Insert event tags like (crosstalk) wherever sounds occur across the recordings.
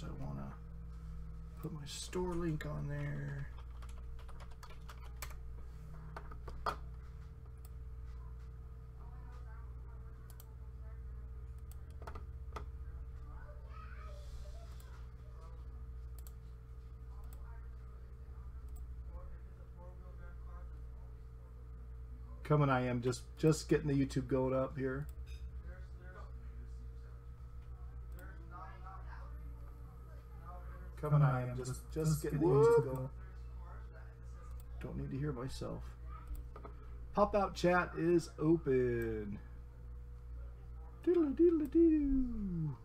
course, I want to put my store link on there. Coming, I am just just getting the YouTube going up here. Coming, I am just just getting the YouTube going. Don't need to hear myself. Pop out chat is open. Doodle doodle doo.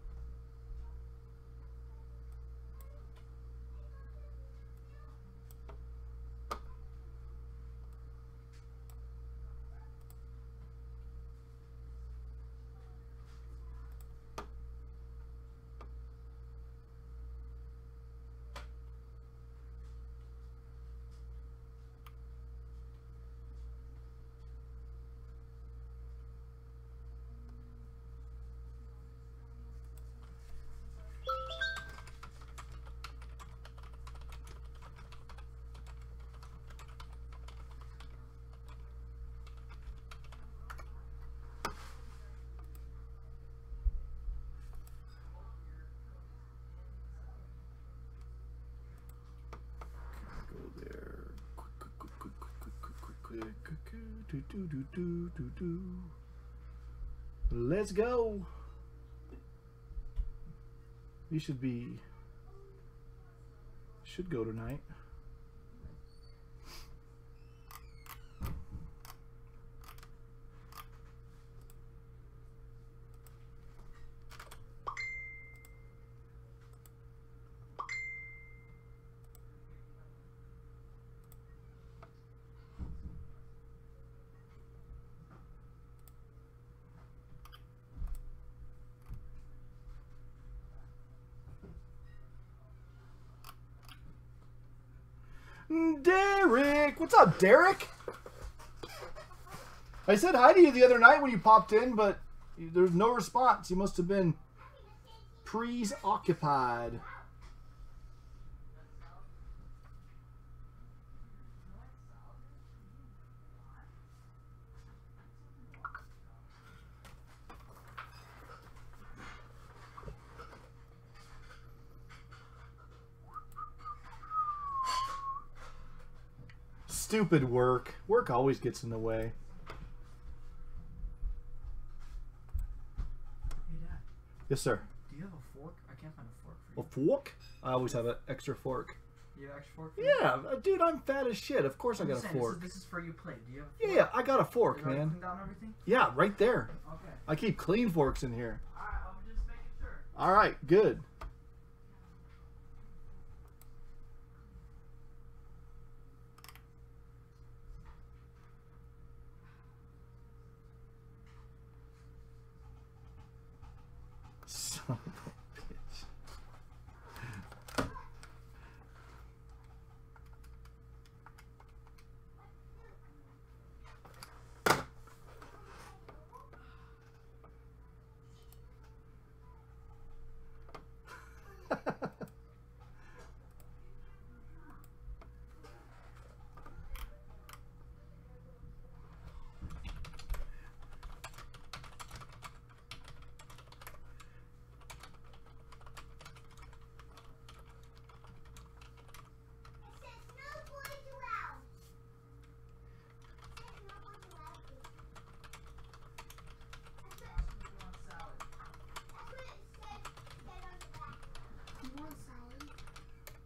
Do, do, do, do, do, do. Let's go. We should be. Should go tonight. What's up, Derek? I said hi to you the other night when you popped in, but there's no response. You must have been preoccupied. Stupid work. Work always gets in the way. Hey Dad, Yes, sir. do you have a fork? I can't find a fork for A fork? I always have an extra fork. Do you have extra fork? For? Yeah, uh, dude, I'm fat as shit. Of course I I'm got a saying, fork. This is, this is for you plate. Do you Yeah, yeah, I got a fork, You man. down everything? Yeah, right there. Okay. I keep clean forks in here. Alright, I was just making sure. All right, good. Son of a bitch.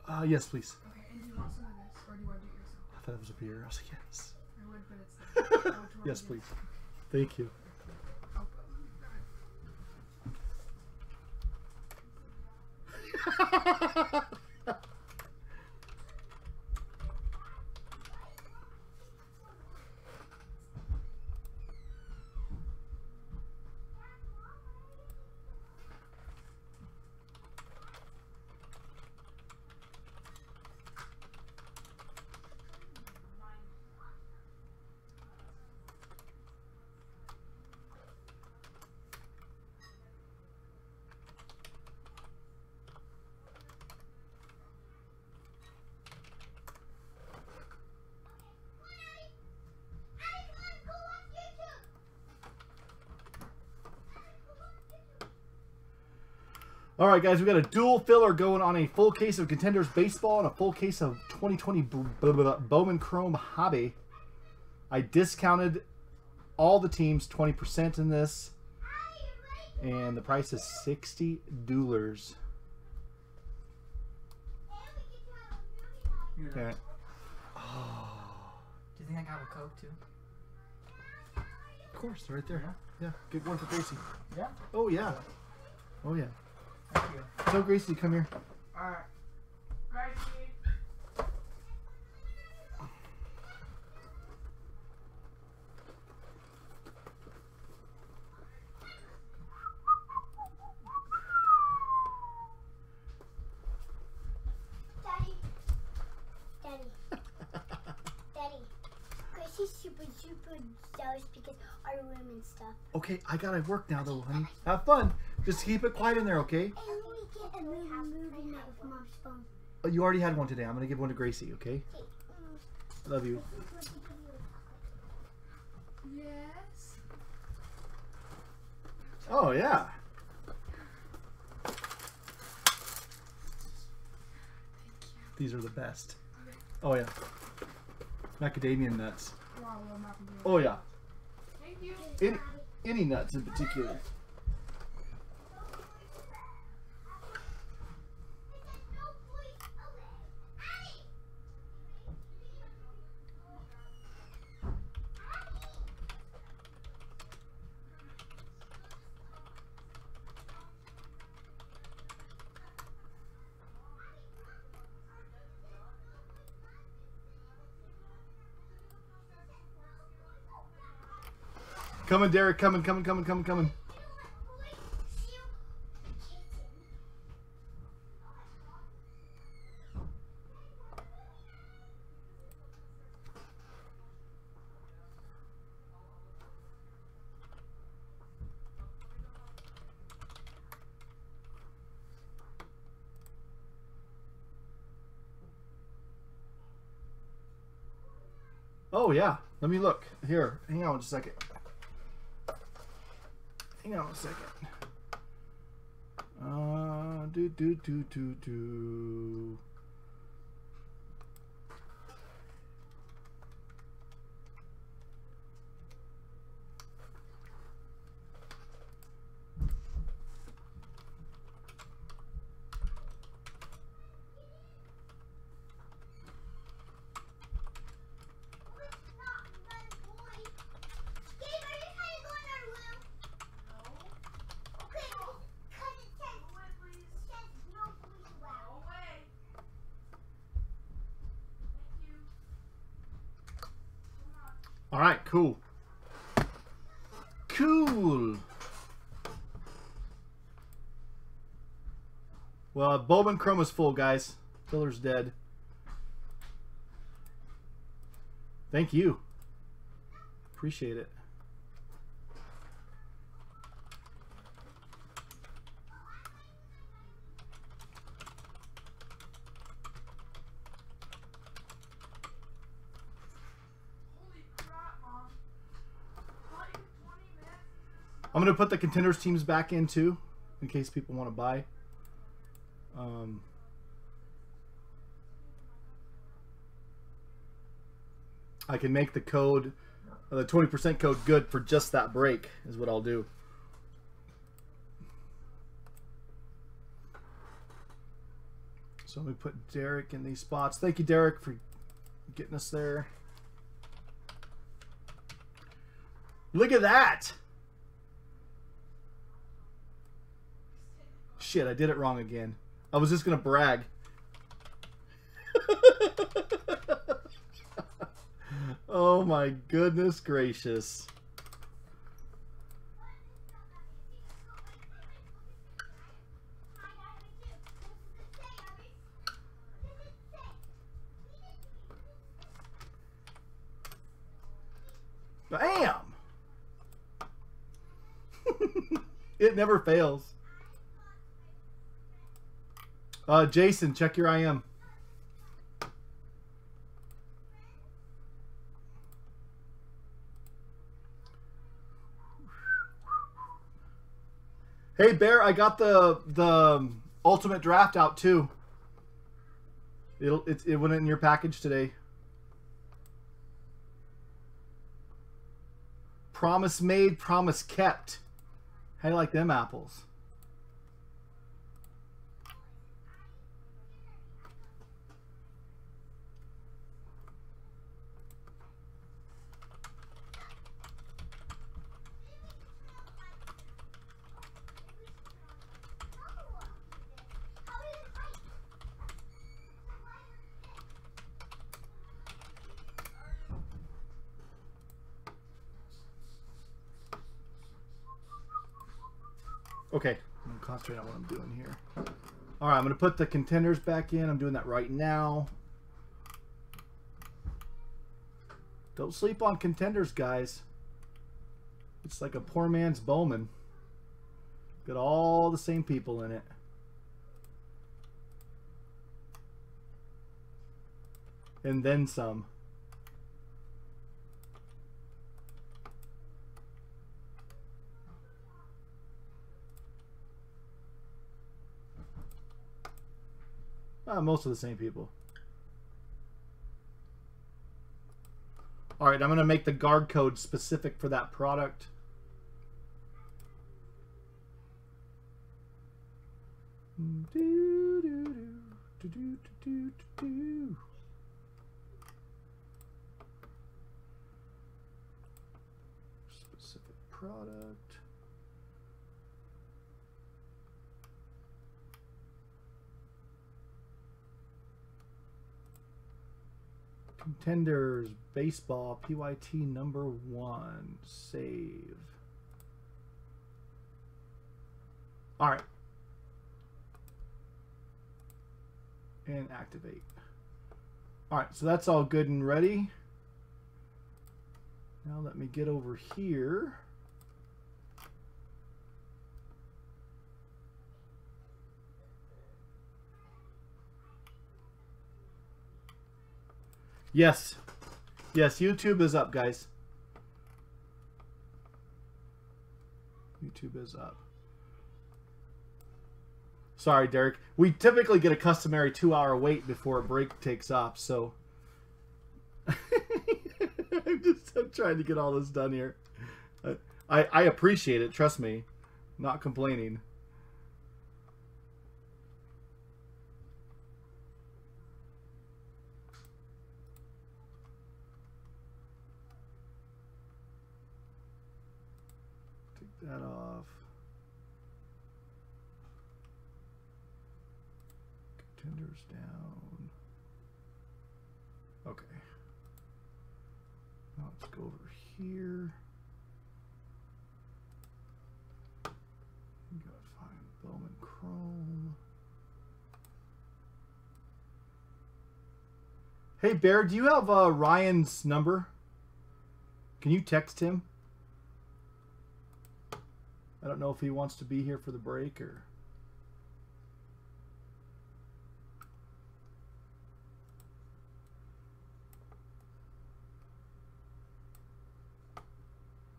Uh, Uh, yes, please. Okay, and do you want some of this, or do you want to do it yourself? I thought it was a beer. I was like, yes. I would, but it's. (laughs) Like, which one Yes, please. Thank you. All right, guys, we got a dual filler going on a full case of Contenders Baseball and a full case of 2020 B- B- B- Bowman Chrome Hobby. I discounted all the teams 20% in this, and the price is 60 dollars. You're Okay. right. Do you think I got a Coke too? Of course, right there. Yeah, good one for Gracie. Yeah. Oh yeah. Oh yeah. Thank you. So Gracie, come here. Alright. Daddy. Daddy. Daddy. Gracie's super, super jealous because our room and stuff. Okay, I gotta work now though, honey. Have fun. Just keep it quiet in there, okay? And we get a movie, movie night with mom's phone. Oh, you already had one today. I'm gonna give one to Gracie, okay? Mm, Love you. this is what we give you. Yes. Oh yeah. These are the best. Oh yeah. Macadamia nuts. Wow, well, not from Oh yeah. Thank you. Any any nuts in particular. Coming, Derek. Coming, coming, coming, coming, coming. Oh yeah. Let me look. Here, hang on just a second. Hang on a second. Uh, do do do do do. All right, cool. Cool. Well, Bowman Chrome is full, guys. Filler's dead. Thank you. Appreciate it. Holy crap, mom. What, you 20 minutes? I'm gonna put the contenders teams back in too, in case people want to buy. Um, I can make the code, the 20% code, good for just that break. Is what I'll do. So let me put Derek in these spots. Thank you, Derek, for getting us there. Look at that! Shit, I did it wrong again. I was just gonna brag. (laughs) oh my goodness gracious. Bam! (laughs) it never fails. Uh, Jason, check your IM. Hey Bear, I got the the um, ultimate draft out too. It'll it, it went in your package today. Promise made, promise kept. How do you like them apples? Okay, I'm gonna concentrate on what I'm doing here. All right, I'm gonna put the contenders back in. I'm doing that right now. Don't sleep on contenders, guys. It's like a poor man's Bowman. Got all the same people in it. And then some. Uh, most of the same people. All right, I'm going to make the guard code specific for that product. Specific product. Contenders Baseball PYT number one. Save. All right. And activate. All right, so that's all good and ready. Now let me get over here. Yes. Yes, YouTube is up, guys. YouTube is up. Sorry, Derek. We typically get a customary two-hour wait before a break takes off, so (laughs) I'm just I'm trying to get all this done here. I, I I appreciate it. Trust me, not complaining. Take that off. Contenders down. Okay. Now let's go over here. You gotta find Bowman Chrome. Hey Bear, do you have uh, Ryan's number? Can you text him? I don't know if he wants to be here for the break or.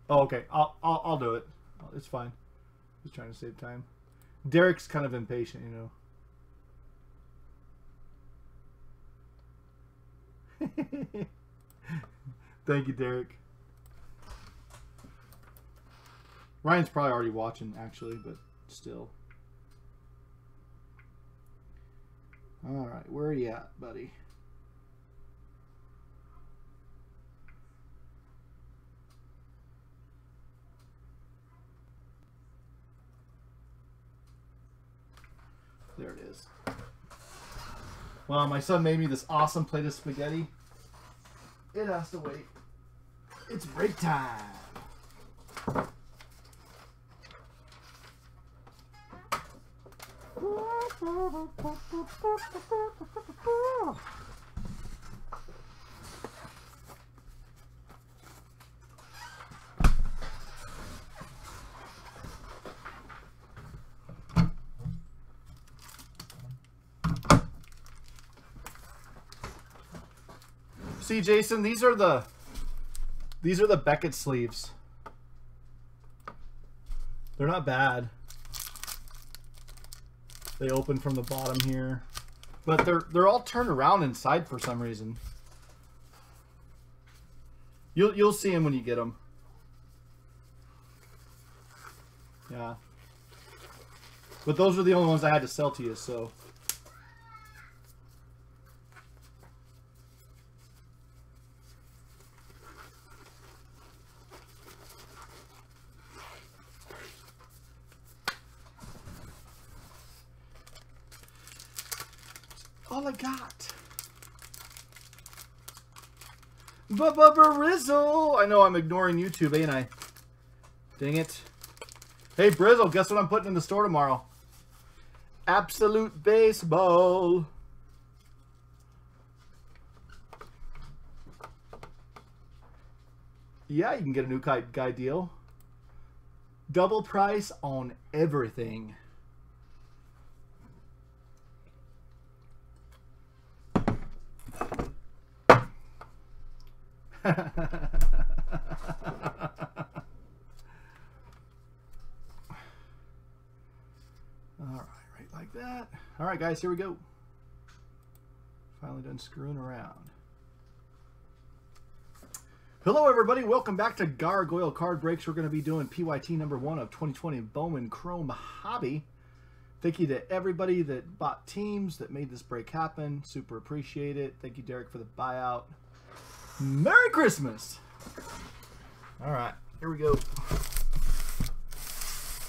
Oh, okay. I'll, I'll I'll do it. It's fine. Just trying to save time. Derek's kind of impatient, you know. (laughs) Thank you, Derek. Ryan's probably already watching, actually, but still. All right, where are you at, buddy? There it is. Well, my son made me this awesome plate of spaghetti. It has to wait. It's break time. (laughs) See, Jason, these are the these are the Beckett sleeves. They're not bad. They open from the bottom here. But they're they're all turned around inside for some reason. You'll you'll see them when you get them. Yeah. But those are the only ones I had to sell to you, so. All I got. Bubba Brizzle! I know I'm ignoring YouTube, ain't I? Dang it. Hey, Brizzle, guess what I'm putting in the store tomorrow? Absolute Baseball. Yeah, you can get a new guy, guy deal. Double price on everything. (laughs) All right, right like that. All right, guys, here we go. Finally done screwing around. Hello, everybody. Welcome back to Gargoyle Card Breaks. We're going to be doing PYT number one of 2020 Bowman Chrome Hobby. Thank you to everybody that bought teams that made this break happen. Super appreciate it. Thank you, Derek, for the buyout. Merry Christmas! All right, here we go.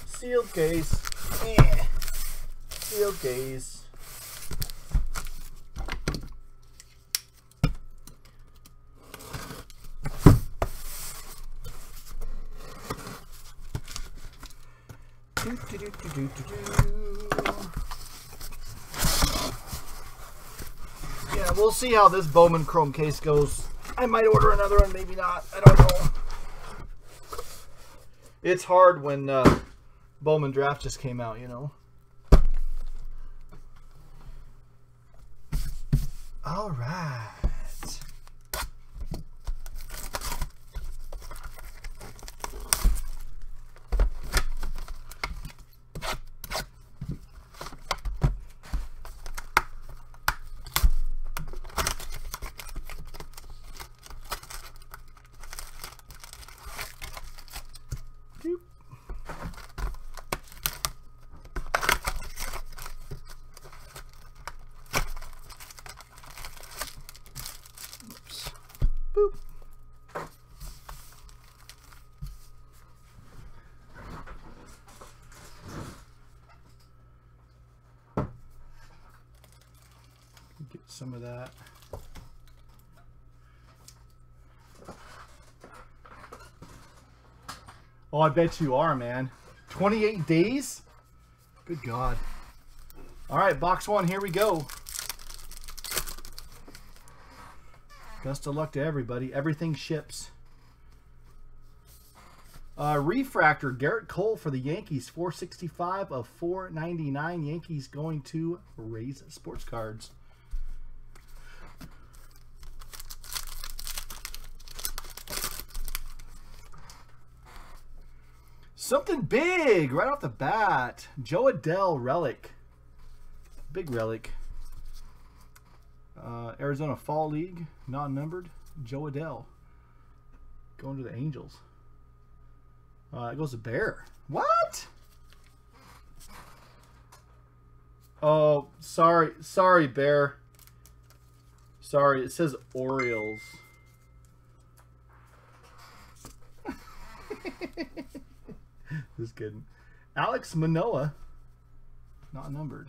Sealed case. Eh. Sealed case. Do, do, do. Yeah, we'll see how this Bowman Chrome case goes. I might order another one, maybe not. I don't know. It's hard when uh, Bowman Draft just came out, you know. All right. Doop. Oops. Boop. Get some of that. Oh, I bet you are, man. 28 days? Good God. All right, box one, here we go. Best of luck to everybody. Everything ships. Uh, refractor, Gerrit Cole for the Yankees, 465 of 499. Yankees going to raise sports cards. Something big right off the bat. Jo Adell relic. Big relic. Uh, Arizona Fall League, non-numbered. Jo Adell. Going to the Angels. Uh, it goes to Bear. What? Oh, sorry. Sorry, Bear. Sorry, it says Orioles. (laughs) Just kidding. Alek Manoah, not numbered.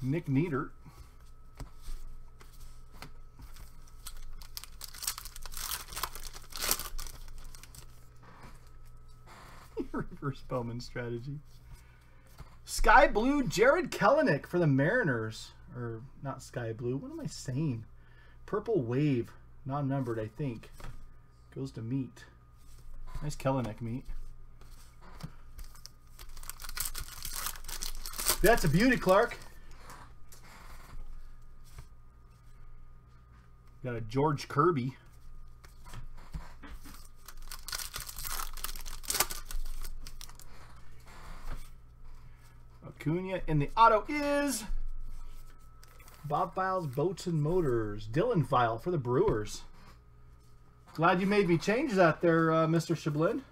Nick Nieder. (laughs) Reverse Bowman strategy. Sky Blue Jarred Kelenic for the Mariners or not sky blue. What am I saying? Purple wave, non-numbered, I think. Goes to meat. Nice Kelenic meat. That's a beauty, Clark. Got a George Kirby. Acuna, and the auto is Bob Files Boats and Motors. Dylan File for the Brewers. Glad you made me change that there, uh, Mr. Shablin.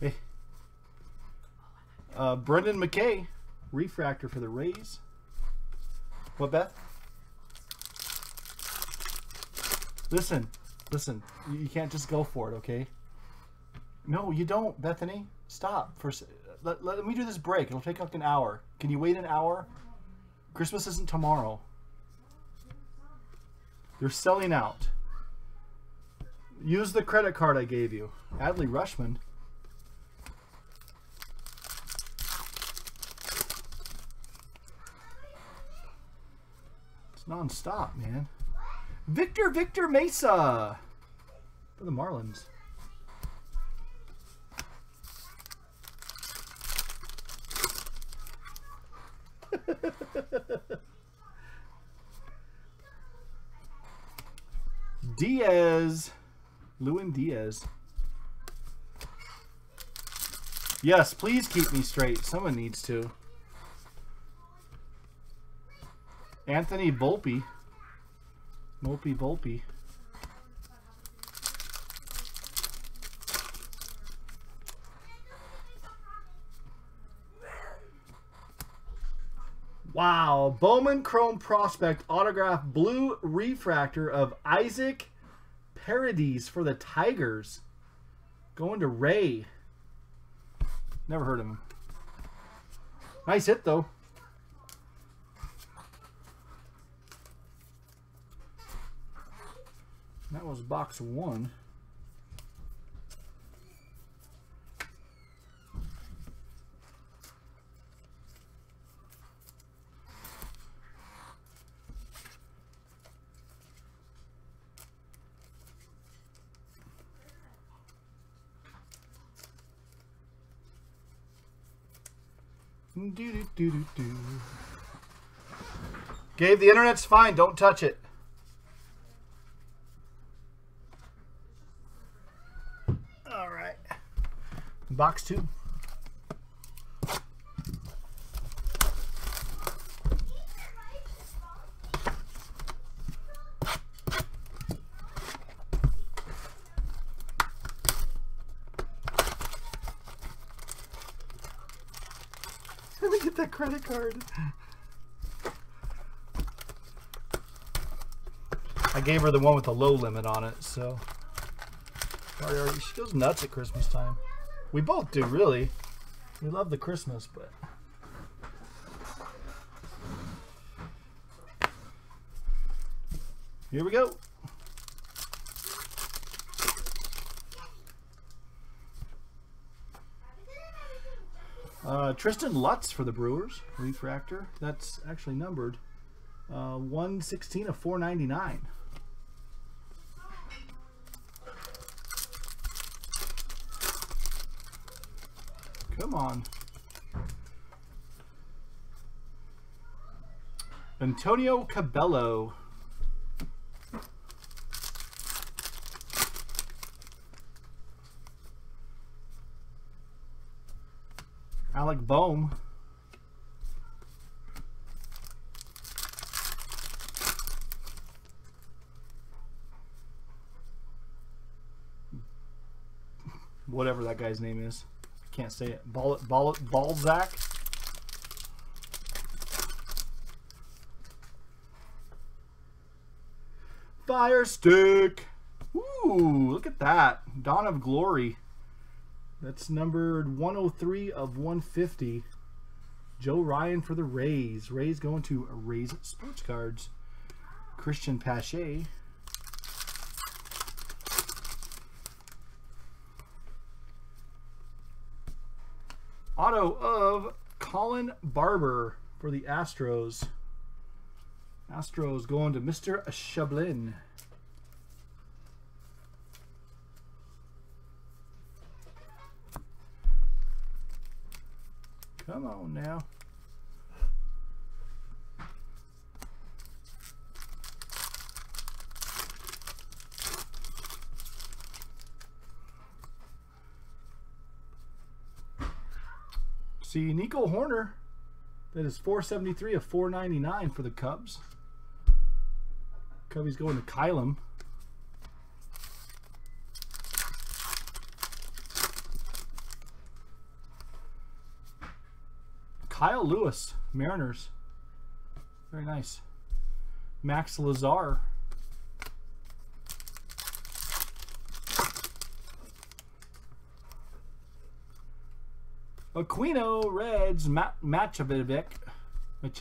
Hey. (laughs) Uh, Brendan McKay, refractor for the Rays. Beth? Listen, listen. You you can't just go for it, okay? No, you don't, Bethany. Stop. For let, let me do this break. It'll take like an hour. Can you wait an hour? Christmas isn't tomorrow. They're selling out. Use the credit card I gave you. Adley Rutschman. It's non-stop, man. Victor Victor Mesa for the Marlins. (laughs) Diaz. Lewin Diaz. Yes, please keep me straight. Someone needs to. Anthony Volpe. Mopey Volpe. Wow. Bowman Chrome Prospect autograph blue refractor of Isaac Paredes for the Tigers. Going to Ray. Never heard of him. Nice hit, though. That was box one. Do-do-do-do-do. Gabe, the internet's fine. Don't touch it. Box two. Let me get that credit card. I gave her the one with the low limit on it, so. She goes nuts at Christmas time. We both do, really. We love the Christmas, but. Here we go. Uh, Tristen Lutz for the Brewers, refractor. That's actually numbered uh, 116 of 499. Come on. Antonio Cabello. Alec Bohm. Whatever that guy's name is. Can't say it. Ball, ball, Balzac. Fire stick. Ooh, look at that. Dawn of Glory. That's numbered 103 of 150. Joe Ryan for the Rays. Rays going to Rays Sports Cards. Cristian Pache. Auto of Colin Barber for the Astros. Astros going to Mr. Shablin. Come on now. See, Nico Hoerner, that is 473 of 499 for the Cubs. Cubbies going to Kylam. Kyle Lewis, Mariners. Very nice. Max Lazar. Aquino, Reds, Ma Machovic. Let's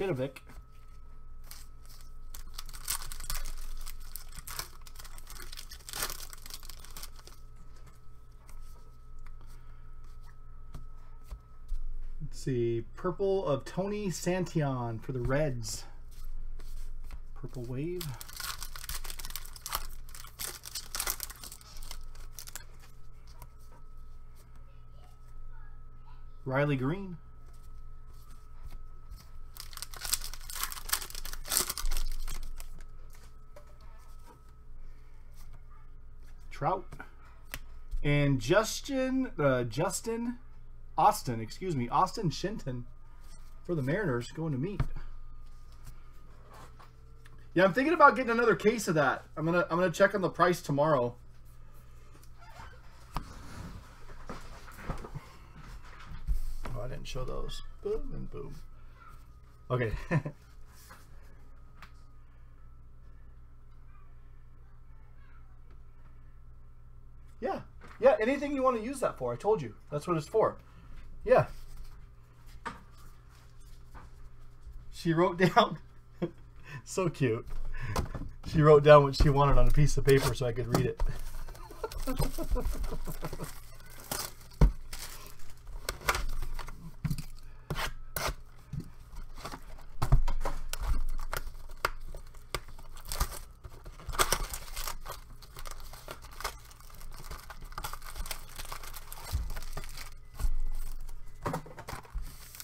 see. Purple of Tony Santillan for the Reds. Purple Wave. Riley Greene. Trout. And Justin, uh, Justin Austin, excuse me, Austin Shenton for the Mariners going to meet. Yeah, I'm thinking about getting another case of that. I'm gonna I'm gonna check on the price tomorrow. Oh, show those. Boom and boom. Okay. (laughs) yeah. Yeah, anything you want to use that for. I told you. That's what it's for. Yeah. She wrote (laughs) down so cute. She wrote down what she wanted on a piece of paper so I could read it. (laughs)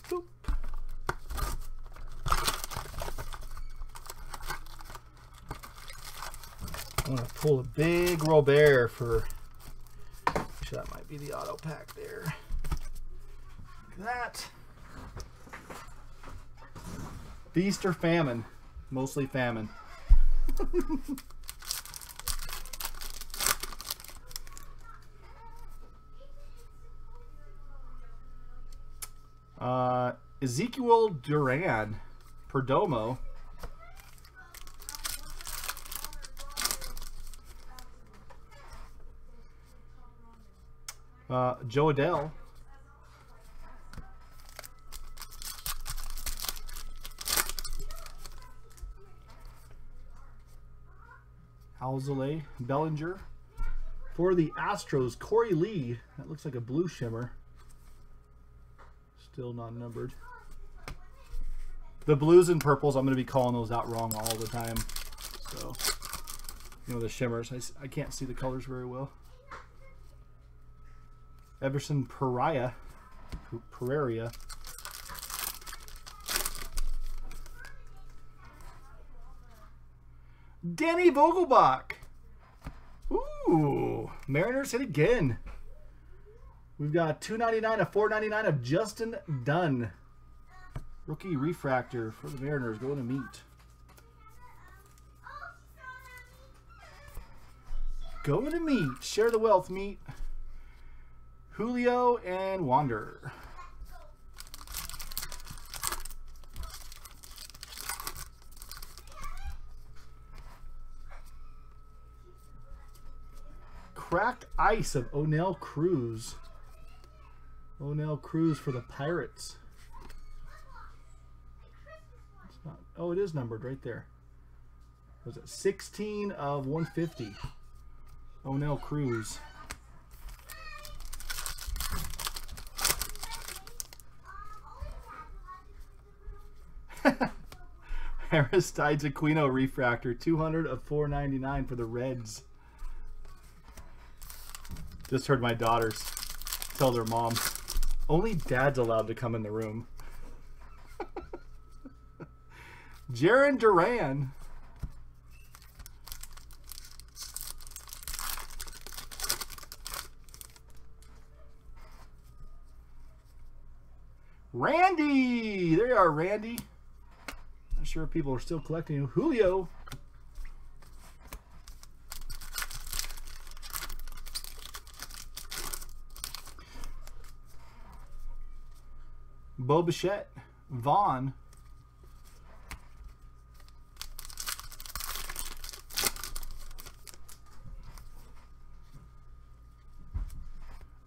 Boop. I'm gonna pull a Robert for. Actually, that might be the auto pack there. At that. Feast or famine? Mostly famine. (laughs) uh, Ezekiel Duran, Perdomo. Uh, Jo Adell. Alzole Bellinger. For the Astros, Korey Lee. That looks like a blue shimmer. Still not numbered. The blues and purples, I'm going to be calling those out wrong all the time. So, you know, the shimmers. I, I can't see the colors very well. Everson Pariah. Pereira. Danny Vogelbach. Ooh, Mariners hit again. We've got 299 to 499 of Justin Dunn. Rookie refractor for the Mariners going to meet. Going to meet. Share the wealth meet. Julio and Wander. Cracked ice of Oneil Cruz. Oneil Cruz for the Pirates. Not, oh, it is numbered right there. Was it 16 of 150? Oneil Cruz. Aristides Aquino refractor, 200 of 499 for the Reds. Just heard my daughters tell their mom, only dad's allowed to come in the room. (laughs) Jarren Duran. Randy! There you are, Randy. Sure people are still collecting. Julio. Bo Bichette. Vaughn.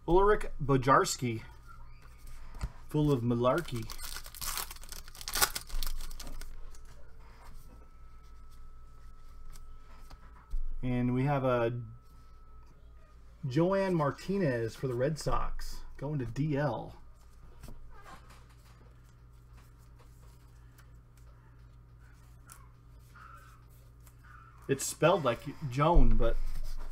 Ulrich Bojarski. Full of malarkey. And we have a Joanne Martinez for the Red Sox going to DL. It's spelled like Joan, but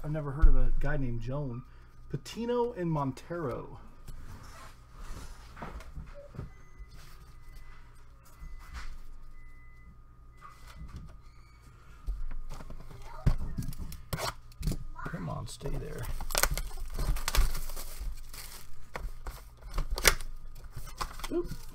I've never heard of a guy named Joan. Patino and Montero. On, stay there. Oop.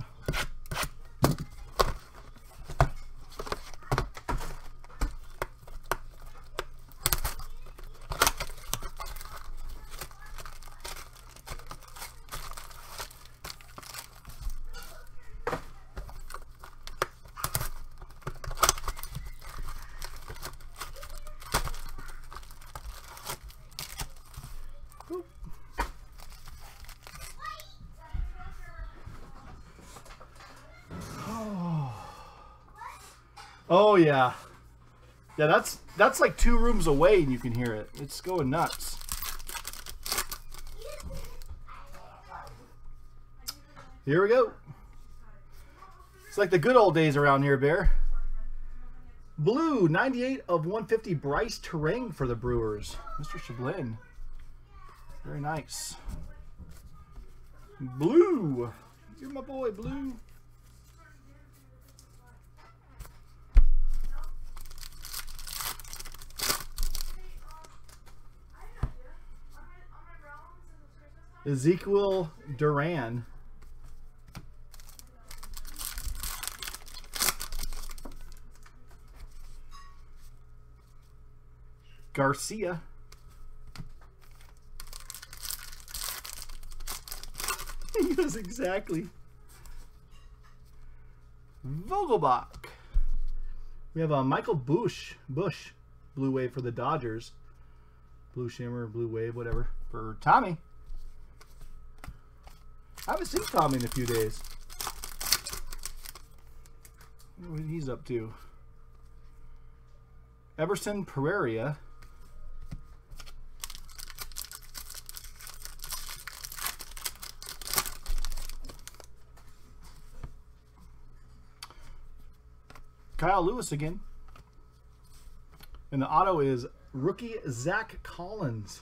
Oh yeah. Yeah, that's that's like two rooms away and you can hear it. It's going nuts. Here we go. It's like the good old days around here, Bear. Blue, 98 of 150, Brice Turang for the Brewers. Mr. Chablin. Very nice. Blue. You're my boy, Blue. Ezekiel Duran. Garcia. (laughs) yes, exactly. Vogelbach. We have a Michael Busch, Busch, Blue Wave for the Dodgers. Blue Shimmer, Blue Wave, whatever, for Tommy. I haven't seen Tommy in a few days. what he's up to. Everson Pereira. Kyle Lewis again. And the auto is rookie Zack Collins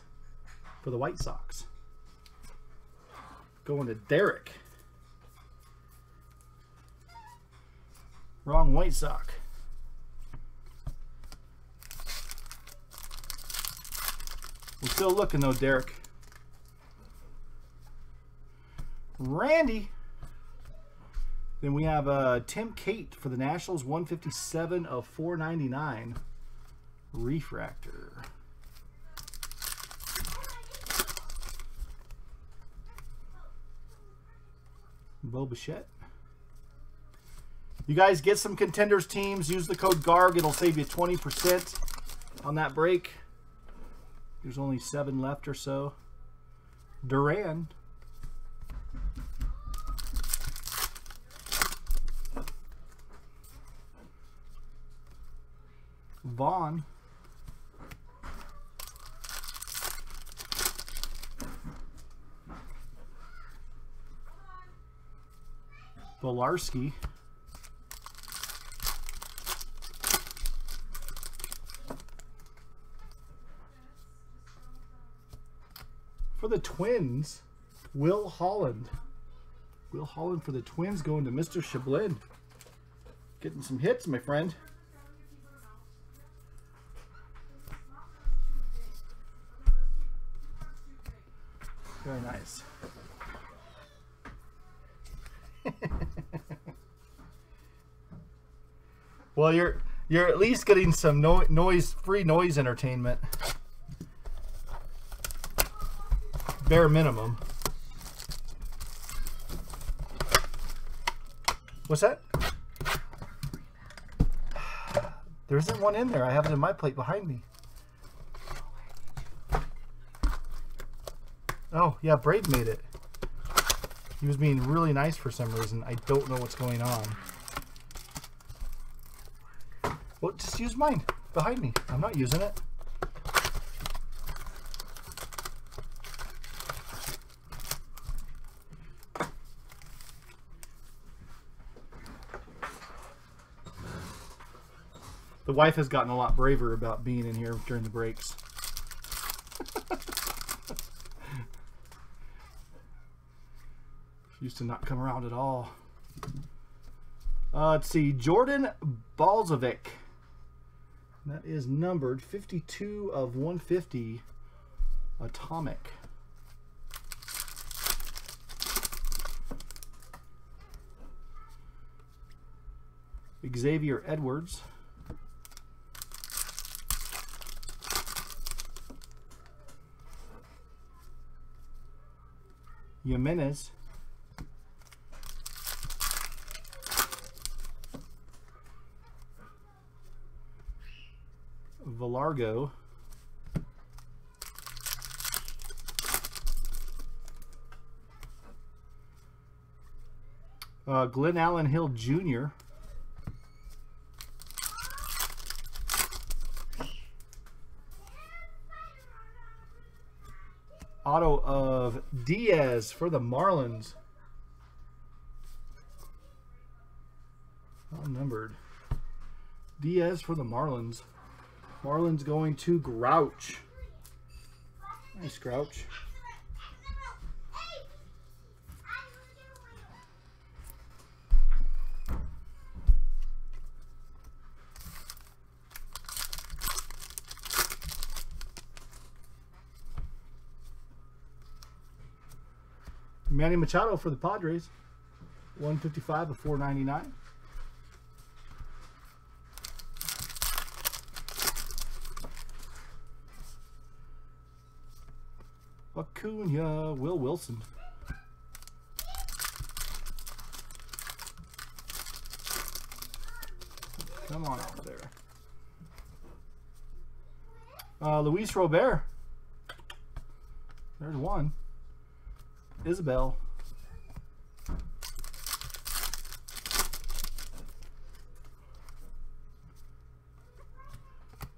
for the White Sox. Going to Derek. Wrong White Sock. We're still looking though, Derek. Randy. Then we have uh, Tim Cate for the Nationals, 157 of 499. Refractor. Bo Bichette. You guys get some contenders teams. Use the code GARG. It'll save you 20% on that break. There's only seven left or so. Duran. Vaughn. Bolarski. For the Twins, Will Holland. Will Holland for the Twins going to Mr. Chablin. Getting some hits, my friend. Well, you're you're at least getting some no, noise free noise entertainment. Bare minimum. What's that? There isn't one in there. I have it in my plate behind me. Oh, yeah, Brave made it. He was being really nice for some reason. I don't know what's going on. Use mine behind me. I'm not using it. The wife has gotten a lot braver about being in here during the breaks. (laughs) She used to not come around at all. Uh, let's see, Jordan Balazovic. That is numbered 52 of 150 Atomic. Xavier Edwards. Jimenez. Valargo. Uh, Glenallen Hill Jr. Auto of Diaz for the Marlins. Unnumbered. Diaz for the Marlins. Marlins going to Grouch. Nice Grouch. Manny Machado for the Padres. 155 of 499. Acuna, Will Wilson. Come on out there. Uh, Luis Robert. There's one. Isbel.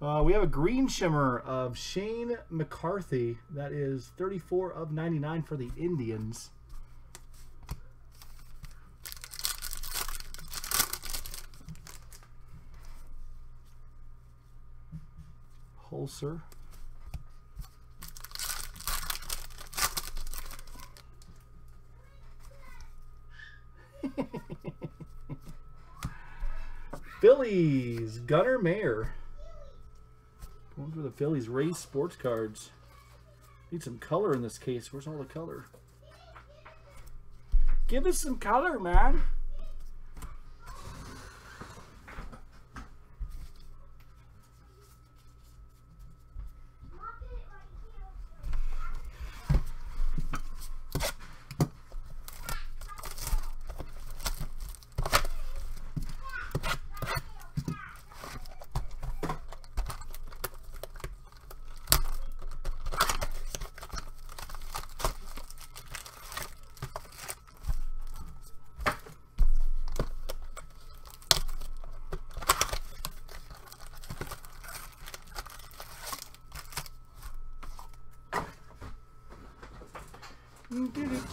Uh, we have a green shimmer of Shane McCarthy. That is 34 of 99 for the Indians. Holzer. (laughs) Phillies, Gunnar Mayer. Going for the Phillies race sports cards. Need some color in this case. Where's all the color? Give us some color, man.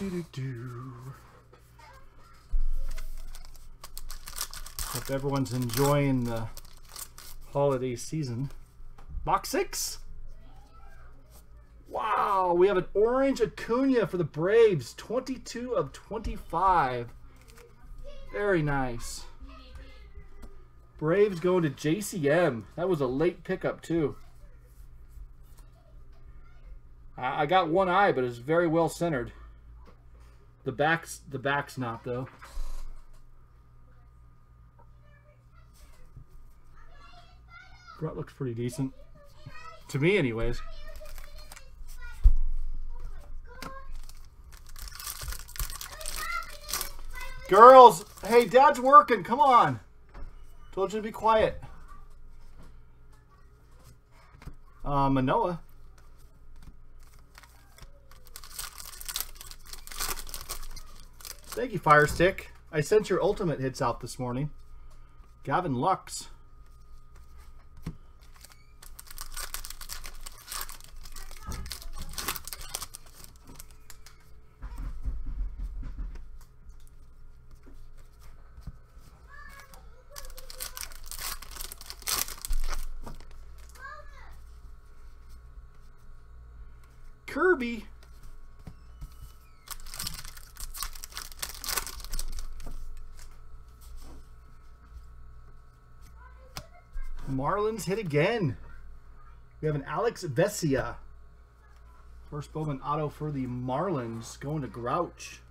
Do-do-do-do-do. Hope everyone's enjoying the holiday season. Box six. Wow, we have an orange Acuna for the Braves. 22 of 25. Very nice. Braves going to JCM. That was a late pickup too. I, I got one eye, but it's very well centered. The back's the back's not though. Front looks pretty decent. To me anyways. Girls, hey, Dad's working. Come on. Told you to be quiet. Uh, Manoah. Thank you, Firestick. I sent your ultimate hits out this morning. Gavin Lux. Kirby. Marlins hit again. We have an Alex Vesia. First Bowman auto for the Marlins going to Grouch.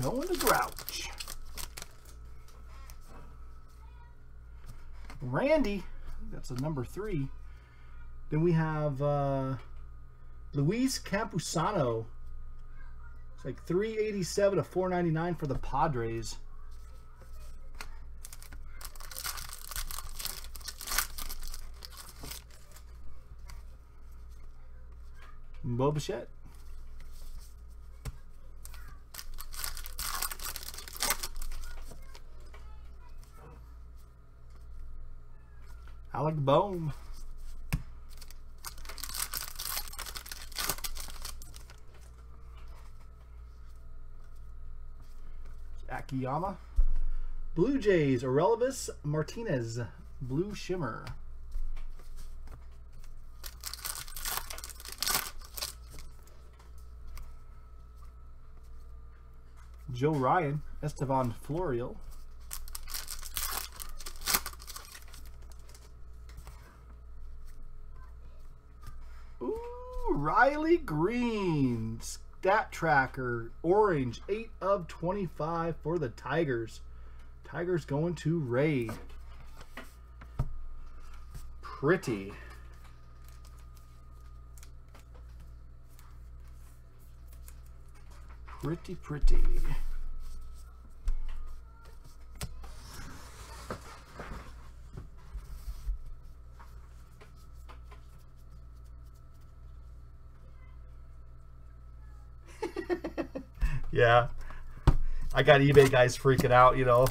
Going to Grouch. Randy, that's a number three. Then we have uh, Luis Campusano. It's like 387 to 499 for the Padres. Bo. Alec Bohm. Akiyama. Blue Jays, Orelvis Martinez, Blue Shimmer. Joe Ryan, Estevan Florial. Ooh, Riley Greene, Stat Tracker, Orange, 8 of 25 for the Tigers. Tigers going to raid. Pretty. Pretty, pretty. Yeah. I got eBay guys freaking out, you know.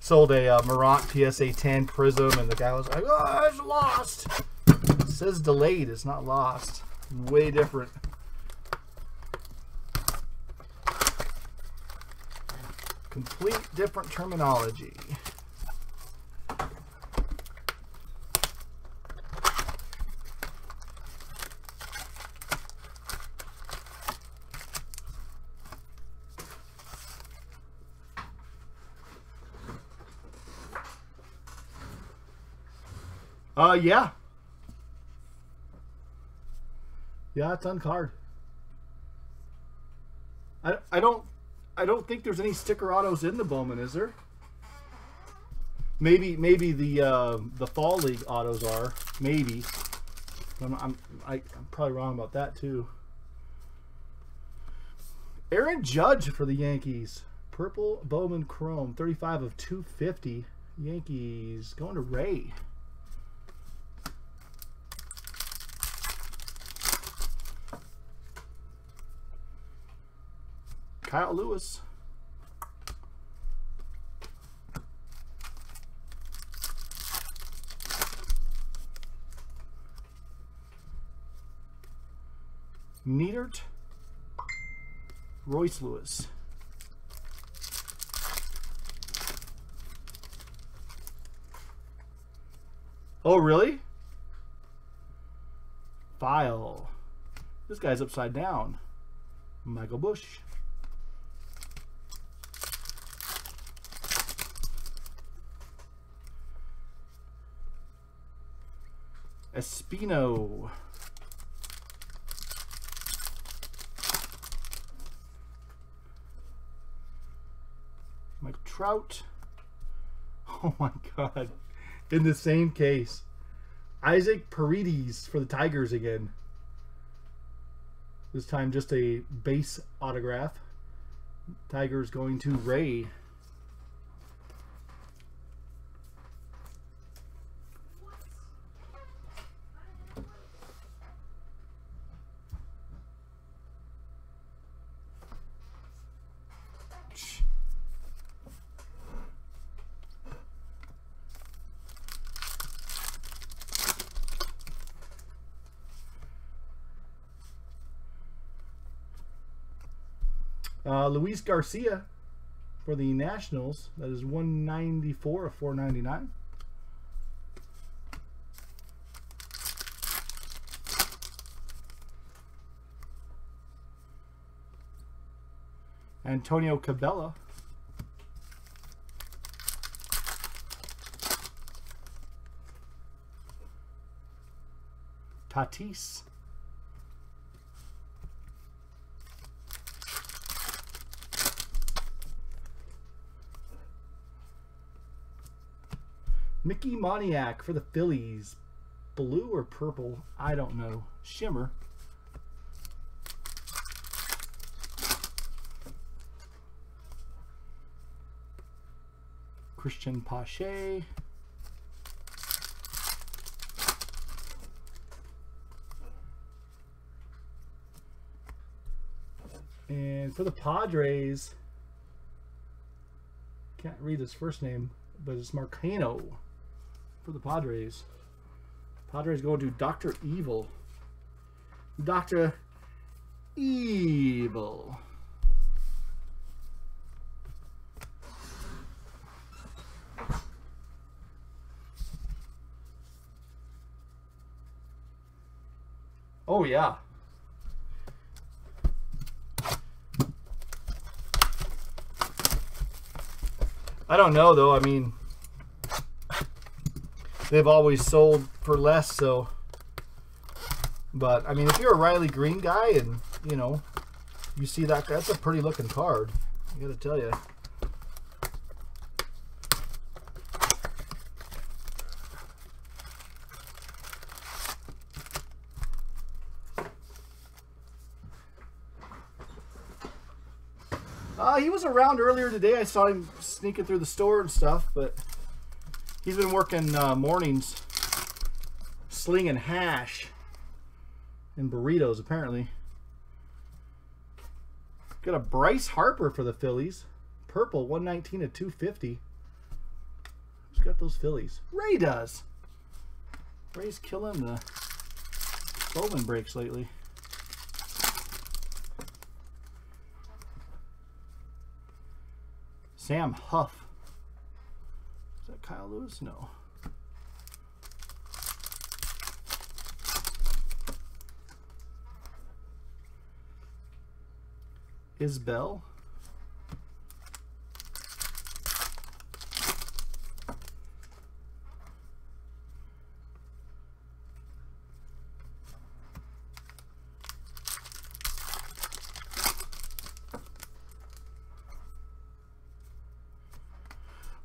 Sold a uh, Morant PSA 10 Prism, and the guy was like, oh, it's lost. It says delayed, it's not lost. Way different. Complete different terminology. Uh, yeah. Yeah, it's on card. I, I don't I don't think there's any sticker autos in the Bowman, is there? Maybe maybe the uh, the Fall League autos are. Maybe. I'm, I'm, I, I'm probably wrong about that too. Aaron Judge for the Yankees. Purple Bowman Chrome. 35 of 250. Yankees going to Ray. Kyle Lewis. Neidert. Royce Lewis. Oh, really? File. This guy's upside down. Michael Busch. Espino. Mike Trout. (laughs) Oh my god. In the same case. Isaac Paredes for the Tigers again. This time just a base autograph. Tigers going to Ray. Uh, Luis Garcia for the Nationals. That is 194 of 499. Antonio Cabello. Tatis. Mickey Moniak for the Phillies. Blue or purple? I don't know. Shimmer. Cristian Pache. And for the Padres, can't read his first name, but it's Marcano for the Padres. Padres going to Dr. Evil. Dr. Evil. Oh, yeah. I don't know, though. I mean, they've always sold for less, so. But, I mean, if you're a Riley Greene guy and, you know, you see that, that's a pretty looking card. I gotta tell you. Uh, he was around earlier today. I saw him sneaking through the store and stuff, but he's been working uh, mornings slinging hash and burritos, apparently. Got a Bryce Harper for the Phillies. Purple, 119 at 250. Who's got those Phillies? Ray does. Ray's killing the Bowman breaks lately. Sam Huff. Kyle Lewis? No. Isbel.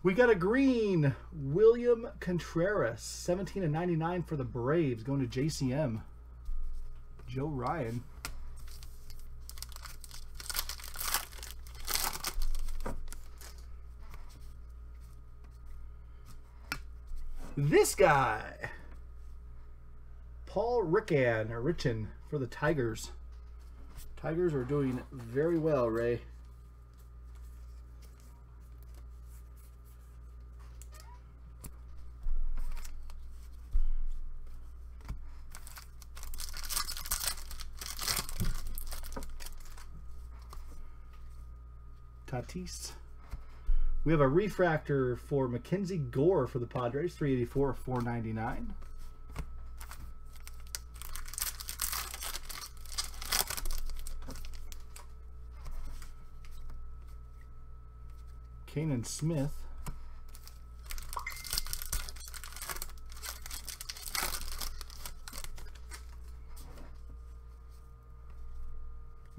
We got a green William Contreras, 17 and 99 for the Braves, going to JCM. Joe Ryan. This guy, Paul Rickan or Richin for the Tigers. Tigers are doing very well, Ray. Tatis. We have a refractor for Mackenzie Gore for the Padres, 384 499. Canaan Smith.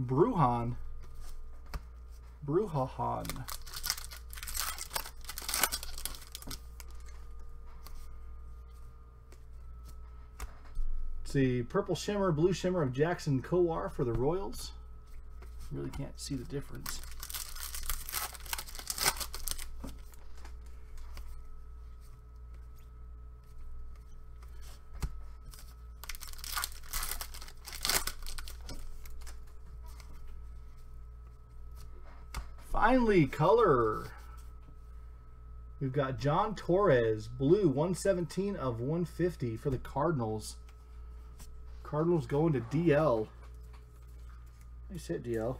Bruhan Bruhahan. See, purple shimmer, blue shimmer of Jackson Kowar for the Royals. Really can't see the difference. Finally, color. We've got Jhon Torres, blue, 117 of 150 for the Cardinals. Cardinals going to DL. Nice hit, DL.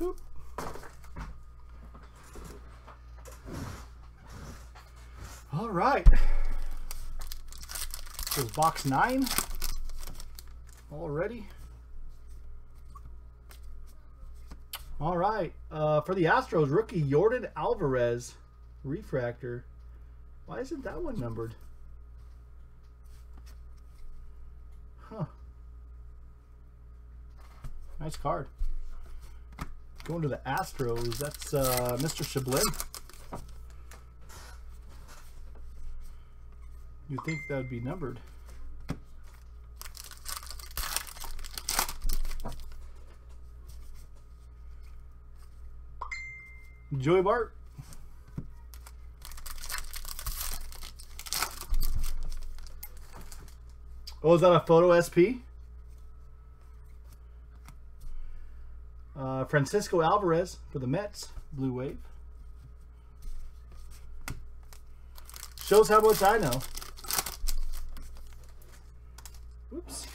Boop. All right. This is box nine already. All right. Uh, for the Astros, rookie Yordan Alvarez refractor. Why isn't that one numbered? Huh. Nice card. Going to the Astros, that's uh, Mr. Shablin. You think that would be numbered? Joey Bart. Oh, is that a photo SP? Uh, Francisco Alvarez for the Mets, Blue Wave. Shows how much I know. Oops.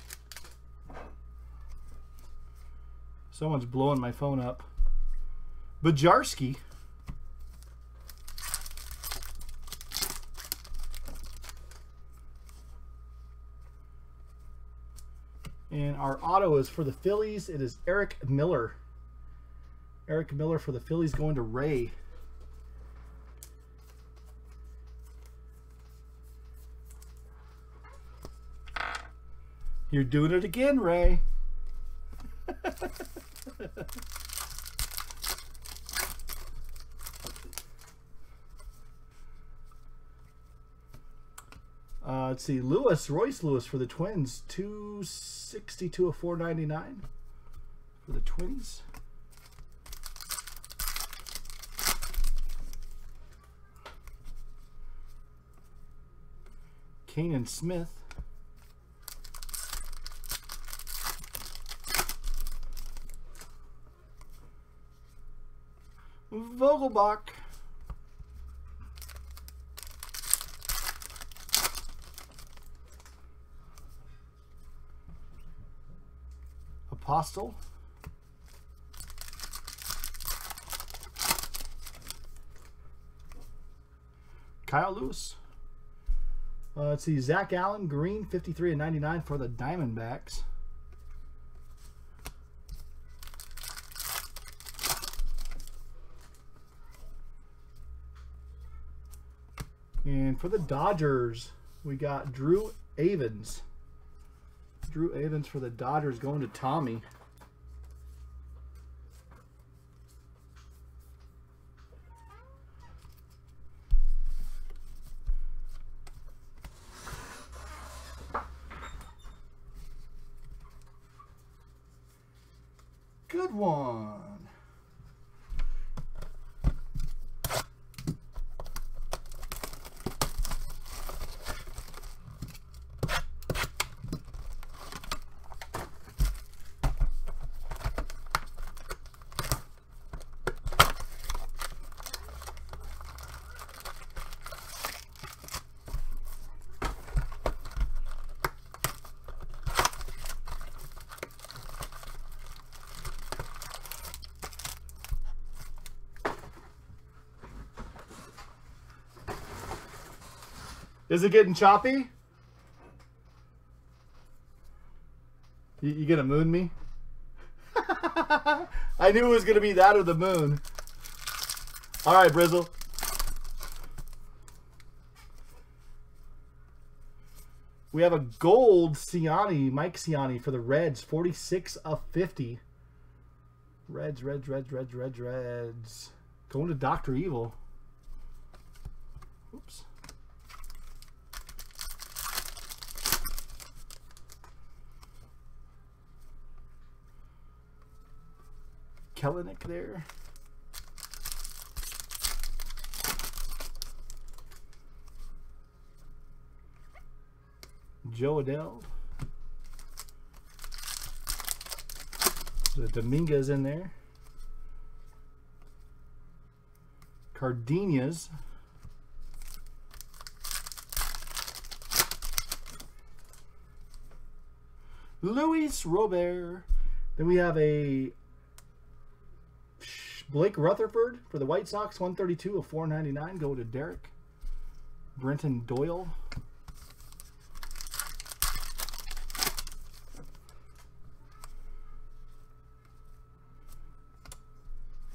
Someone's blowing my phone up. Bojarski. Auto is for the Phillies. It is Erik Miller. Erik Miller for the Phillies going to Ray. You're doing it again, Ray. (laughs) Uh, let's see, Lewis, Royce Lewis for the Twins, 262 of 499 for the Twins. Canaan Smith. Vogelbach. Apostel. Kyle Lewis. Uh, let's see, Zach Allen, green, 53 and 99 for the Diamondbacks. And for the Dodgers, we got Drew Avans. Drew Avans for the Dodgers going to Tommy. Good one. Is it getting choppy? You, you gonna moon me? (laughs) I knew it was gonna be that or the moon. All right, Brizzle. We have a gold Siani, Mike Siani for the Reds, 46 of 50. Reds, Reds, Reds, Reds, Reds, Reds. Going to Dr. Evil. Oops. Kelenic there. Jo Adell. The Dominguez in there. Cardenias. Luis Robert. Then we have a Blake Rutherford for the White Sox, 132 of 499. Go to Derek. Brenton Doyle.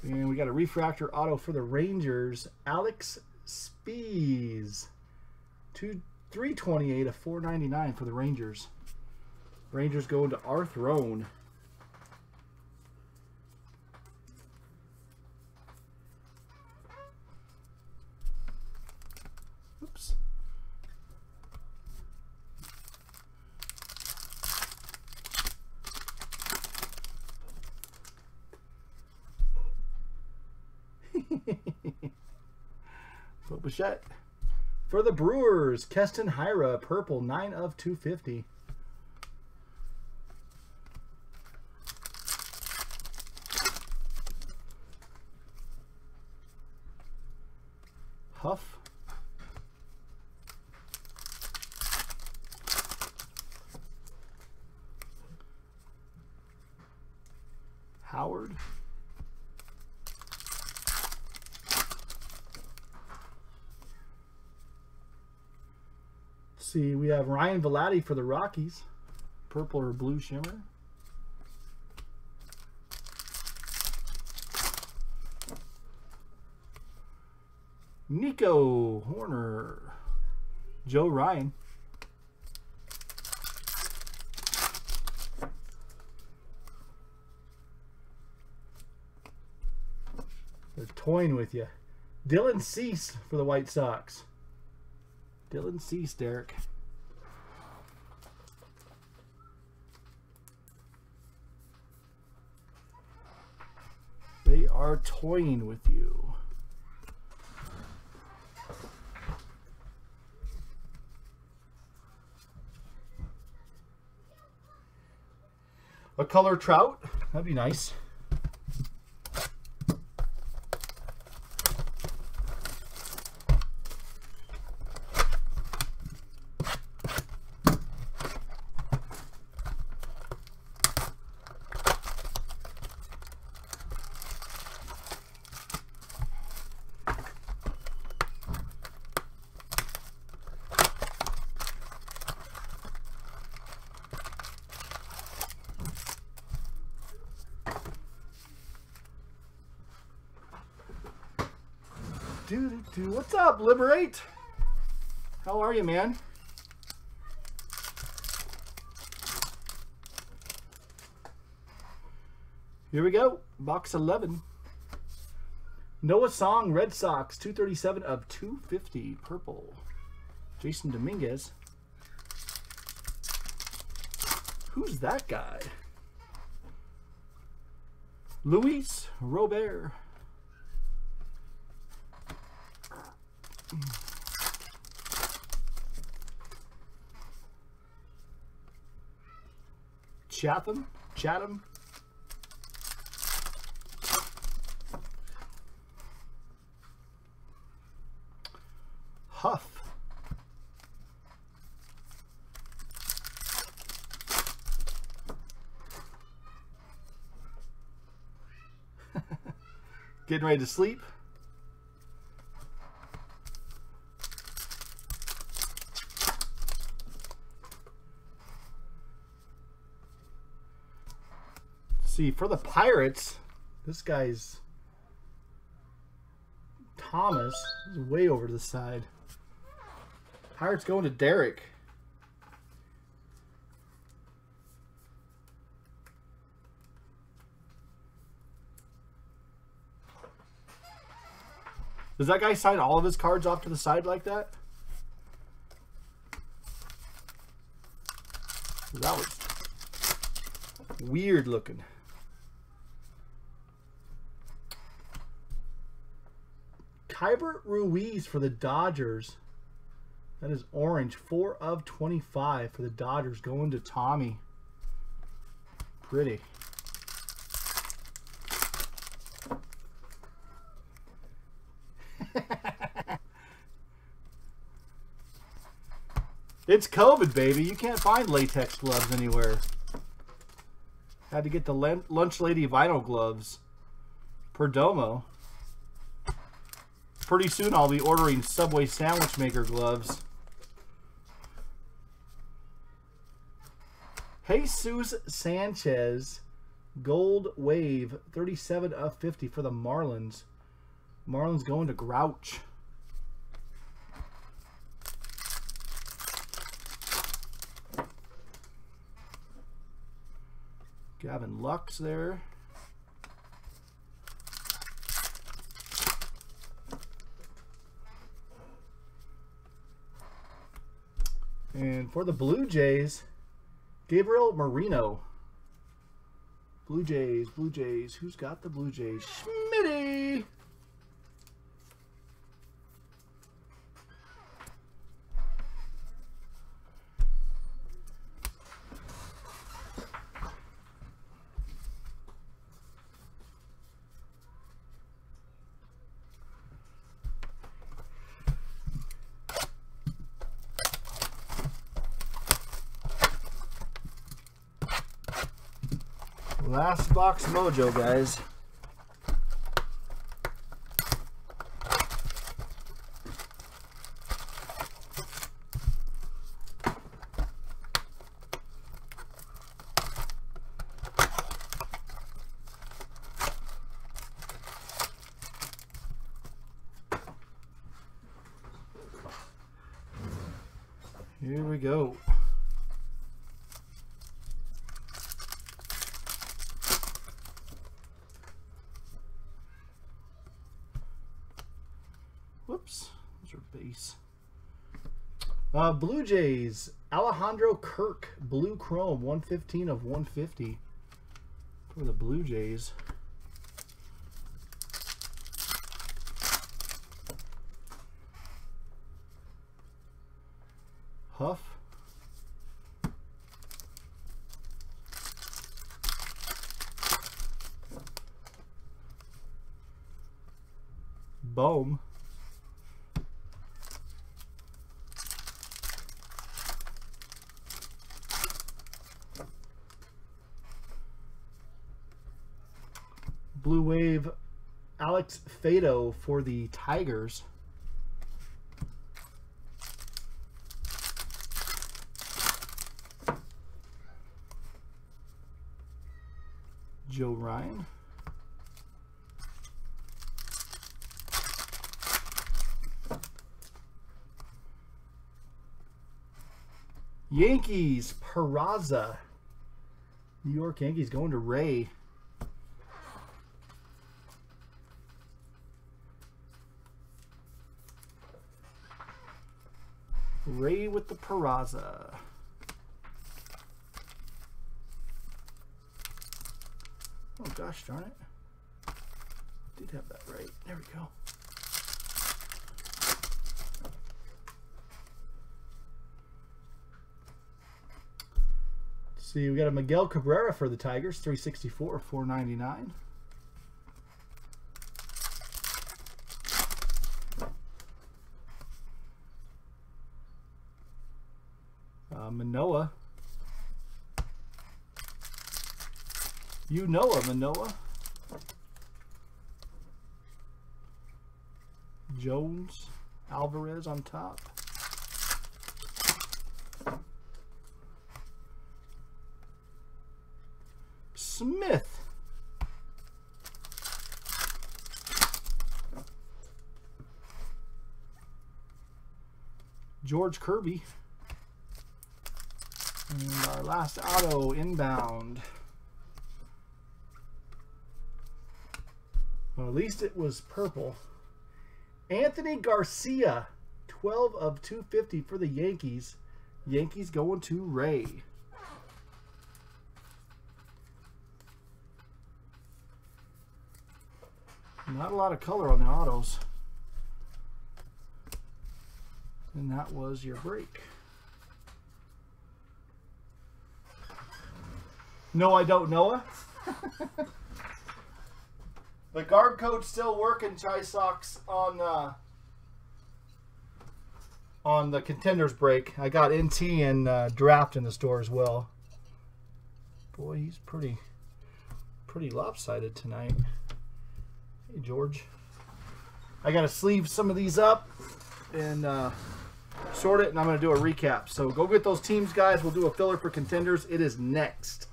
And we got a refractor auto for the Rangers, Alex Speas. Two, 328 of 499 for the Rangers. Rangers going to Arthrone. Oops. Bichette. For the Brewers, Keston Hiura, purple, 9 of 250. Huff. Howard. Let's see, we have Ryan Vilade for the Rockies. Purple or blue shimmer. Nico Hoerner. Joe Ryan. They're toying with you. Dylan Cease for the White Sox. Dylan Cease, Derek. Are toying with you. A color trout. That'd be nice. Do, do, do. What's up, Liberate? How are you, man? Here we go. Box 11. Noah Song, Red Sox, 237 of 250. Purple. Jasson Dominguez. Who's that guy? Luis Robert. Chatham? Chatham? Huff. (laughs) Getting ready to sleep. See, for the Pirates, this guy's Thomas is way over to the side. Pirates going to Derek. Does that guy sign all of his cards off to the side like that? That was weird looking. Keibert Ruiz for the Dodgers. That is orange. 4 of 25 for the Dodgers going to Tommy. Pretty. (laughs) it's COVID, baby. You can't find latex gloves anywhere. Had to get the Lunch Lady vinyl gloves. Perdomo. Pretty soon I'll be ordering Subway sandwich maker gloves. Jesus Sanchez, Gold Wave, 37 of 50 for the Marlins. Marlins going to Grouch. Gavin Lux there. And for the Blue Jays, Gabriel Moreno. Blue Jays, Blue Jays. Who's got the Blue Jays? Schmitty. Last box mojo, guys. Here we go. Whoops, those are base. Uh, Blue Jays, Alejandro Kirk, Blue Chrome, 115 of 150 for the Blue Jays. Huff. Bohm. Blue Wave Alex Faedo for the Tigers. Joe Ryan. Yankees, Peraza. New York Yankees going to Ray. Ray with the Peraza. Oh gosh darn it. Did have that right. There we go. See, we got a Miguel Cabrera for the Tigers, 364, 499. You know a Manoah. Jones, Alvarez on top. Smith. George Kirby. And our last auto inbound. Well, at least it was purple. Anthony Garcia, 12 of 250 for the Yankees. Yankees going to Ray. Not a lot of color on the autos. And that was your break. No, I don't, Noah. (laughs) the guard code's still working, Chai Socks, on uh, on the contenders break. I got NT and uh, draft in the store as well. Boy, he's pretty pretty lopsided tonight. Hey, George. I got to sleeve some of these up and uh, sort it, and I'm going to do a recap. So go get those teams, guys. We'll do a filler for contenders. It is next.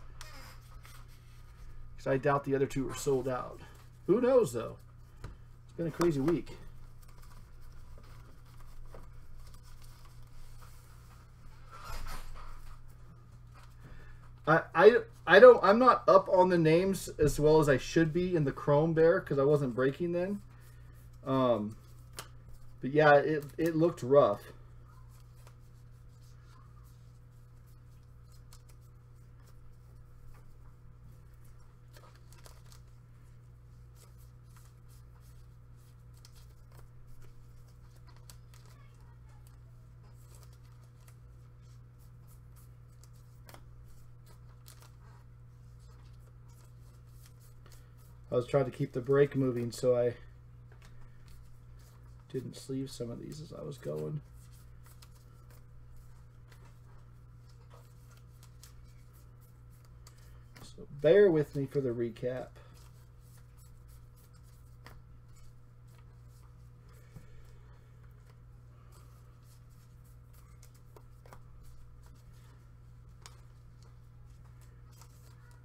Because I doubt the other two are sold out. Who knows, though? It's been a crazy week. I, I I don't I'm not up on the names as well as I should be in the Chrome Bear because I wasn't breaking then. Um, but yeah, it it looked rough. I was trying to keep the break moving so I didn't sleeve some of these as I was going. So bear with me for the recap.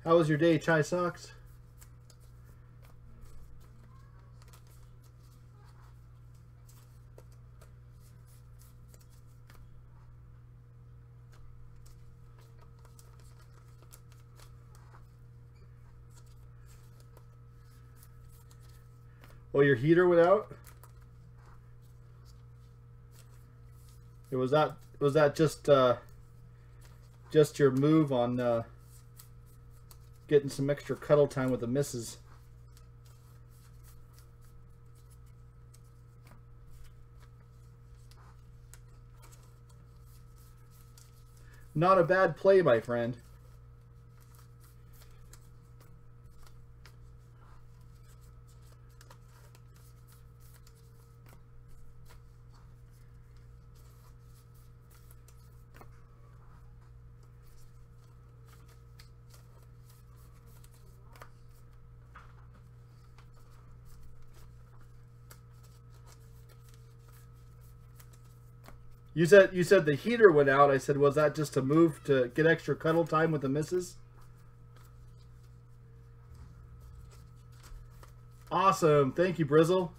How was your day, Chai Socks? Oh, your heater went out? It was that was that just uh just your move on uh getting some extra cuddle time with the missus. Not a bad play, my friend. You said you said the heater went out. I said, was that just a move to get extra cuddle time with the missus? Awesome. Thank you, Brizzle.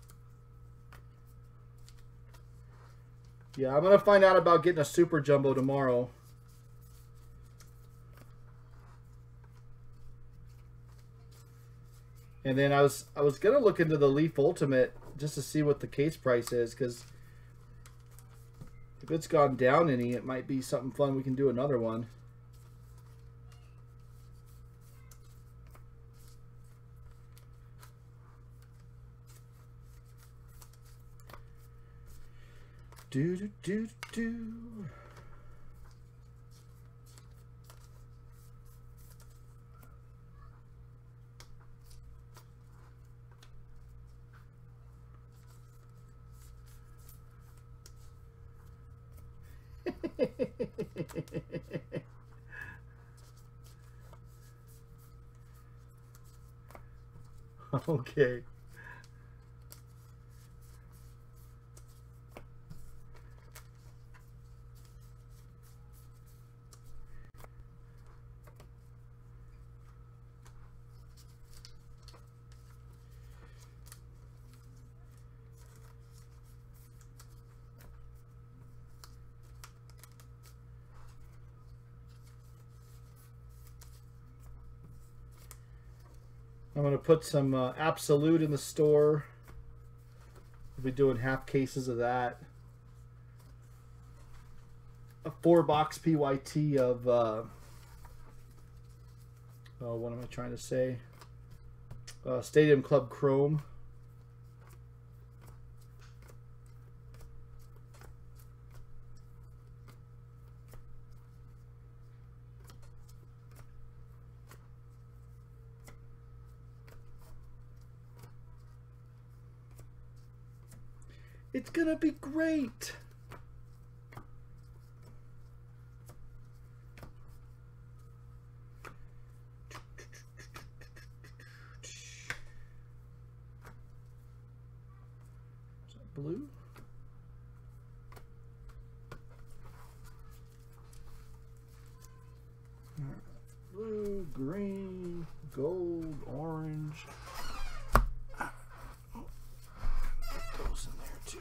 Yeah, I'm going to find out about getting a super jumbo tomorrow. And then I was I was going to look into the Leaf Ultimate just to see what the case price is because if it's gone down any, it might be something fun. We can do another one. Do do do do. (laughs) okay. I'm gonna put some uh, Absolute in the store. We'll be doing half cases of that. A four box PYT of. Uh, oh, what am I trying to say? Uh, Stadium Club Chrome. It's gonna be great. Blue? Blue, green, gold, orange. Those in there too.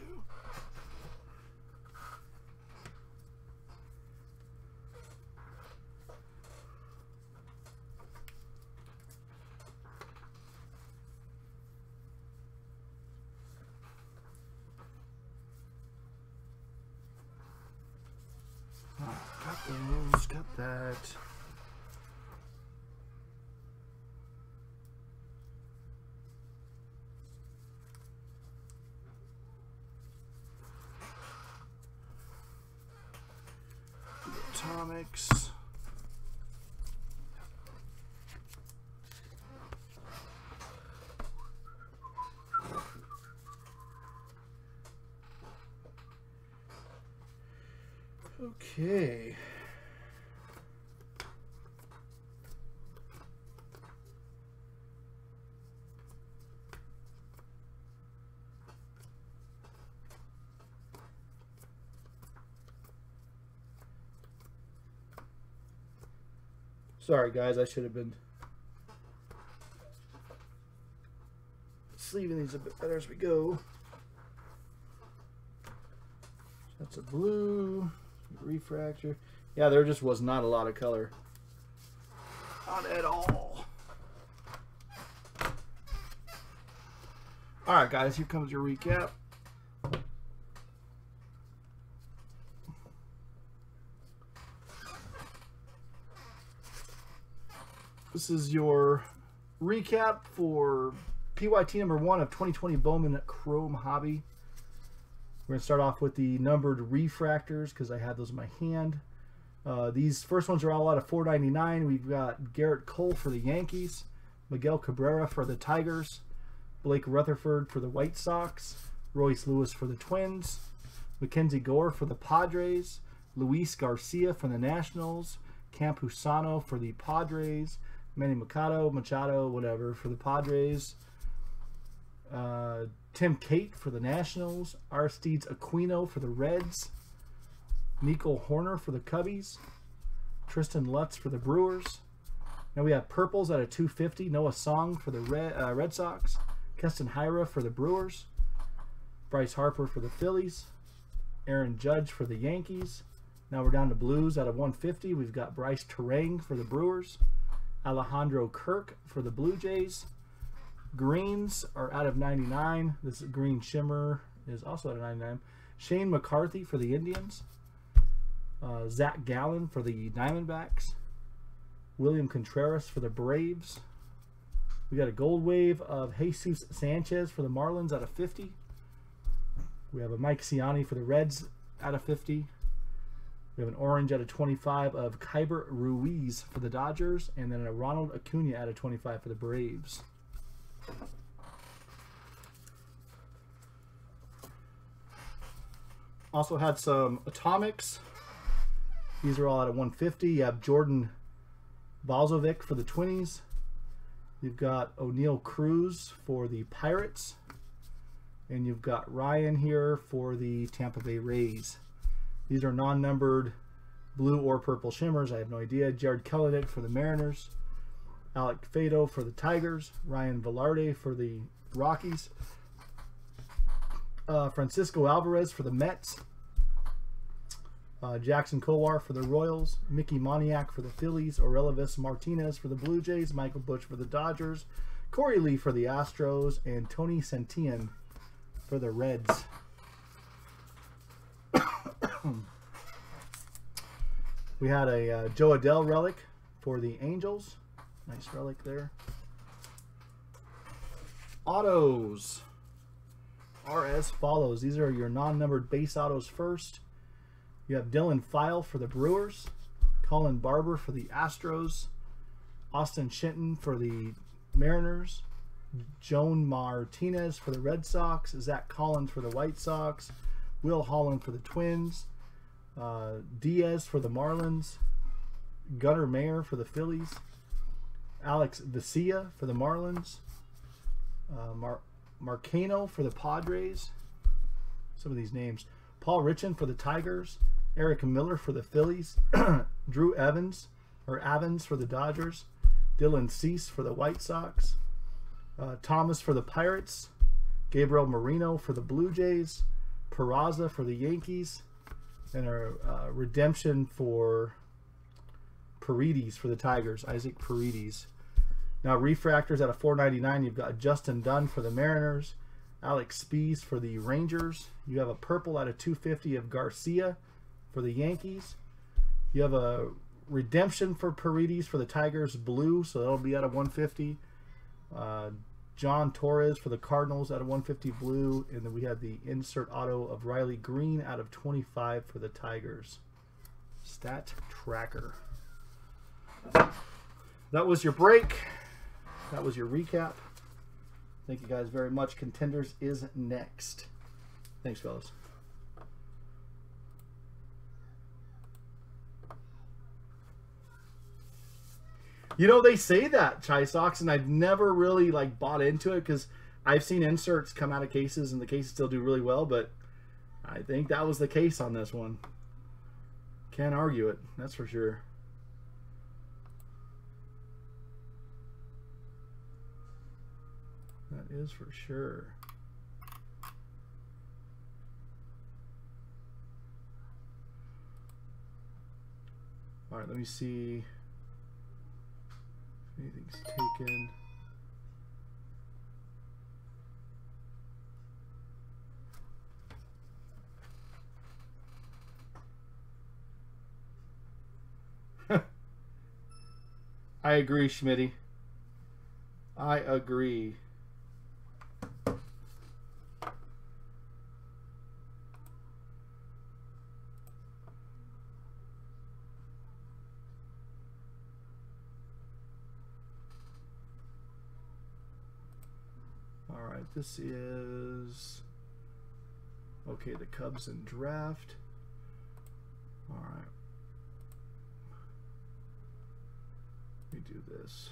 Ah, Got those, got that. Atomics. Okay. Sorry, guys. I should have been sleeving these a bit better as we go. That's a blue refractor. Yeah, there just was not a lot of color. Not at all. All right, guys. Here comes your recap. This is your recap for PYT number one of 2020 Bowman Chrome Hobby. We're going to start off with the numbered refractors because I have those in my hand. Uh, these first ones are all out of 4.99. We've got Gerrit Cole for the Yankees, Miguel Cabrera for the Tigers, Blake Rutherford for the White Sox, Royce Lewis for the Twins, Mackenzie Gore for the Padres, Luis Garcia for the Nationals, Campusano for the Padres, Manny Machado, Machado, whatever, for the Padres. Uh, Tim Cate for the Nationals. Aristides Aquino for the Reds. Nico Hoerner for the Cubbies. Tristen Lutz for the Brewers. Now we have purples at a 250. Noah Song for the Red, uh, Red Sox. Keston Hiura for the Brewers. Bryce Harper for the Phillies. Aaron Judge for the Yankees. Now we're down to blues out of 150. We've got Brice Turang for the Brewers. Alejandro Kirk for the Blue Jays. Greens are out of 99. This green shimmer is also out of 99. Shane McCarthy for the Indians. Uh, Zach Gallen for the Diamondbacks. William Contreras for the Braves. We got a gold wave of Jesus Sanchez for the Marlins out of 50. We have a Mike Siani for the Reds out of 50. We have an orange out of 25 of Keibert Ruiz for the Dodgers, and then a Ronald Acuna out of 25 for the Braves. Also had some atomics. These are all out of 150. You have Jordan Balazovic for the Twinnies. You've got Oneil Cruz for the Pirates. And you've got Ryan here for the Tampa Bay Rays. These are non-numbered blue or purple shimmers. I have no idea. Jarred Kelenic for the Mariners. Alec Faedo for the Tigers. Ryan Vilade for the Rockies. Uh, Francisco Alvarez for the Mets. Uh, Jackson Kowar for the Royals. Mickey Moniak for the Phillies. Orelvis Martinez for the Blue Jays. Michael Busch for the Dodgers. Korey Lee for the Astros, and Tony Santillan for the Reds. We had a uh, Jo Adell relic for the Angels. Nice relic there. Autos are as follows. These are your non-numbered base autos first. You have Dylan File for the Brewers, Colin Barber for the Astros, Austin Shenton for the Mariners, Joan Martinez for the Red Sox, Zack Collins for the White Sox, Will Holland for the Twins, uh, Diaz for the Marlins, Gunnar Mayer for the Phillies, Alex Vesia for the Marlins, uh, Mar- Marcano for the Padres. Some of these names. Paul Richan for the Tigers. Erik Miller for the Phillies. Drew Avans or Evans for the Dodgers. Dylan Cease for the White Sox. Uh, Thomas for the Pirates. Gabriel Moreno for the Blue Jays. Peraza for the Yankees. And a uh, redemption for Paredes for the Tigers. Isaac Paredes. Now refractors at a 499, you've got Justin Dunn for the Mariners, Alex Speas for the Rangers. You have a purple at a 250 of Garcia for the Yankees. You have a redemption for Paredes for the Tigers, blue, so that'll be at a 150. Uh, Jhon Torres for the Cardinals out of 150 blue, and then we have the insert auto of Riley Greene out of 25 for the Tigers. Stat tracker. That was your break. That was your recap. Thank you guys very much. Contenders is next. Thanks, fellas. You know, they say that, Chai Socks, and I've never really like bought into it because I've seen inserts come out of cases and the cases still do really well, but I think that was the case on this one. Can't argue it, that's for sure. That is for sure. All right, let me see anything's taken. (laughs) I agree, Schmitty. I agree. All right, this is okay. The Cubs in draft. All right, me do this.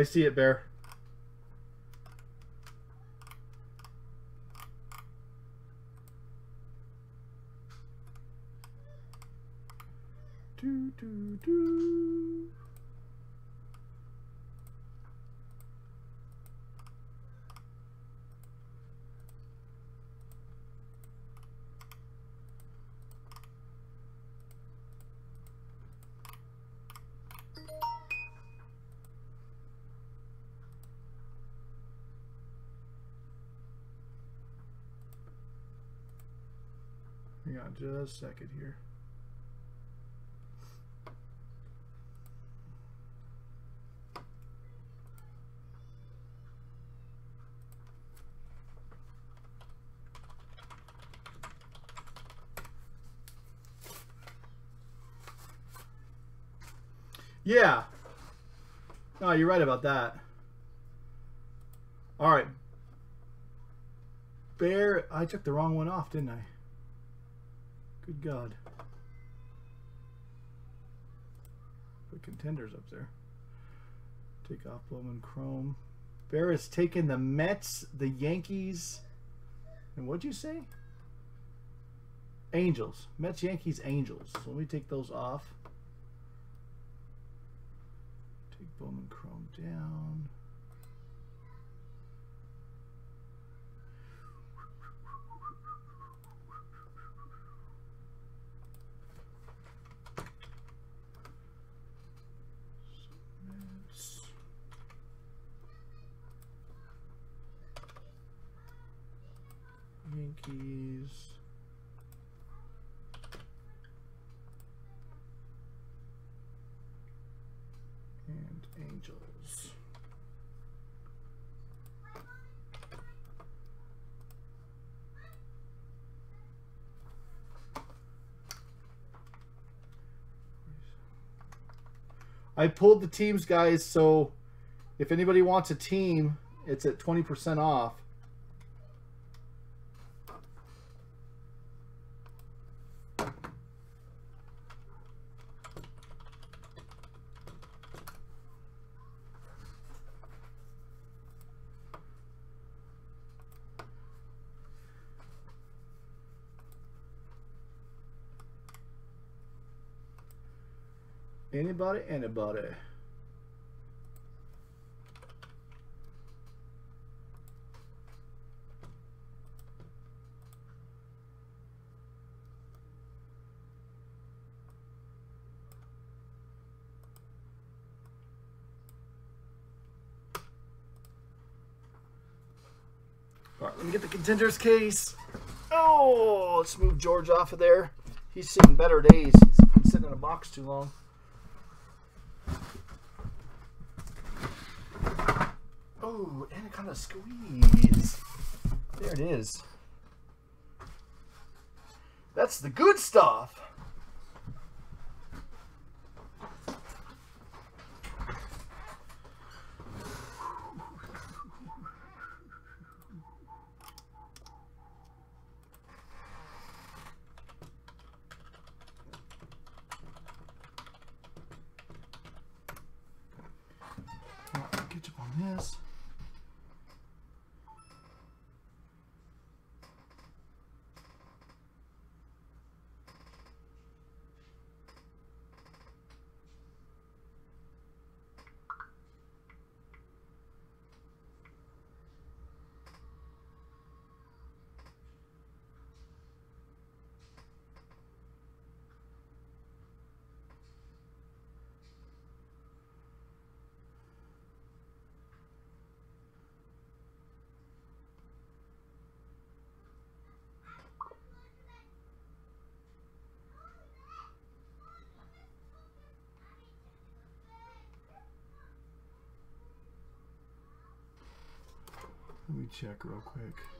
I see it, Bear. Do, do, do. Hang on just a second here. Yeah. No, you're right about that. All right. Bear, I took the wrong one off, didn't I? Good God. Put contenders up there. Take off Bowman Chrome. Bear has taken the Mets, the Yankees, and what'd you say? Angels. Mets, Yankees, Angels. So let me take those off. Take Bowman Chrome down. Mets. Yankees. And Angels. I pulled the teams, guys, so if anybody wants a team, it's at 20% off. Anybody, anybody. All right, let me get the contenders case. Oh, let's move George off of there. He's seen better days. He's been sitting in a box too long. Oh, Anaconda Squeeze. There it is. That's the good stuff. Alright, Get you on this. Let me check real quick.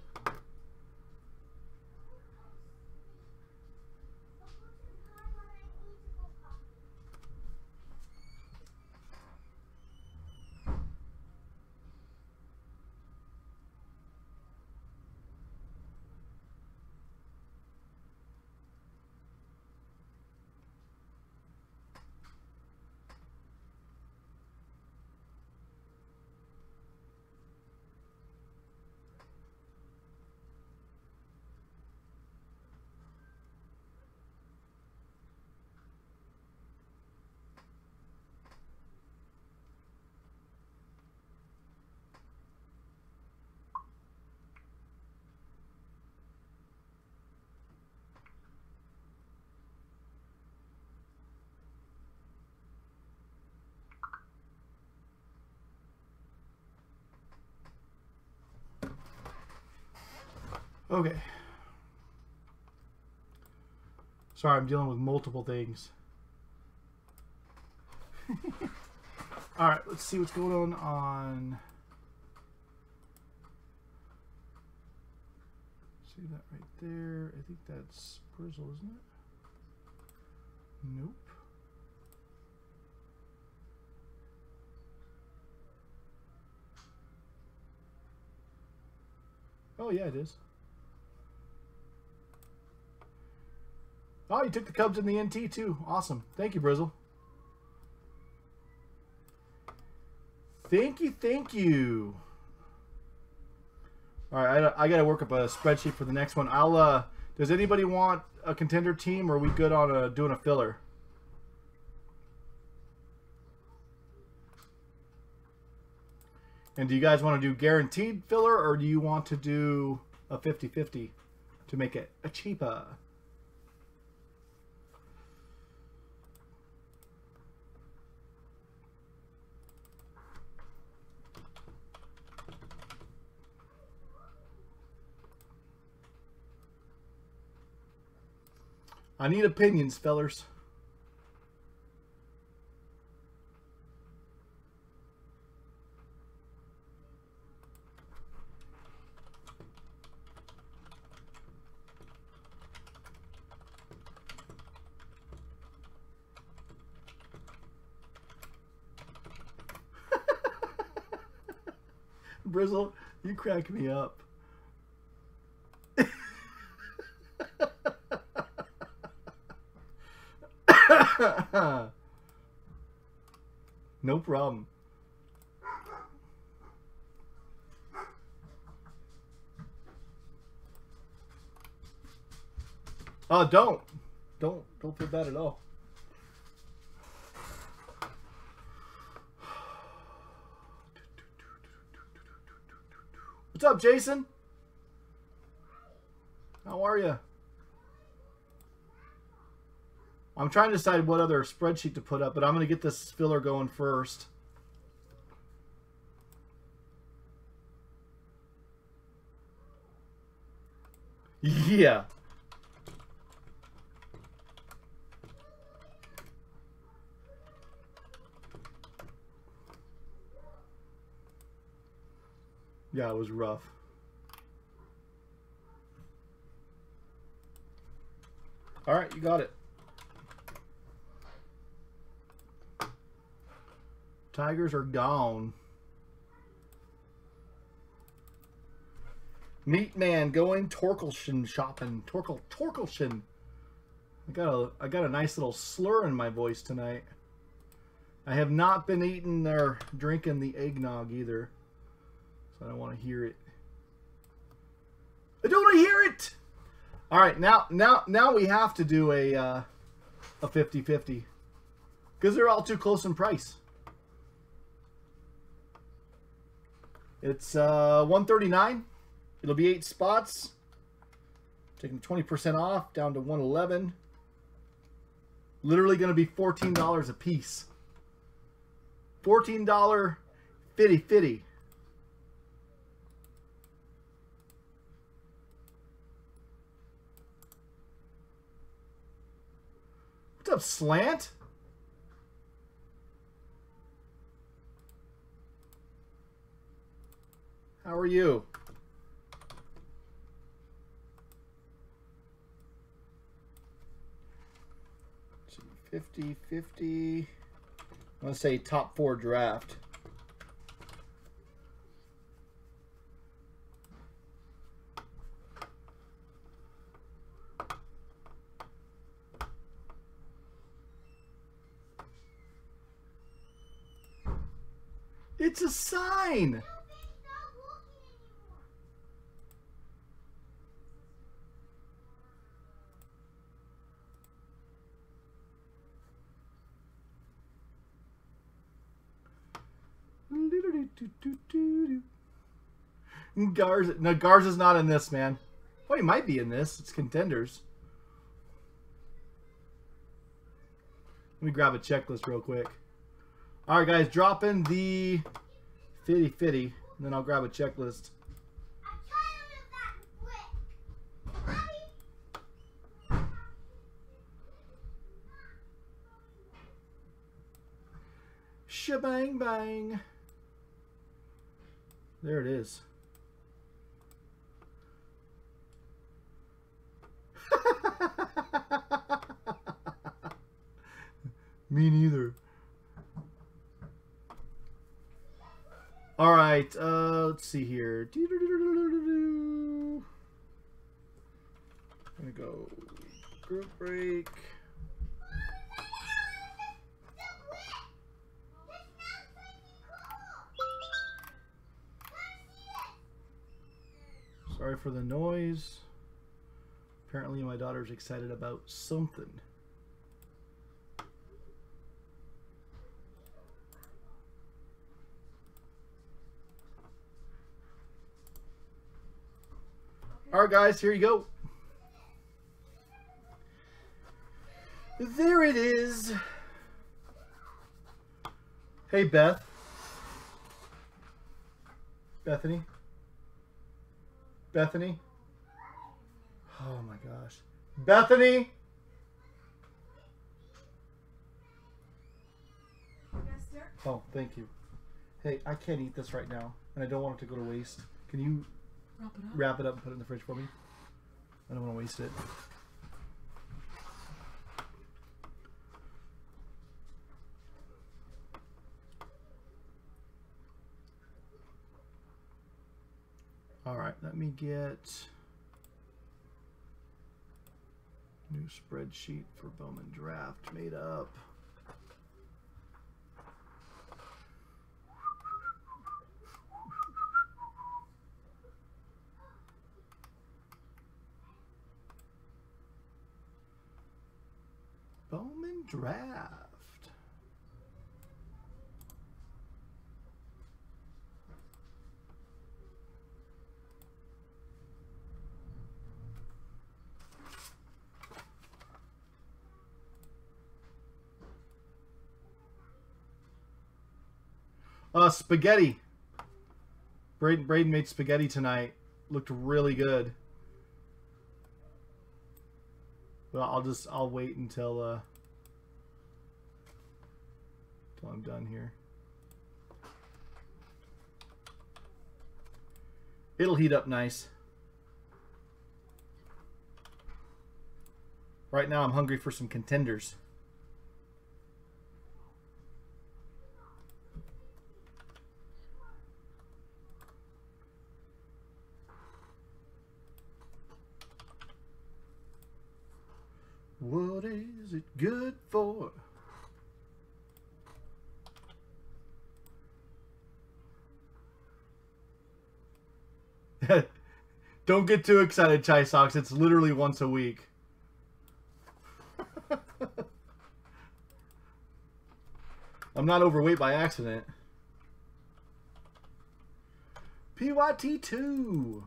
Okay. Sorry, I'm dealing with multiple things. (laughs) All right, let's see what's going on on. See that right there? I think that's Brizzle, isn't it? Nope. Oh yeah, it is. Oh, you took the Cubs in the NT too. Awesome. Thank you, Brizzle. Thank you, thank you. All right, I, I got to work up a spreadsheet for the next one. I'll uh, Does anybody want a contender team, or are we good on a, doing a filler? And do you guys want to do guaranteed filler, or do you want to do a 50-50 to make it a cheaper? I need opinions, fellers. (laughs) Brizzle, you crack me up. (laughs) no problem. Oh, don't. Don't don't feel bad at all. What's up, Jason? How are you? I'm trying to decide what other spreadsheet to put up, but I'm going to get this filler going first. Yeah. Yeah, it was rough. All right, you got it. Tigers are gone. Meat man going Torkelson shopping. Torkel Torkelson. I got a I got a nice little slur in my voice tonight. I have not been eating or drinking the eggnog either. So I don't want to hear it. I don't want to hear it. All right, now now now we have to do a uh, a 50-50 because they're all too close in price. It's uh, 139. It'll be eight spots. Taking 20% off down to 111. Literally going to be $14 a piece. $14 fitty fitty. What's up, Slant? How are you? Fifty, fifty. I'm gonna say top four draft. It's a sign. Garza, no, Garza's not in this, man. Well, he might be in this. It's contenders. Let me grab a checklist real quick. All right, guys, drop in the fitty fitty, and then I'll grab a checklist. Shebang bang. There it is. (laughs) Me neither. All right, uh, let's see here. I'm gonna go group break. Sorry for the noise. Apparently, my daughter's excited about something. All right, guys, here you go. There it is. Hey, Beth. Bethany. Bethany. Oh my gosh. Bethany. Yes, Oh, thank you. Hey, I can't eat this right now, and I don't want it to go to waste. Can you Wrap it up. wrap it up and put it in the fridge for me? I don't want to waste it. All right, let me get new spreadsheet for Bowman Draft made up. Bowman Draft. Uh, spaghetti. Braden, Braden made spaghetti tonight. Looked really good. Well, I'll just I'll wait until uh until I'm done here. It'll heat up nice. Right now I'm hungry for some contenders. What is it good for? (laughs) Don't get too excited, Chai Socks. It's literally once a week. (laughs) I'm not overweight by accident. PYT2.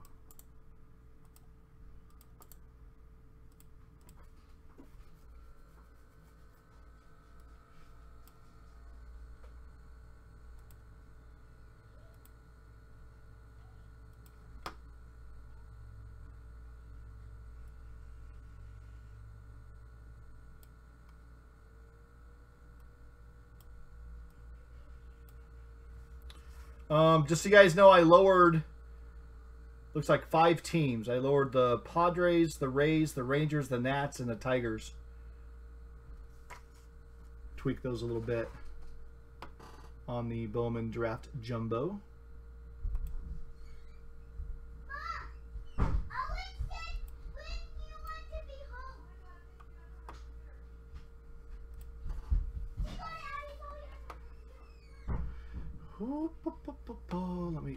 Um, just so you guys know, I lowered. Looks like five teams. I lowered the Padres, the Rays, the Rangers, the Nats, and the Tigers. Tweak those a little bit on the Bowman Draft Jumbo.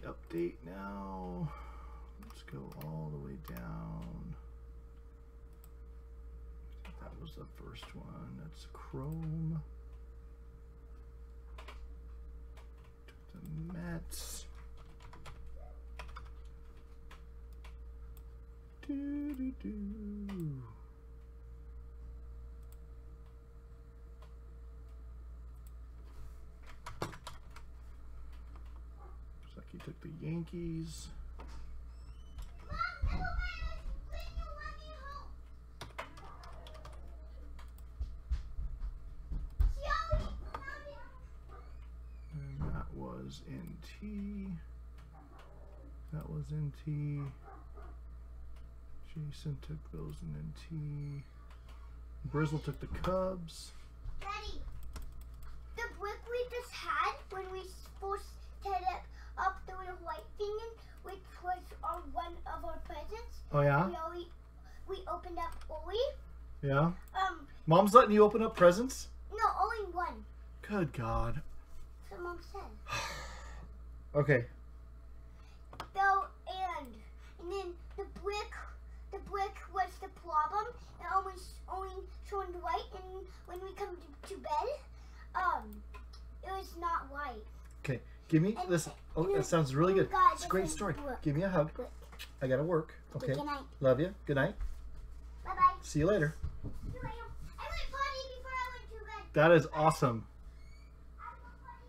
Update now. Let's go all the way down. That was the first one. That's Chrome. The Mets. Do, do, do. Looks like he took the Yankees. Mom, I don't mind when you want me home. Joey, Mommy. And that was NT. That was NT. Jason took those in NT. Brizzle took the Cubs. Daddy, the brick we just had when we first set it up the thing, which was our, one of our presents. Oh yeah? We always, we opened up early. Yeah. Um, Mom's letting you open up presents? no, only one. Good God. So mom said. (sighs) Okay. So and and then the brick, the brick was the problem. It always only showed white, and when we come to, to bed, um, it was not white. Give me this. Oh, that sounds really good. It's a great story. Give me a hug. I gotta work. Okay. Love you. Good night. Bye bye. See you later. I went potty before I went to bed. That is awesome. I went potty.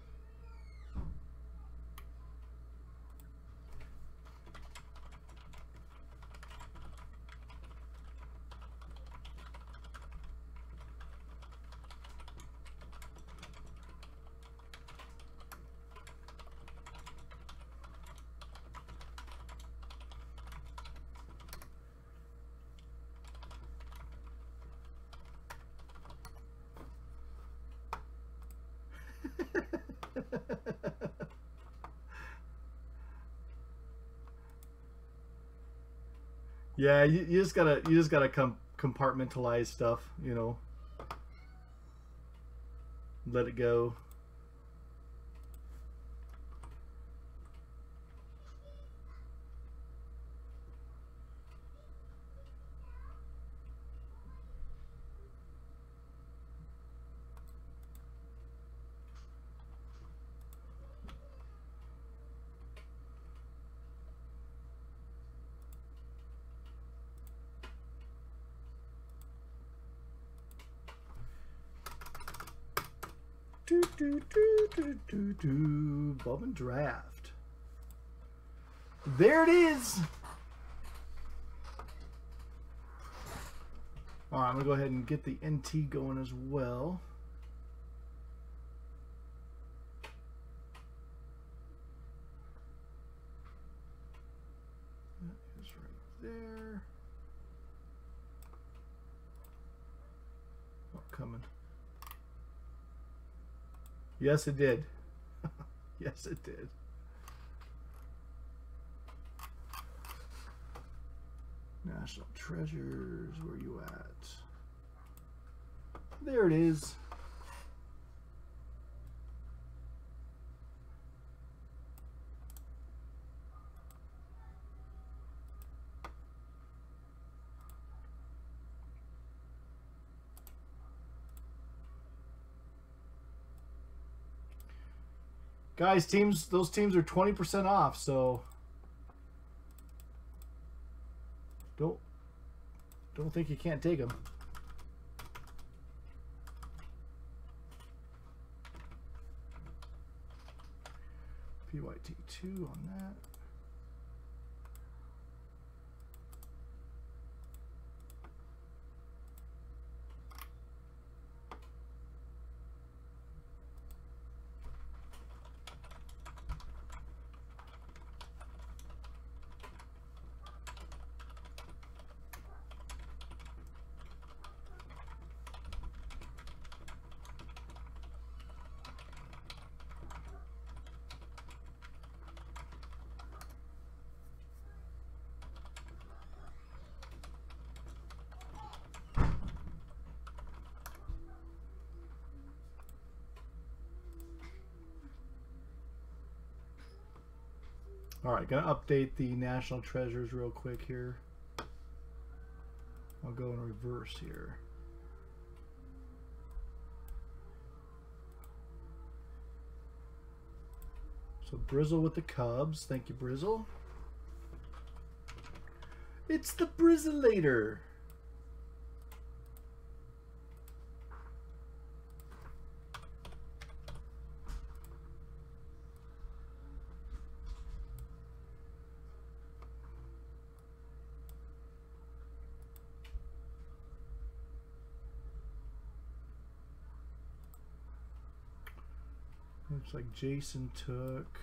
Yeah, you, you just gotta you just gotta com- compartmentalize stuff. You know. Let it go. Do, do, do, do. Bowman Draft. There it is. All right, I'm gonna go ahead and get the NT going as well. That is right there. Oh, coming. Yes, it did. (laughs) yes, it did. National treasures, where you at? There it is. Guys, teams, those teams are 20% off, so don't don't think you can't take them. PYT2 on that. All right, gonna update the national treasures real quick here. I'll go in reverse here. So Brizzle with the Cubs. Thank you, Brizzle. It's the Brizzlator. Looks like Jason took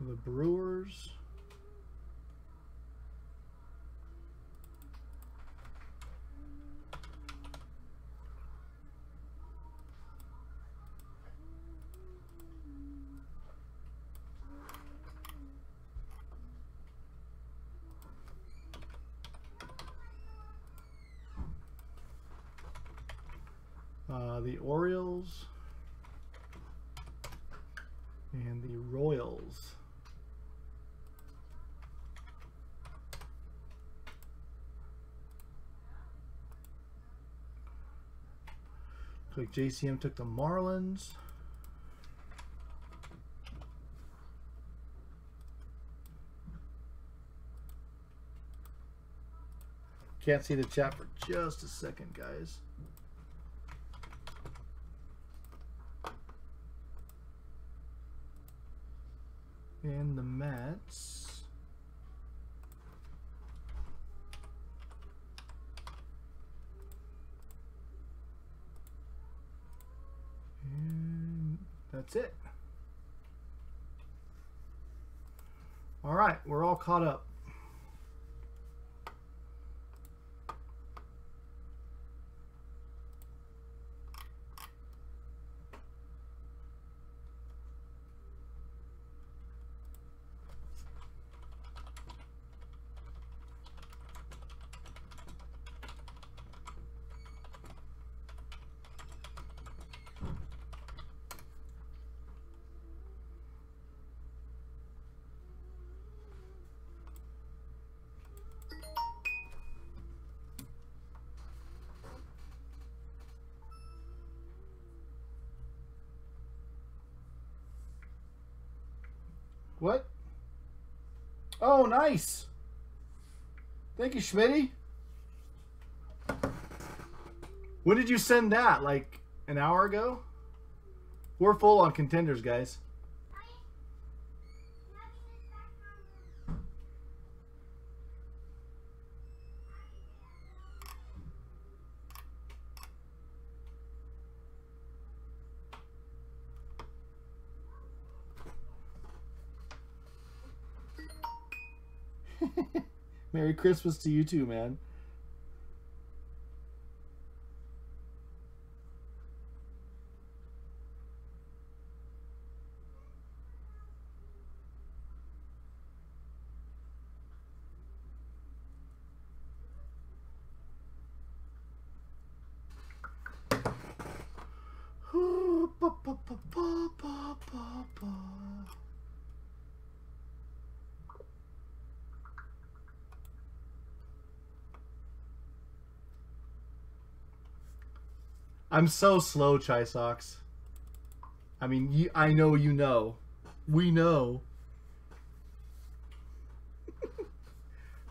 the Brewers. Uh, the Orioles and the Royals. Like JCM took the Marlins. Can't see the chat for just a second, guys. And the Mets. And that's it. All right, we're all caught up. What? Oh, nice. Thank you, Schmitty. When did you send that? Like an hour ago? We're full on contenders, guys. Merry Christmas to you too, man. I'm so slow, Chai Socks. I mean, you, I know you know. We know.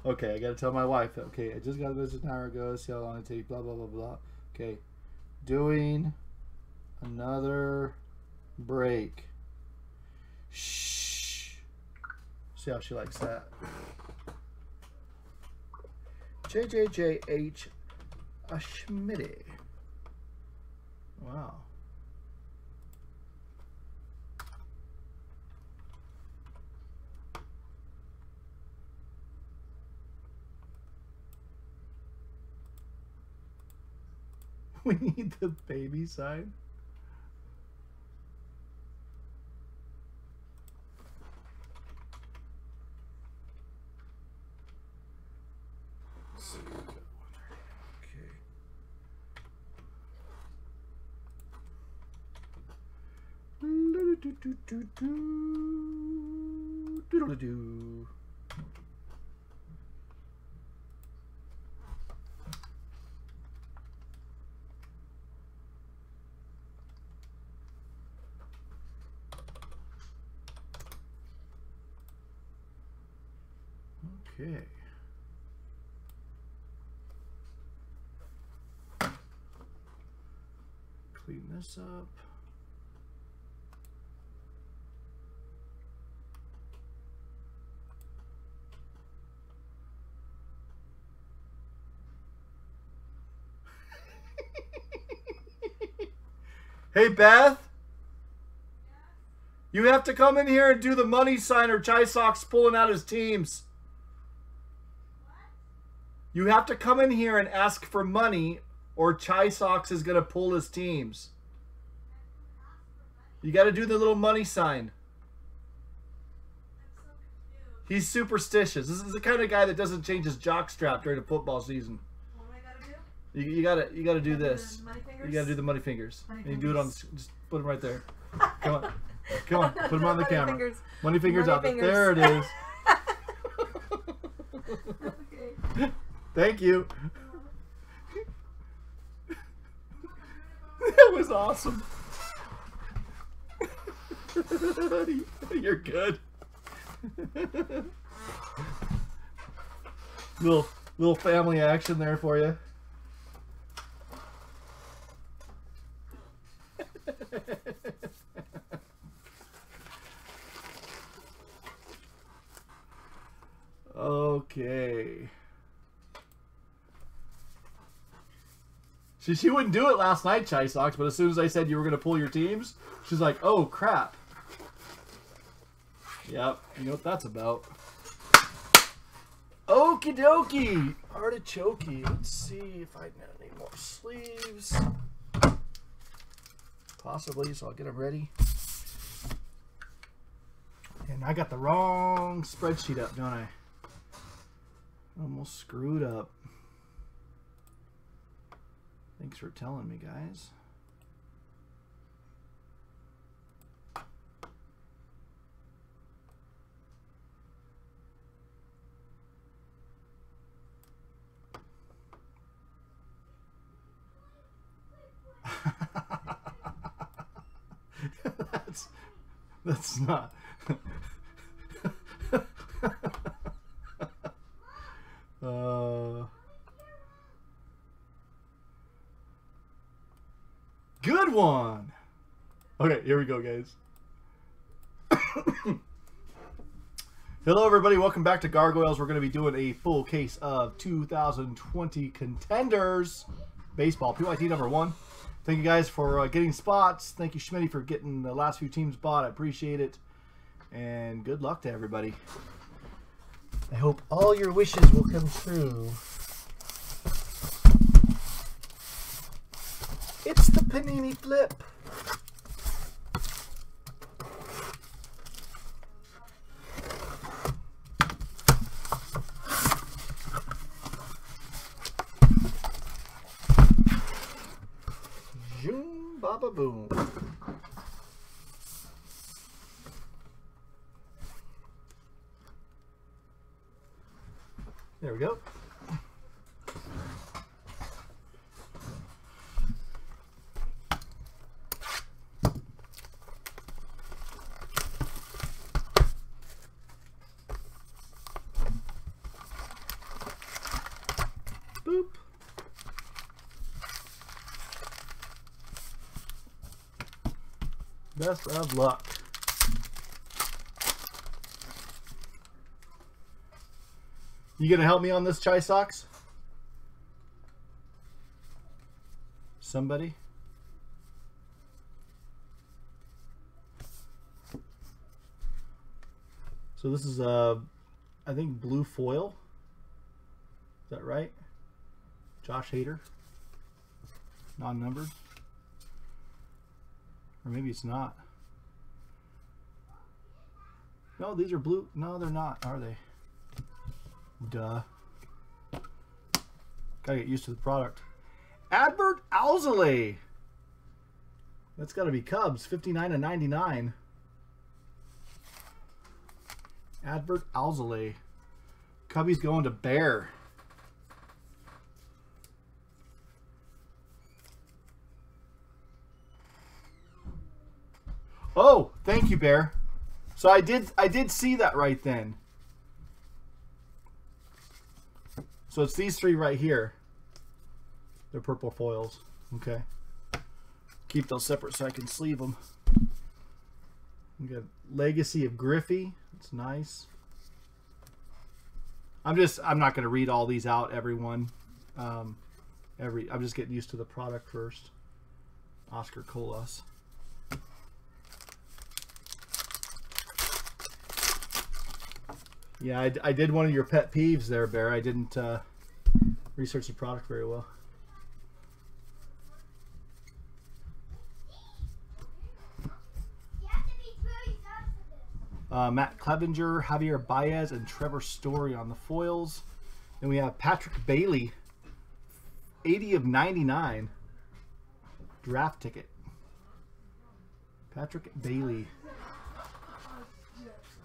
okay, I gotta tell my wife. Okay, I just got a visit an hour ago. See how long it takes. Blah blah blah blah. Okay, doing another break. Shh. See how she likes that. JJJH Ashmidi. Wow. (laughs) We need the baby sign. Let's see. Okay. Doodle-doo. Okay. Clean this up. Hey Beth, you have to come in here and do the money sign or Chai Sox pulling out his teams. You have to come in here and ask for money or Chai Sox is going to pull his teams. You got to do the little money sign. He's superstitious. This is the kind of guy that doesn't change his jock strap during the football season. What do I gotta do? You, you gotta you gotta do this. You gotta do the money fingers. Money and you do it on. fingers. Just put them right there. (laughs) Come on, come on. Put them on the Money camera. fingers. Money fingers Money out there. fingers. There it is. okay. (laughs) Thank you. (laughs) That was awesome. You're good. little little family action there for you. Okay. She, she wouldn't do it last night, Chai Sox, but as soon as I said you were going to pull your teams, she's like, oh, crap. Yep, you know what that's about. Okie dokie. Artichoke. Let's see if I got any more sleeves. Possibly, so I'll get them ready. And I got the wrong spreadsheet up, don't I? Almost screwed up. Thanks for telling me, guys. (laughs) that's that's not uh good one okay here we go guys hello everybody welcome back to gargoyles we're going to be doing a full case of 2020 contenders baseball pyt number one Thank you guys for uh, getting spots. Thank you, Schmitty, for getting the last few teams bought. I appreciate it. And good luck to everybody. I hope all your wishes will come true. It's the Panini Flip. Zoom, boom. There we go. Best of luck. You gonna help me on this chai socks? Somebody? So this is uh I think blue foil. Is that right? Josh Hader. Non-numbered. Or maybe it's not. No, these are blue. No, they're not, are they? Duh. Gotta get used to the product. Adbert Alzolay. That's got to be Cubs. 59 and 99. Adbert Alzolay. Cubby's going to Bear. Oh, thank you, Bear. So I did I did see that right then. So it's these three right here. They're purple foils. Okay. Keep those separate so I can sleeve them. We got Legacy of Griffey. It's nice. I'm just I'm not going to read all these out, everyone. Um, every I'm just getting used to the product first. Oscar Colas. Yeah, I, I did one of your pet peeves there, Bear. I didn't uh, research the product very well. Uh, Matt Clevinger, Javier Baez, and Trevor Story on the foils. Then we have Patrick Bailey, 80 of 99. Draft ticket. Patrick Bailey.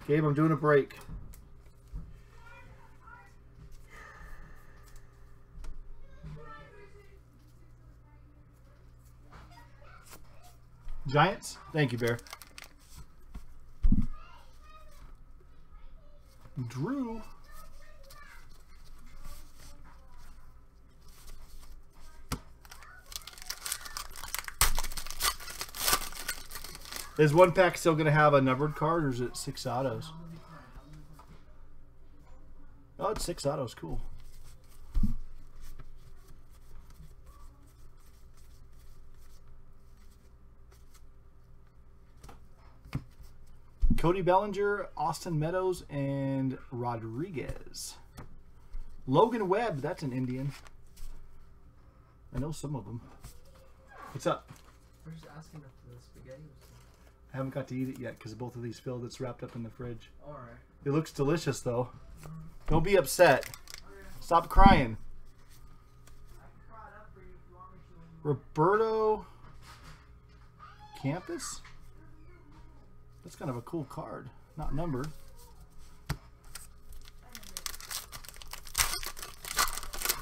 Gabe, I'm doing a break. Giants? Thank you, Bear. Drew. Is one pack still going to have a numbered card, or is it six autos? Oh, it's six autos. Cool. Cody Bellinger, Austin Meadows, and Rodriguez. Logan Webb, that's an Indian. I know some of them. What's up? We're just asking if the spaghetti. I haven't got to eat it yet because both of these filled. It's wrapped up in the fridge. Alright. It looks delicious though. Mm-hmm. Don't be upset. Oh, Stop crying. Roberto Campos? That's kind of a cool card. Not numbered.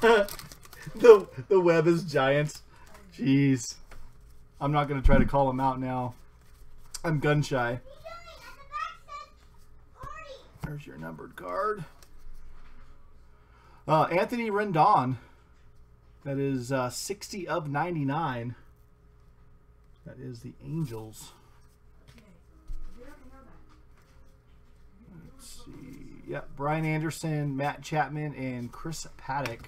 (laughs) the the web is giants. Jeez. I'm not gonna try to call him out now. I'm gun shy. There's your numbered card. Uh, Anthony Rendon. That is uh, 60 of 99. That is the Angels. Let's Yep, Brian Anderson, Matt Chapman, and Chris Paddack.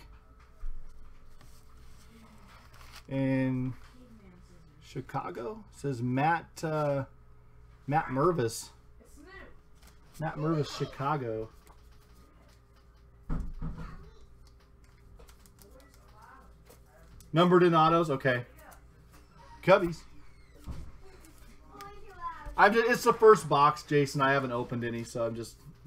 In Chicago says Matt uh, Matt Mervis. Matt Mervis, Chicago. Numbered in autos, okay. Cubbies. I'm just, it's the first box, Jason. I haven't opened any, so I'm just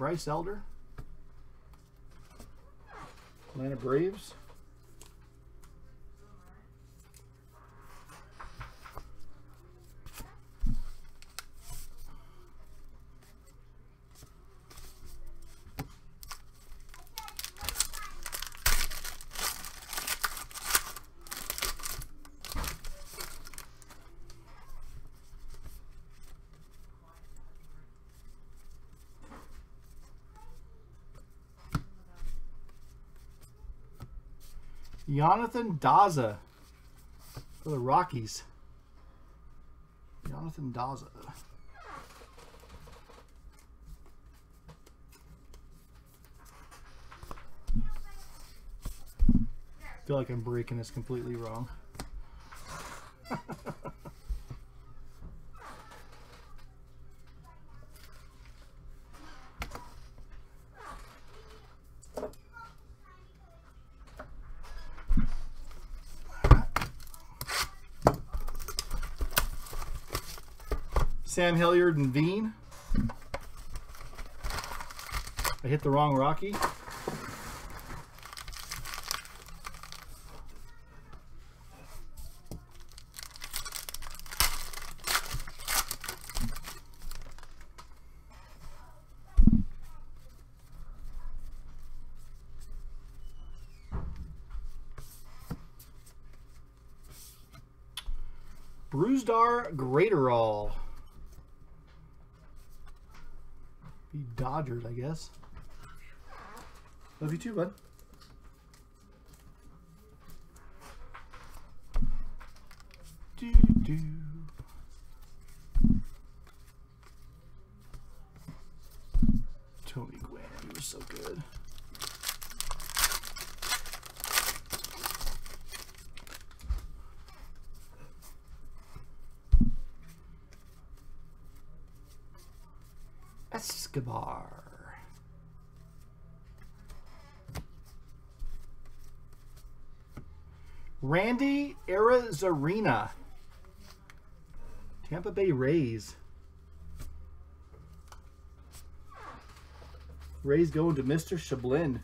Bryce Elder. Atlanta Braves. Jonathan Daza for the Rockies. Jonathan Daza. I feel like I'm breaking this completely wrong. Sam Hilliard and Veen. I hit the wrong Rocky. Brusdar Graterol. Be Dodgers, I guess. Love you too, bud. Do do. Tony Gwynn, he was so good. Escobar. Randy Arozarena. Tampa Bay Rays. Rays going to Mr. Shablin.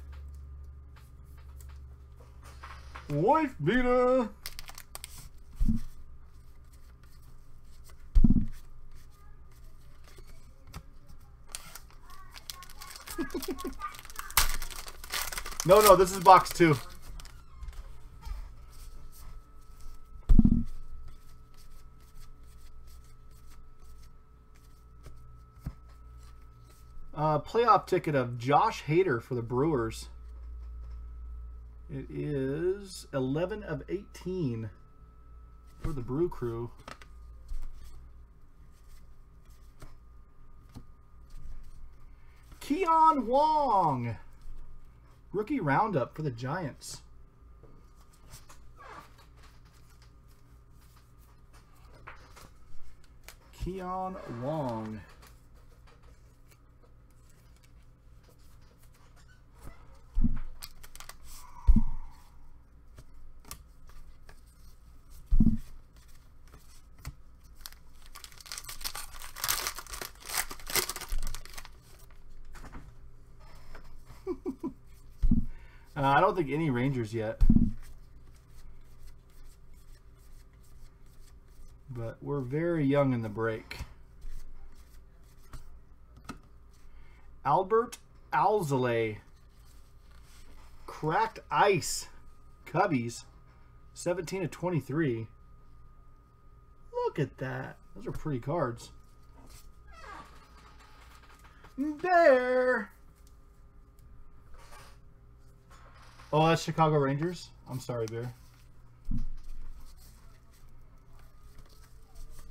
Wife beater. (laughs) no, no, this is box two. Uh, playoff ticket of Josh Hader for the Brewers. It is 11 of 18 for the Brew Crew. Kean Wong. Rookie roundup for the Giants. Kean Wong. I don't think any Rangers yet. But we're very young in the break. Adbert Alzolay. Cracked Ice. Cubbies. 17 to 23. Look at that. Those are pretty cards. There. Oh, that's Chicago Rangers? I'm sorry, Bear.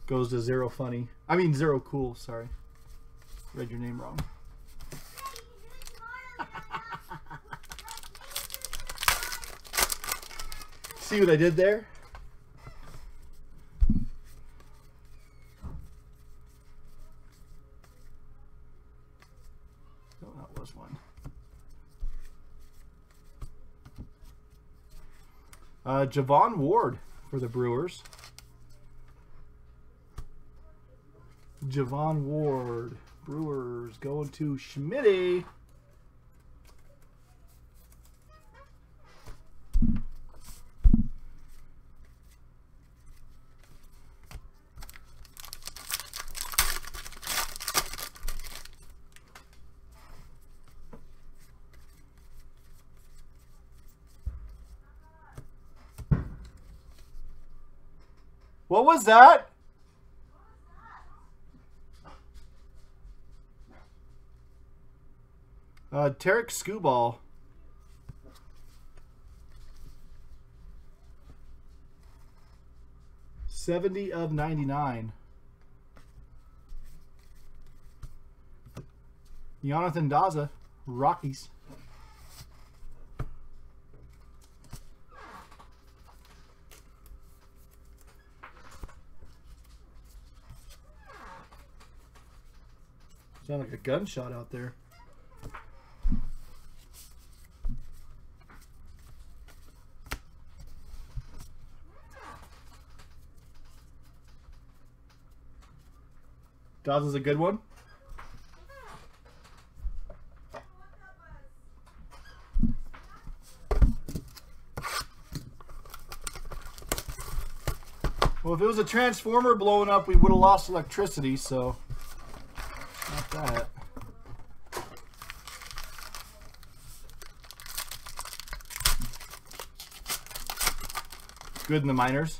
Goes to zero funny. I mean, zero cool, sorry. Read your name wrong. (laughs) See what I did there? Oh, that was one. Uh, Javon Ward for the Brewers. Javon Ward. Brewers going to Schmitty. What that? Uh, Tarik Skubal. Seventy of ninety-nine. Jonathan Daza, Rockies. Sound like a gunshot out there. Dawes is a good one. Well, if it was a transformer blowing up, we would have lost electricity, so not that. Good in the minors.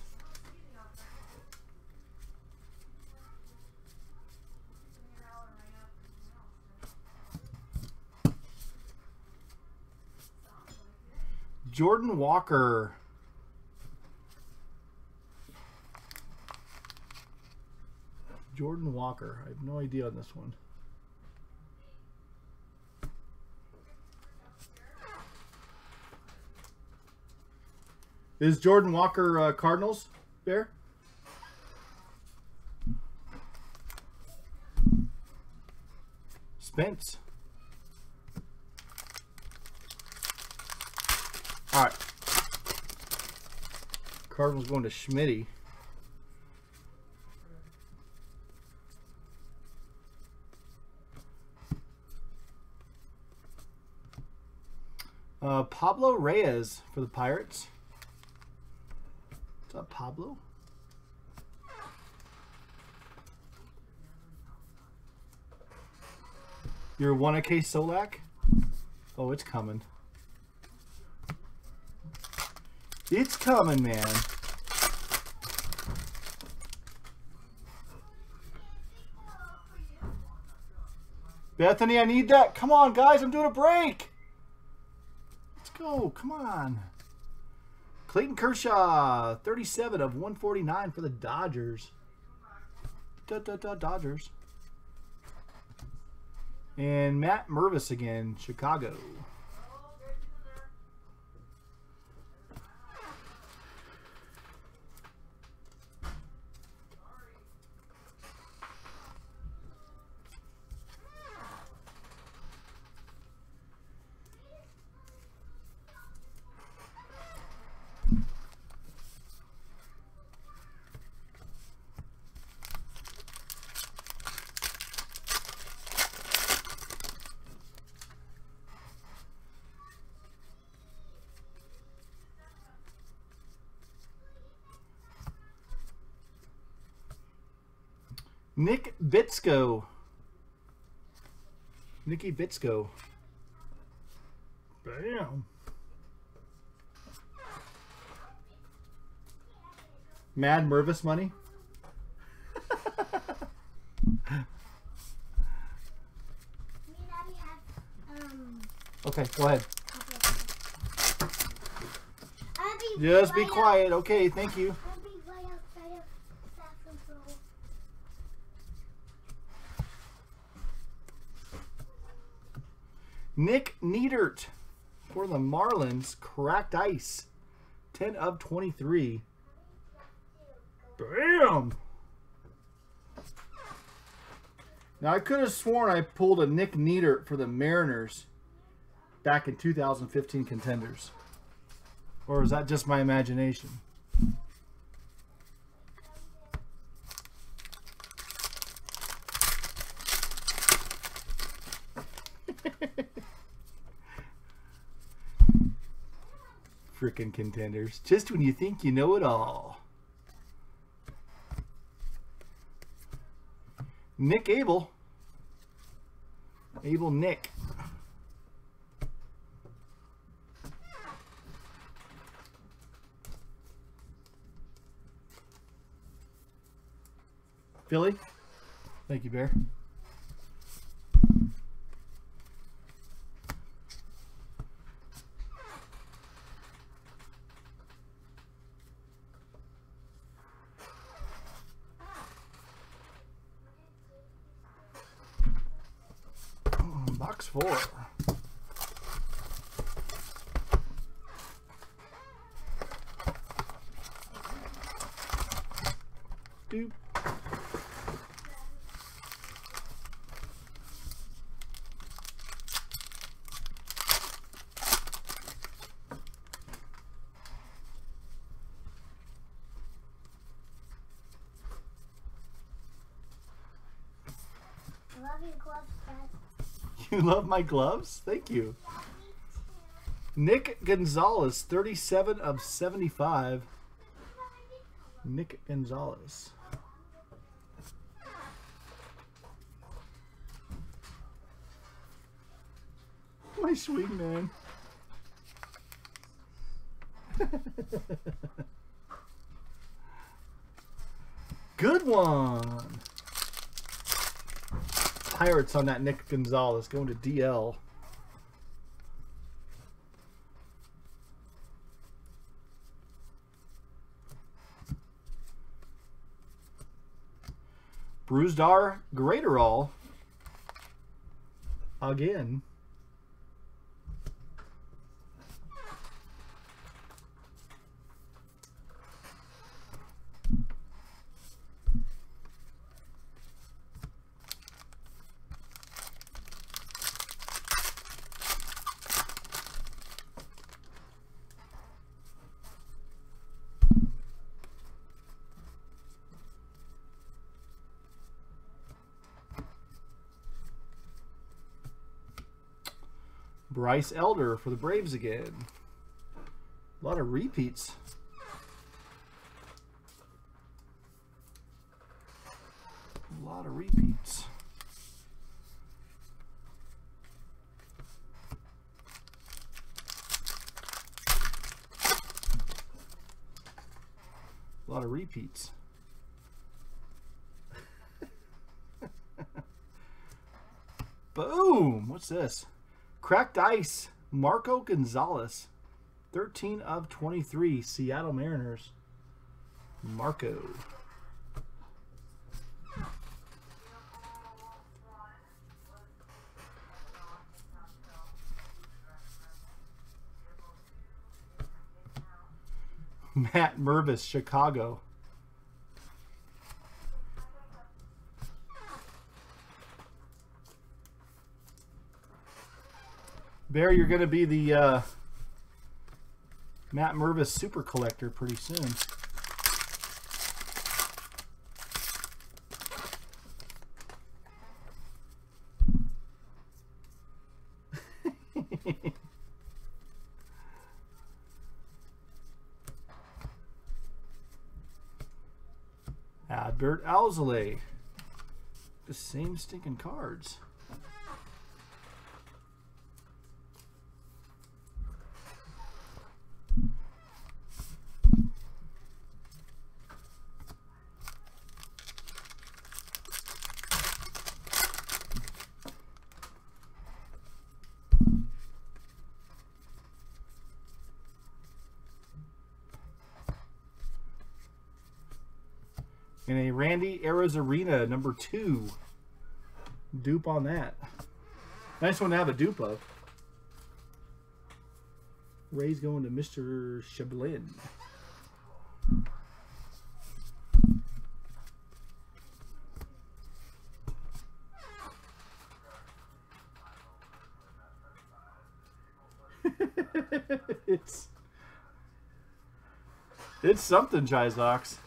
Jordan Walker. Jordan Walker. I have no idea on this one. Is Jordan Walker uh, Cardinals there? Spence. All right. Cardinals going to Schmitty. Uh, Pablo Reyes for the Pirates. Pablo? A case Solak? Oh, it's coming. It's coming, man. Bethany, I need that. Come on, guys. I'm doing a break. Let's go. Come on. Clayton Kershaw, 37 of 149 for the Dodgers. Da, da, da, Dodgers. And Matt Mervis again, Chicago. Nick Bitsko. Nicky Bitsko. Bam. Mad Mervis money. Me and Abby have um. Okay, go ahead. Just be quiet. Okay, thank you. Abby, right outside of bathroom door. Nick Neidert for the Marlins. Cracked ice. 10 of 23. Bam! Now, I could have sworn I pulled a Nick Neidert for the Mariners back in 2015 contenders. Or is that just my imagination? Frickin' contenders. Just when you think you know it all. Nick Abel. Abel Nick. Philly. Thank you, Bear. Box four. Doop. I love your gloves, Dad. You love my gloves? Thank you. Nick Gonzalez, 37 of 75. Nick Gonzalez. My sweet man. (laughs) Good one. Pirates on that Nick Gonzalez going to DL. Bruised R, Greater All, Again. Bryce Elder for the Braves again. A lot of repeats. A lot of repeats. A lot of repeats. (laughs) Boom! What's this? Cracked ice. Marco Gonzalez. 13 of 23. Seattle Mariners. Marco. Matt Mervis, Chicago. Bear, you're going to be the uh, Matt Mervis super collector pretty soon. (laughs) Adbert Alzolay. The same stinking cards. in a Arena number two. Dupe on that. Nice one to have a dupe of. Ray's going to Mr. Shablin. (laughs) it's it's something, Chizox.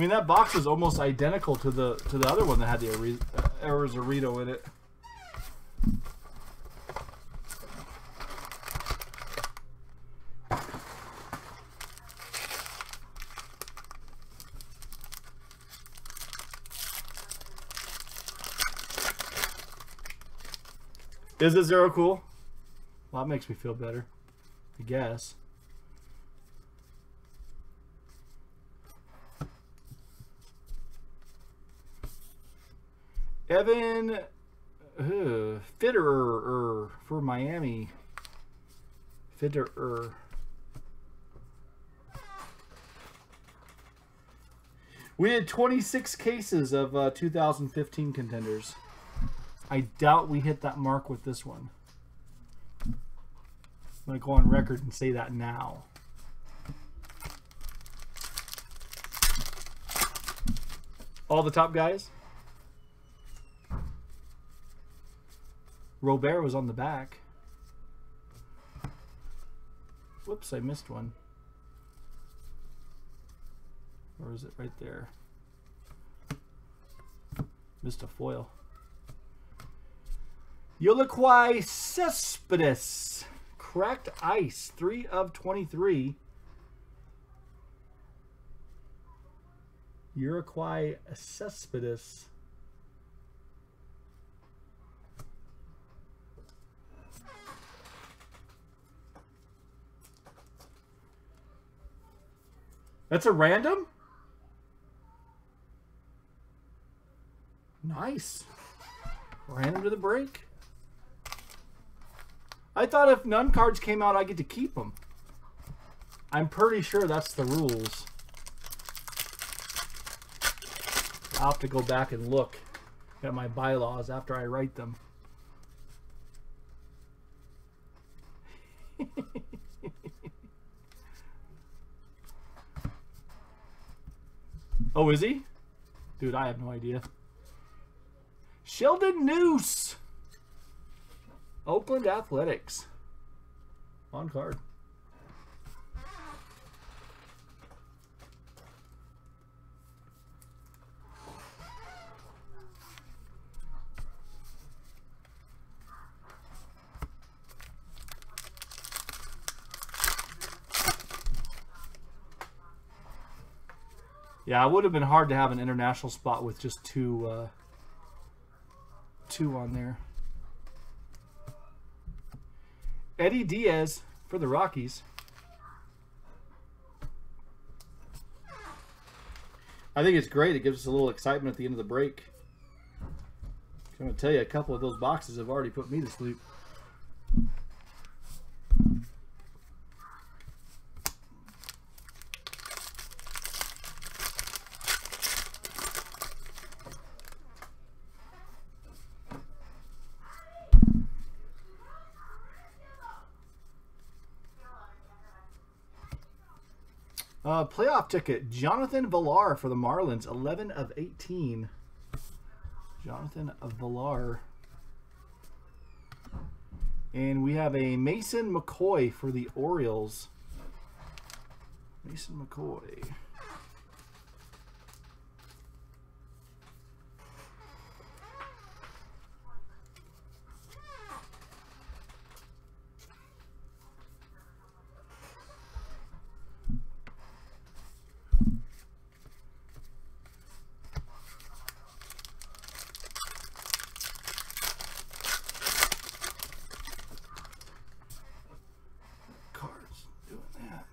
I mean, that box is almost identical to the to the other one that had the Arozarena in it. Is it zero cool? Well, that makes me feel better. I guess. Evan uh, Fitterer for Miami. Fitterer. We had 26 cases of uh, 2015 contenders. I doubt we hit that mark with this one. I'm going to go on record and say that now. All the top guys? Robert was on the back. Whoops, I missed one. Or is it right there? Missed a foil. Yoelqui Cespedes. Cracked ice. 3 of 23. Uruguay Cespedes. That's a random? Nice. Random to the break. I thought if none cards came out, I get to keep them. I'm pretty sure that's the rules. I'll have to go back and look at my bylaws after I write them. Oh, is he? Dude, I have no idea. Sheldon Neuse. Oakland Athletics. On card. Yeah, it would have been hard to have an international spot with just two uh, two on there. Eddie Diaz for the Rockies. I think it's great. It gives us a little excitement at the end of the break. I'm going to tell you, a couple of those boxes have already put me to sleep. Uh, playoff ticket, Jonathan Villar for the Marlins, 11 of 18. Jonathan Villar. And we have a Mason McCoy for the Orioles. Mason McCoy. Cards doing that.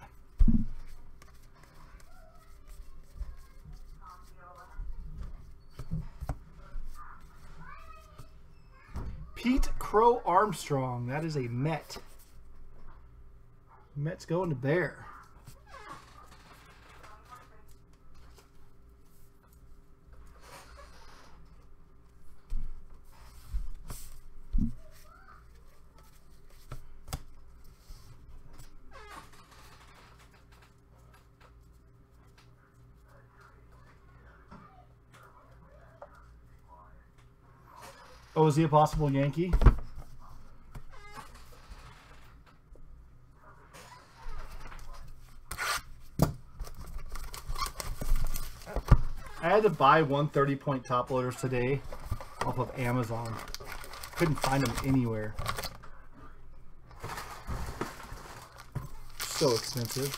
Pete Crow Armstrong. That is a Met. Met's going to Bear. Oh, is he a possible Yankee? I had to buy 130 point top loaders today off of Amazon. Couldn't find them anywhere. So expensive.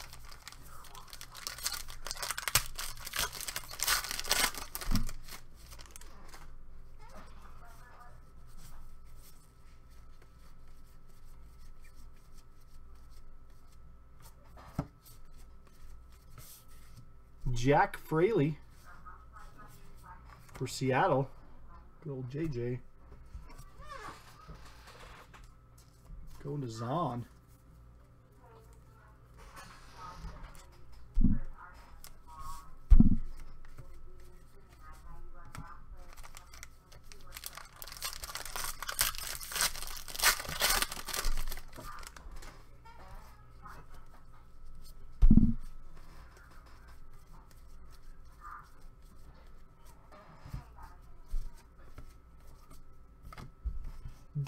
Jack Fraley for Seattle. Good old JJ. Going to Zahn.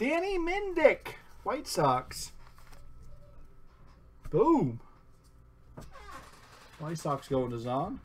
Danny Mendick, White Sox. Boom. White Sox going to Zahn.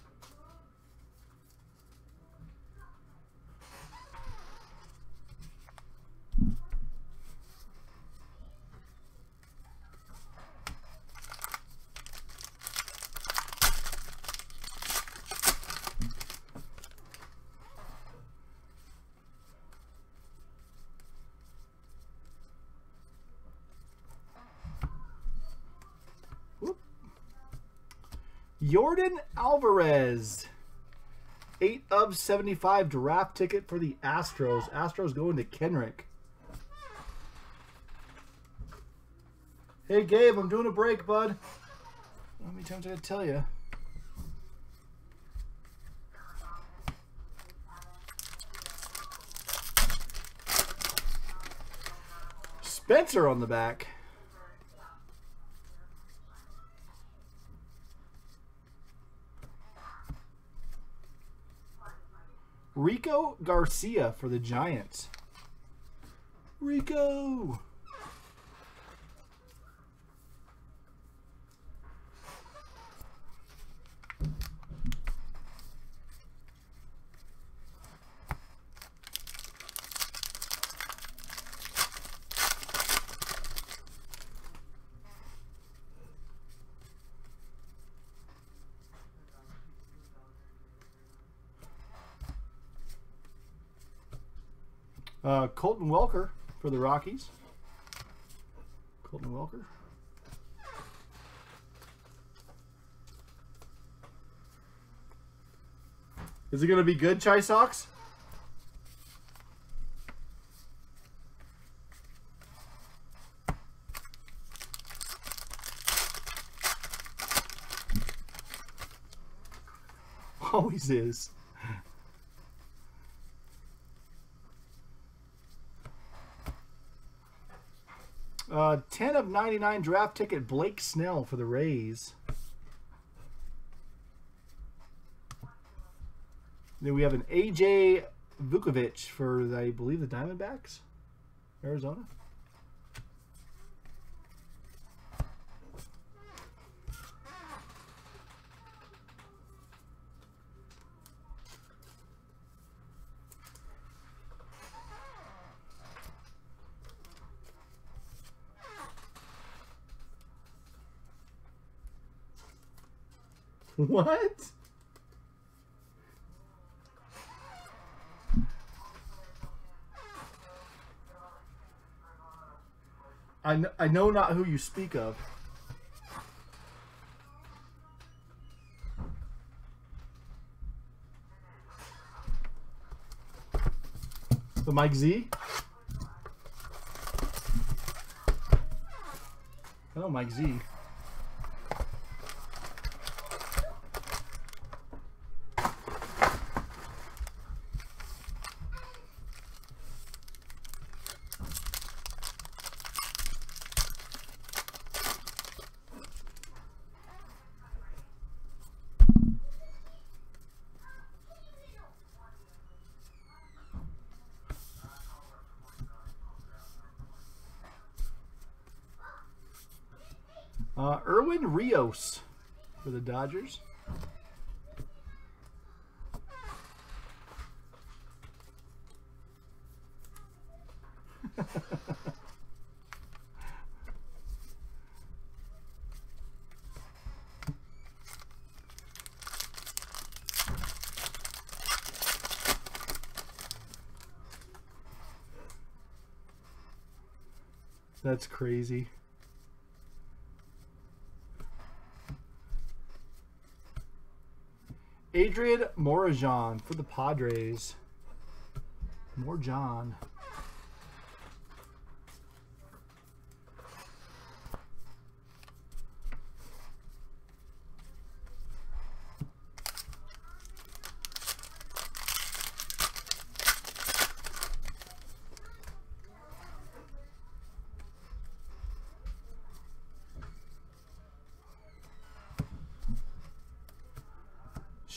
Yordan Alvarez. 8 of 75 draft ticket for the Astros. Astros going to Kenrick. Hey, Gabe, I'm doing a break, bud. How many times did I tell you? Spencer on the back. Rico Garcia for the Giants. Rico. Uh, Colton Welker for the Rockies. Colton Welker. Is it going to be good, Chai Socks? Always is. Uh, 10 of 99 draft ticket Blake Snell for the Rays. Then we have an AJ Vukovich for, the, I believe, the Diamondbacks, Arizona. (laughs) What? I, kn- I know not who you speak of. The Mike Z? know Mike Z. Uh, For the Dodgers. (laughs) That's crazy. Adrian Morejon for the Padres. More John.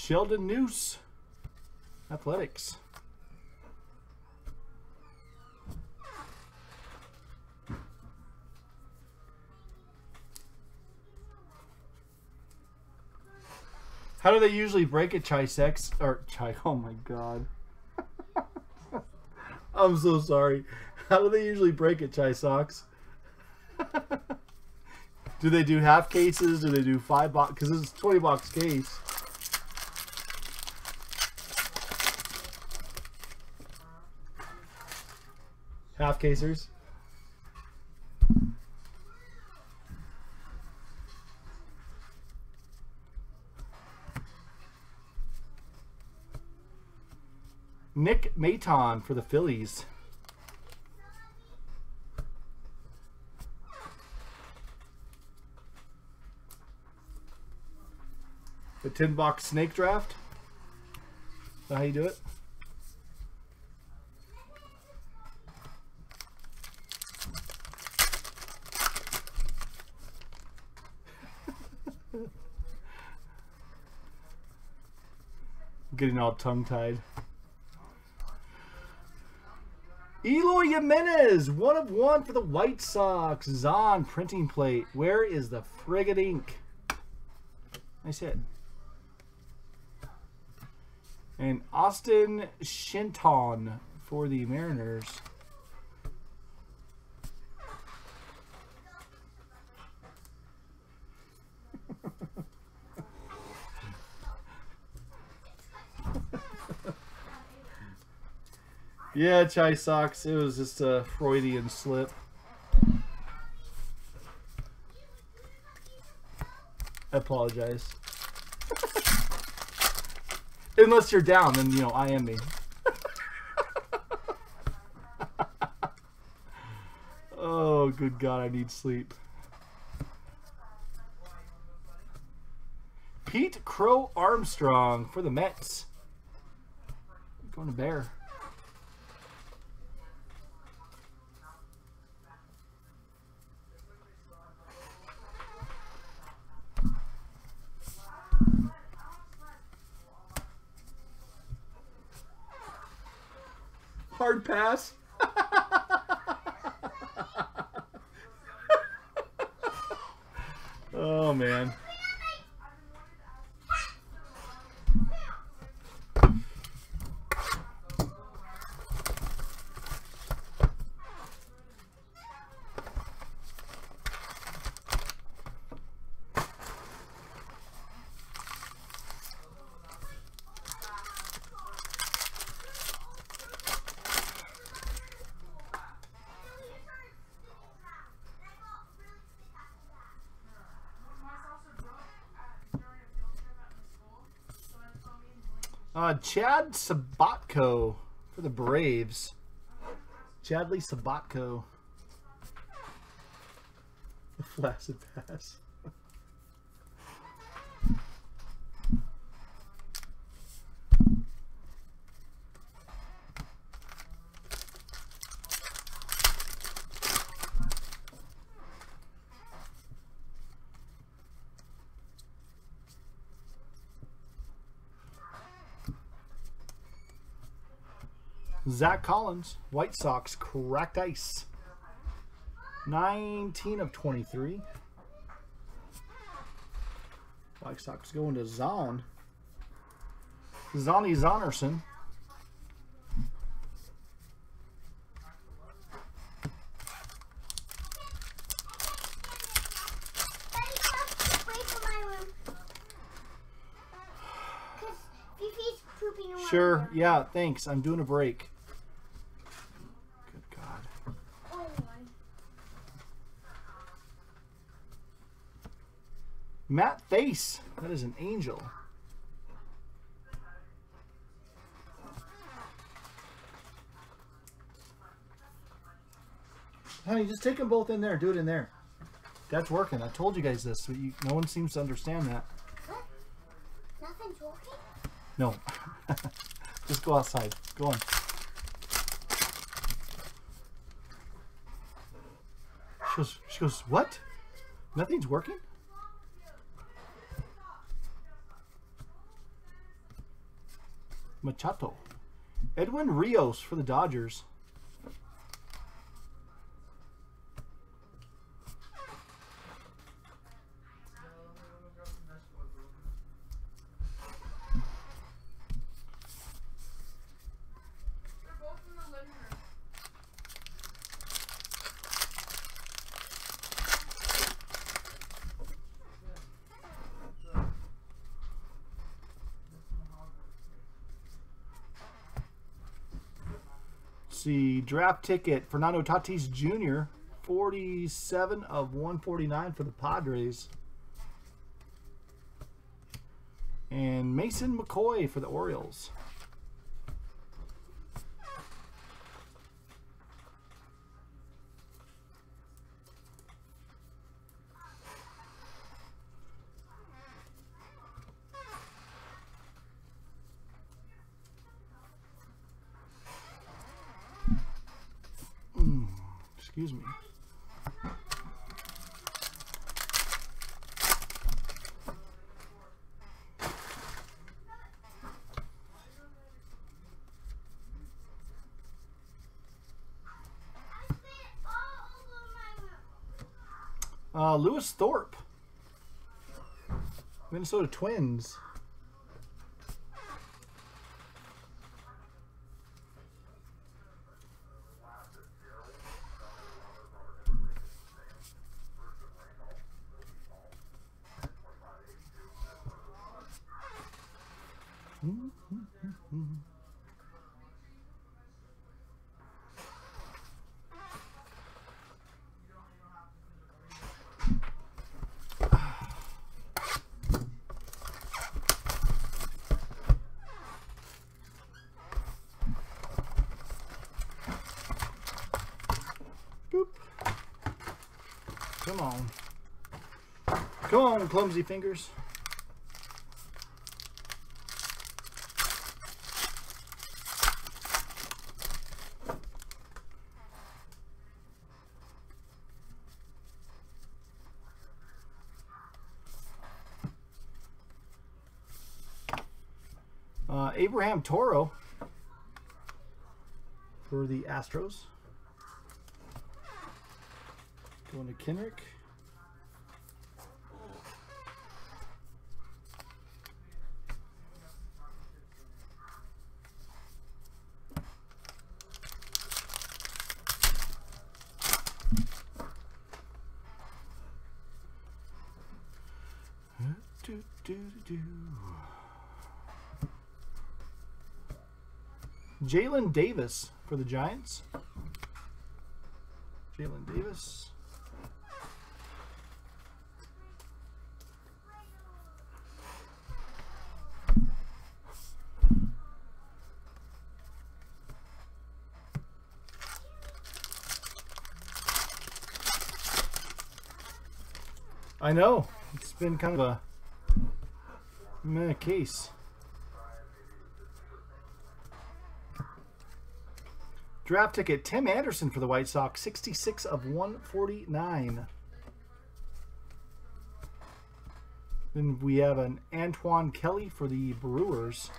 Sheldon Neuse. Athletics. How do they usually break a chai sex or chai? (laughs) Oh my god. (laughs) I'm so sorry. How do they usually break it, chai socks? do they do half cases? Do they do five box? Because it's a 20 box case. Casers. Nick Maton for the Phillies. The tin box snake draft. Is that how you do it? Getting all tongue tied. Eloy Jimenez, one of one for the White Sox. Zon printing plate. Where is the frigate ink? Nice hit. And Austin Shenton for the Mariners. Yeah, chai socks. It was just a Freudian slip. I apologize. Unless you're down, then you know I am me. (laughs) oh, good God, I need sleep. Pete Crow Armstrong for the Mets. Going to Bear. Hard pass. (laughs) oh man. Chad Sobotka for the Braves. Chadley Sobotka. The (laughs) flaccid pass. Zack Collins, White Sox, cracked ice. 19 of 23. White Sox going to Zon. Zonny Zonerson. Daddy, come away from my room. Cause Fifi's pooping around. Sure, yeah, thanks. I'm doing a break. Good God. Oh my. Matt Face. That is an angel. Honey, just take them both in there. Do it in there. That's working. I told you guys this, but you, no one seems to understand that. What? Nothing's working? No. (laughs) just go outside. Go on. She goes, she goes, what? Nothing's working? Machado. Edwin Rios for the Dodgers. Draft ticket Fernando Tatis Jr. 47 of 149 for the Padres. And Mason McCoy for the Orioles. Excuse me. I spit all over my room. Uh, Lewis Thorpe. Minnesota Twins. On, clumsy fingers. Uh, Abraham Toro for the Astros. Going to Kenrick. Do, do, do, do. Jaylin Davis for the Giants. Jaylin Davis. I know. It's been kind of a meh case. Draft ticket Tim Anderson for the White Sox, 66 of 149. Then we have an Antoine Kelly for the Brewers.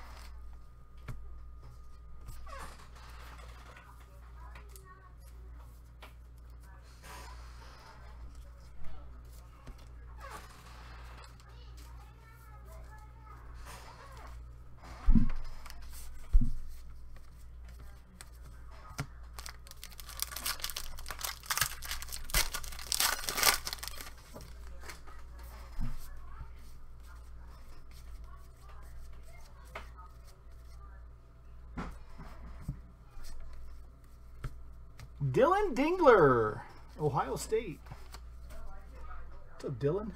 Dillon Dingler, Ohio State. What's up, Dillon?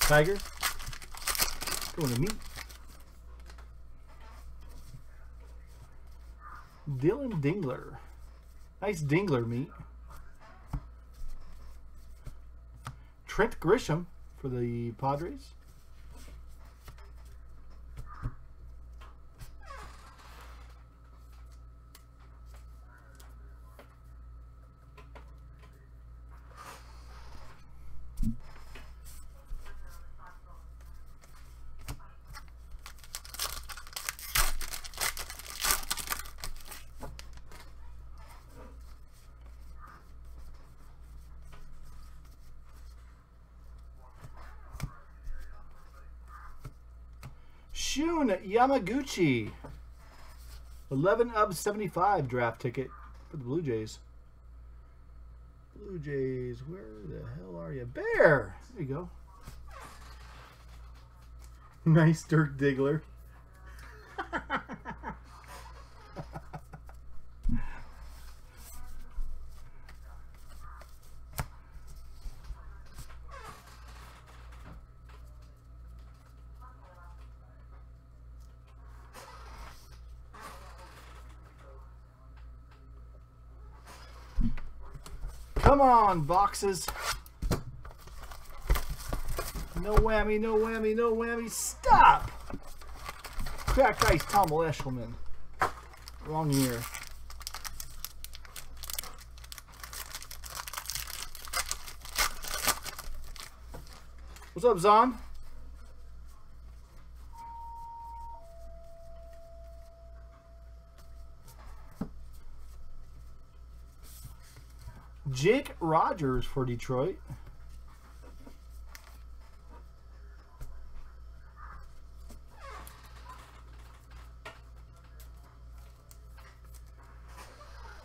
Tiger. Going to meet. Dillon Dingler. Nice Dingler meet. Trent Grisham for the Padres. Shun Yamaguchi. 11 of 75 draft ticket for the Blue Jays. Blue Jays, where the hell are you? Bear! There you go. (laughs) Nice Dirk Diggler. Come on, boxes. No whammy, no whammy, no whammy. Stop! Cracked ice, Tom Eshelman. Wrong year. What's up, Zon? Jake Rogers for Detroit.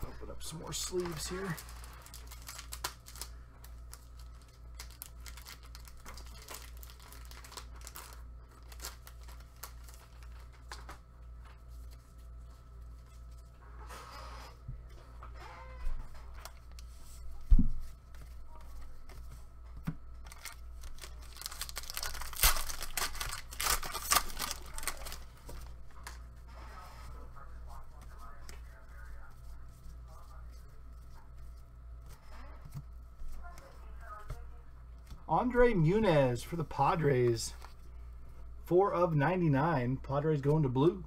Open up some more sleeves here. Andre Munoz for the Padres. Four of 99. Padres going to. Blue.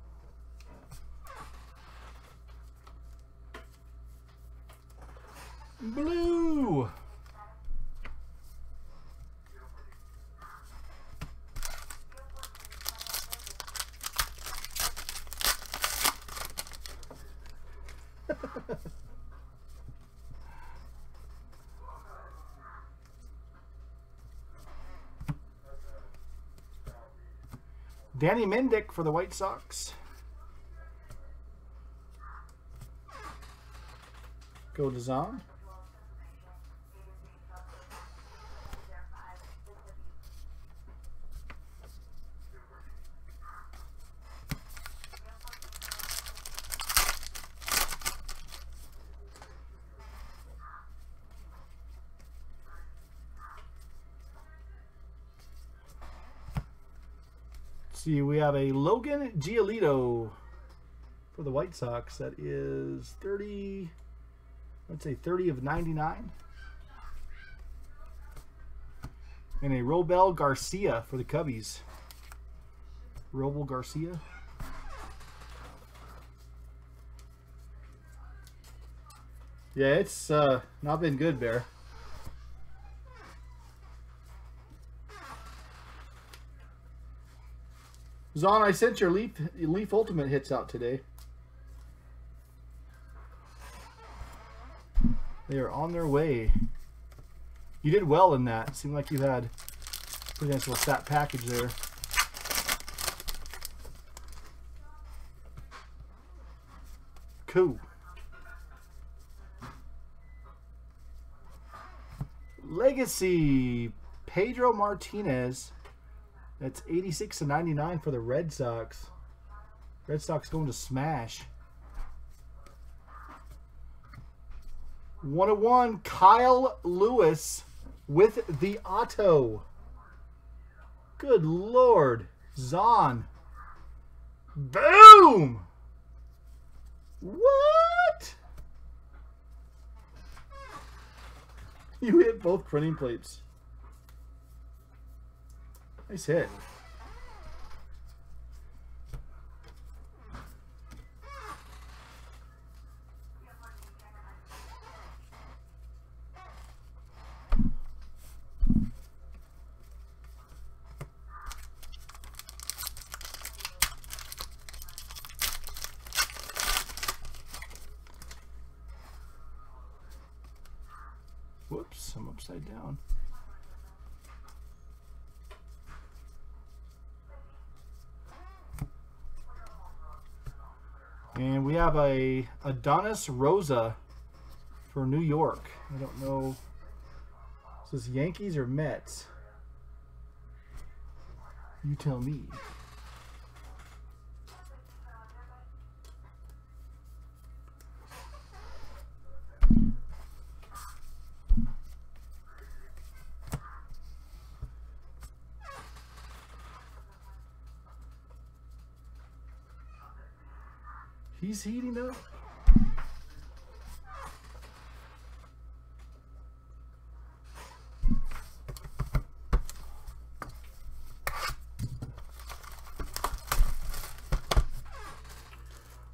Danny Mendick for the White Sox. Go to have a Logan Giolito for the White Sox. That is 30, let's say 30 of 99. And a Robel Garcia for the Cubbies. Robel Garcia. Yeah, it's uh, not been good, Bear. Zon, I sent your Leaf Leaf Ultimate hits out today. They are on their way. You did well in that. Seemed like you had a pretty nice little fat package there. Cool. Legacy Pedro Martinez that's 86 to 99 for the Red Sox. Red Sox going to smash. 101, Kyle Lewis with the auto. Good Lord. Zon. Boom! What? You hit both printing plates. Nice hit. Whoops, I'm upside down. And we have a Adonis Rosa for New York. I don't know. Is this Yankees or Mets? You tell me. Heating up.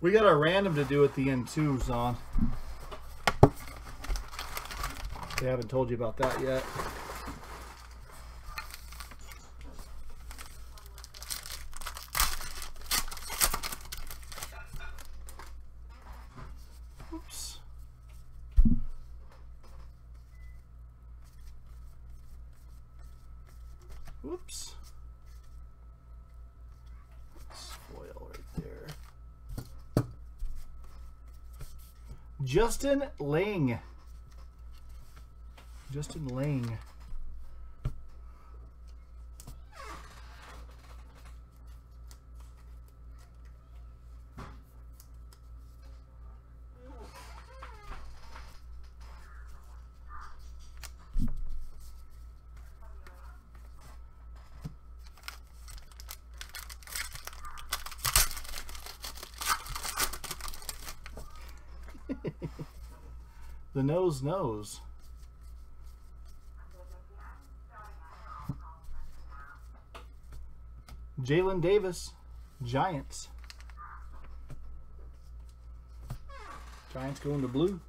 We got a random to do at the end too, Zon. They haven't told you about that yet. Whoops. Spoil right there. Justin Lange. Justin Lange. the nose knows. Jalen Davis, Giants. Giants going to blue.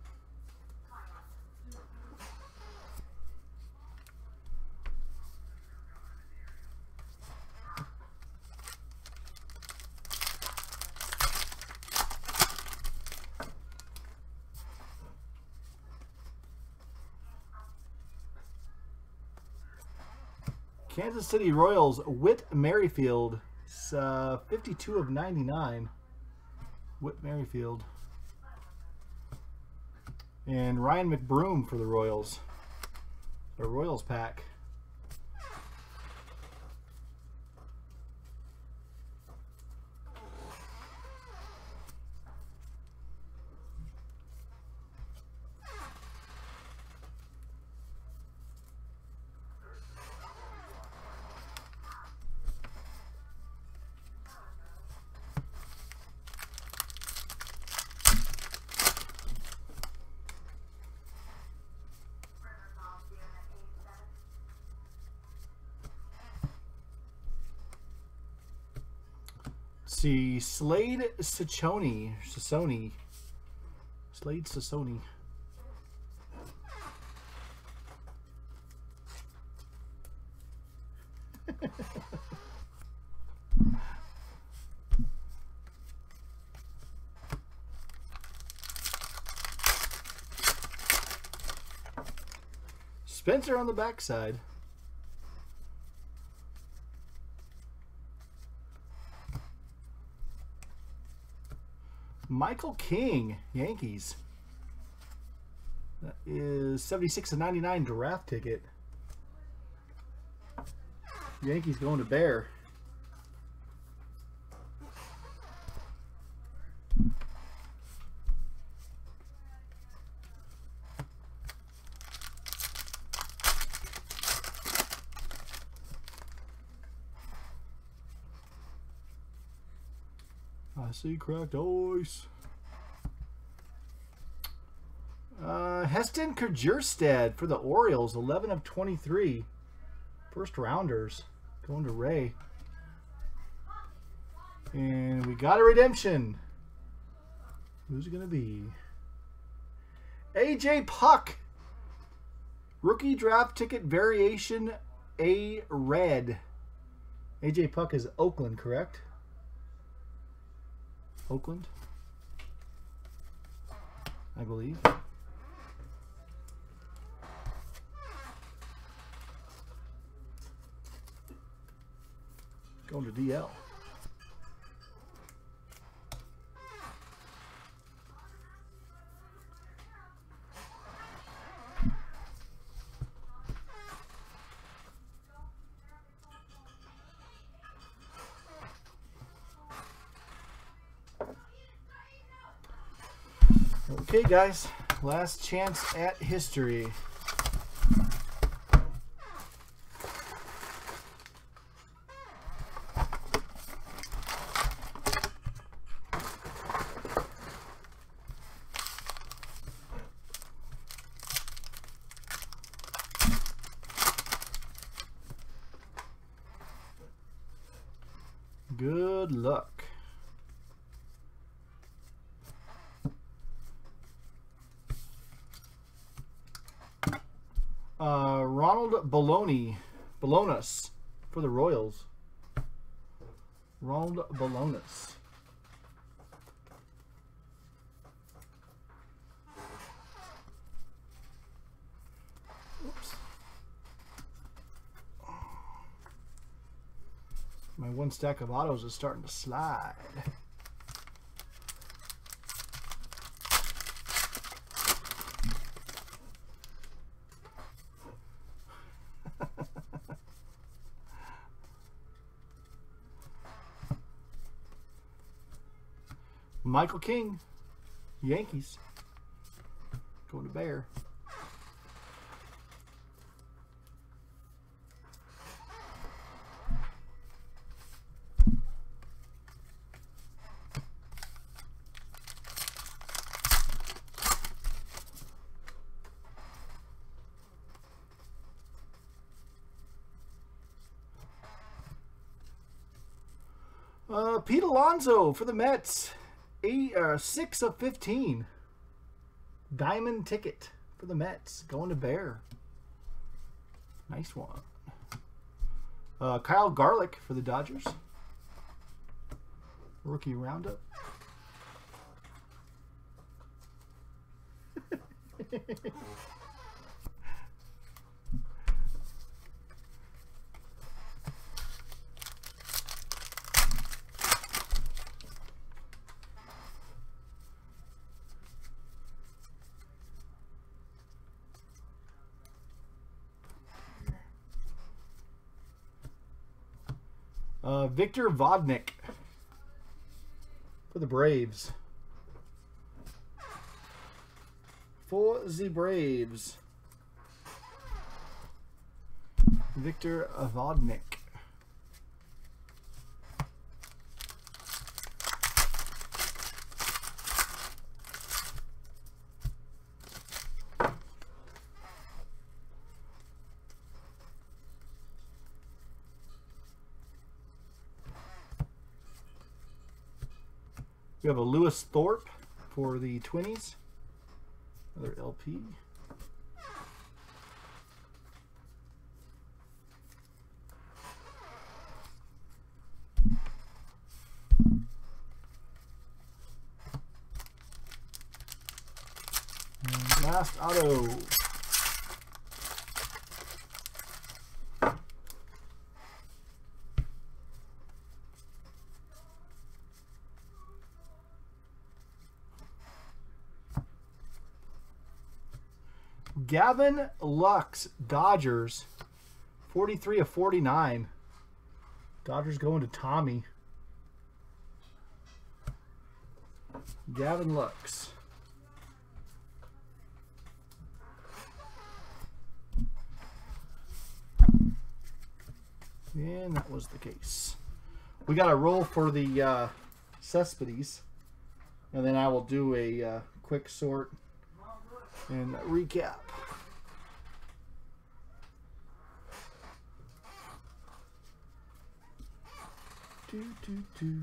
Kansas City Royals, Whit Merrifield, it's, uh, 52 of 99. Whit Merrifield. And Ryan McBroom for the Royals. The Royals pack. see Slade Cecconi, Sassoni, Slade Sassoni. (laughs) Spencer on the backside. Michael King, Yankees. That is 76 to 99 draft ticket. Yankees going to Bear. See cracked ice. Uh, Heston Kjerstad for the Orioles, 11 of 23. First rounders going to Ray. And we got a redemption. Who's it going to be? AJ Puk. Rookie draft ticket variation A red. AJ Puk is Oakland, correct? Oakland, I believe. Going to DL. Guys, last chance at history. Good luck. Uh, Ronald Baloney, For the Royals. Ronald Bolanos. Oops. My one stack of autos is starting to slide. Michael King, Yankees, going to Bear. Uh, Pete Alonso for the Mets. Eight, uh, six of 15. Diamond ticket for the Mets. Going to Bear. Nice one. Uh, Kyle Garlick for the Dodgers. Rookie roundup. (laughs) Uh, Victor Vodnik for the Braves. For the Braves. Victor Vodnik. We have a Lewis Thorpe for the Twinnies. Another LP. And last auto. Gavin Lux, Dodgers, 43 of 49. Dodgers going to Tommy. Gavin Lux. And that was the case. We got a roll for the uh, Cespedes. And then I will do a uh, quick sort and recap. Do, do, do.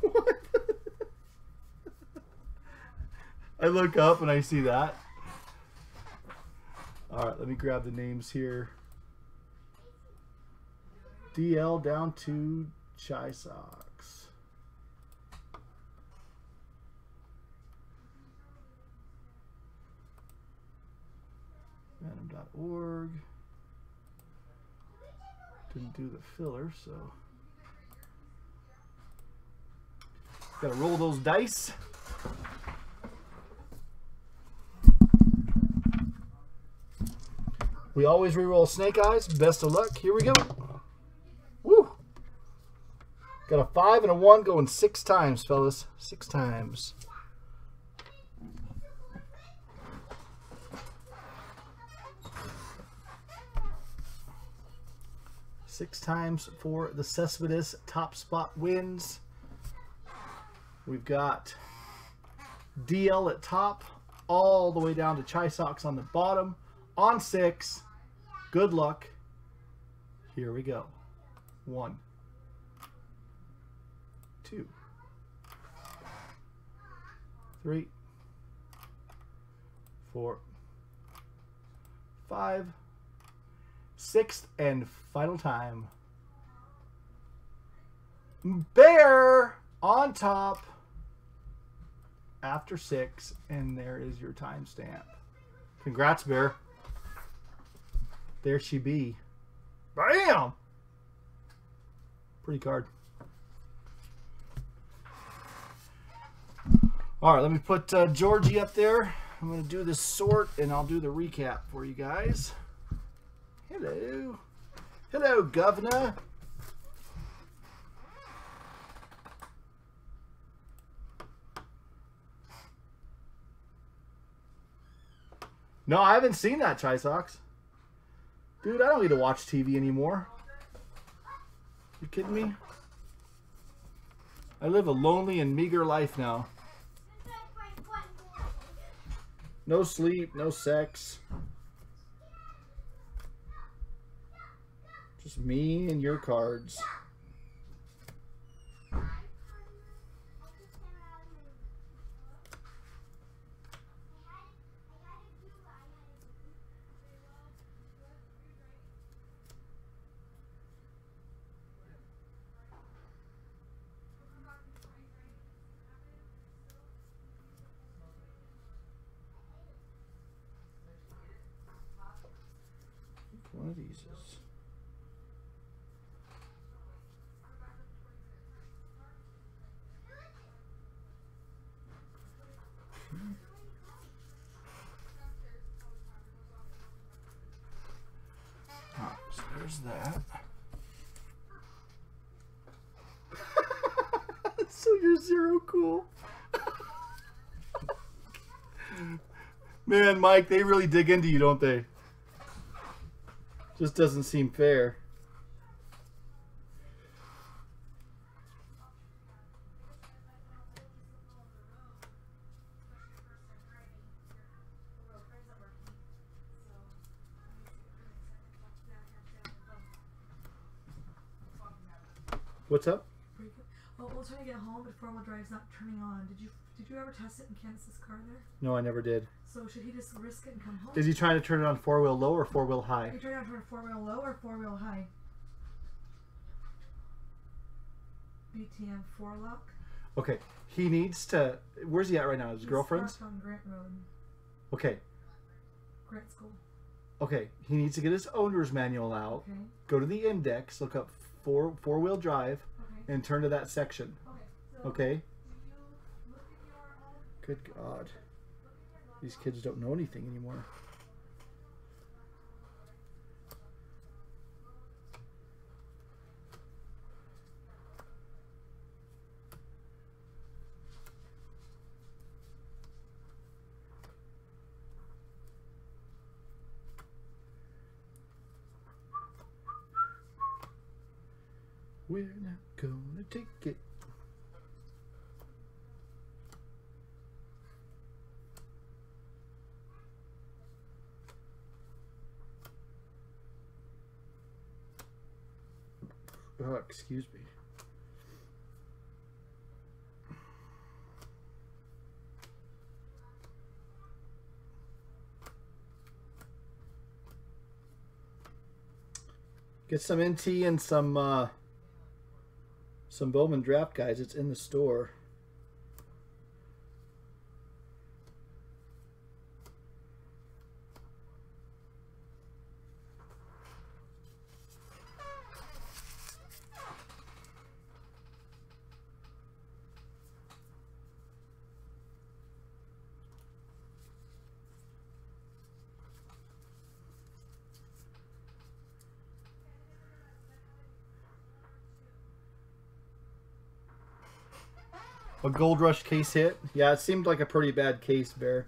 What? (laughs) I look up and I see that. All right, let me grab the names here. DL down to Chai Sox. Random.org. Didn't do the filler, so. Gotta roll those dice. We always re-roll snake eyes. Best of luck. Here we go. Woo! Got a five and a one going six times, fellas. Six times. Six times for the Cespedes top spot wins. We've got DL at top, all the way down to Chai Sox on the bottom. On six. Good luck. Here we go. One, two, three, four, five, sixth and final time. Bear on top after six, and there is your timestamp. Congrats, Bear. There she be. Bam! Pretty card. All right, let me put uh, Georgie up there. I'm going to do this sort, and I'll do the recap for you guys. Hello. Hello, Governor. No, I haven't seen that, Chai Sox. Dude, I don't need to watch TV anymore. You kidding me? I live a lonely and meager life now. No sleep, no sex. Just me and your cards. One of these is. Alright, so there's that. so you're zero cool. Man, Mike, they really dig into you, don't they? Just doesn't seem fair. What's up? Pretty good. Oh, well, trying to get home, but four-wheel drive's not turning on. Did you did you ever test it in Candace's car there? No, I never did. So should he just risk it and come home? Is he trying to turn it on four wheel low or four wheel high? Are you trying to turn four-wheel low or four-wheel high? BTM four lock. Okay, he needs to. Where's he at right now? His He's girlfriend's. on Grant Road, Okay, Grant School. okay. He needs to get his owner's manual out. Okay. Go to the index, look up four four wheel drive, Okay. and turn to that section. Okay. So Okay. Good God. These kids don't know anything anymore. We're not gonna take it. Oh, excuse me. Get some NT and some uh, some Bowman draft guys. It's in the store. Gold Rush case hit. Yeah, it seemed like a pretty bad case, Bear.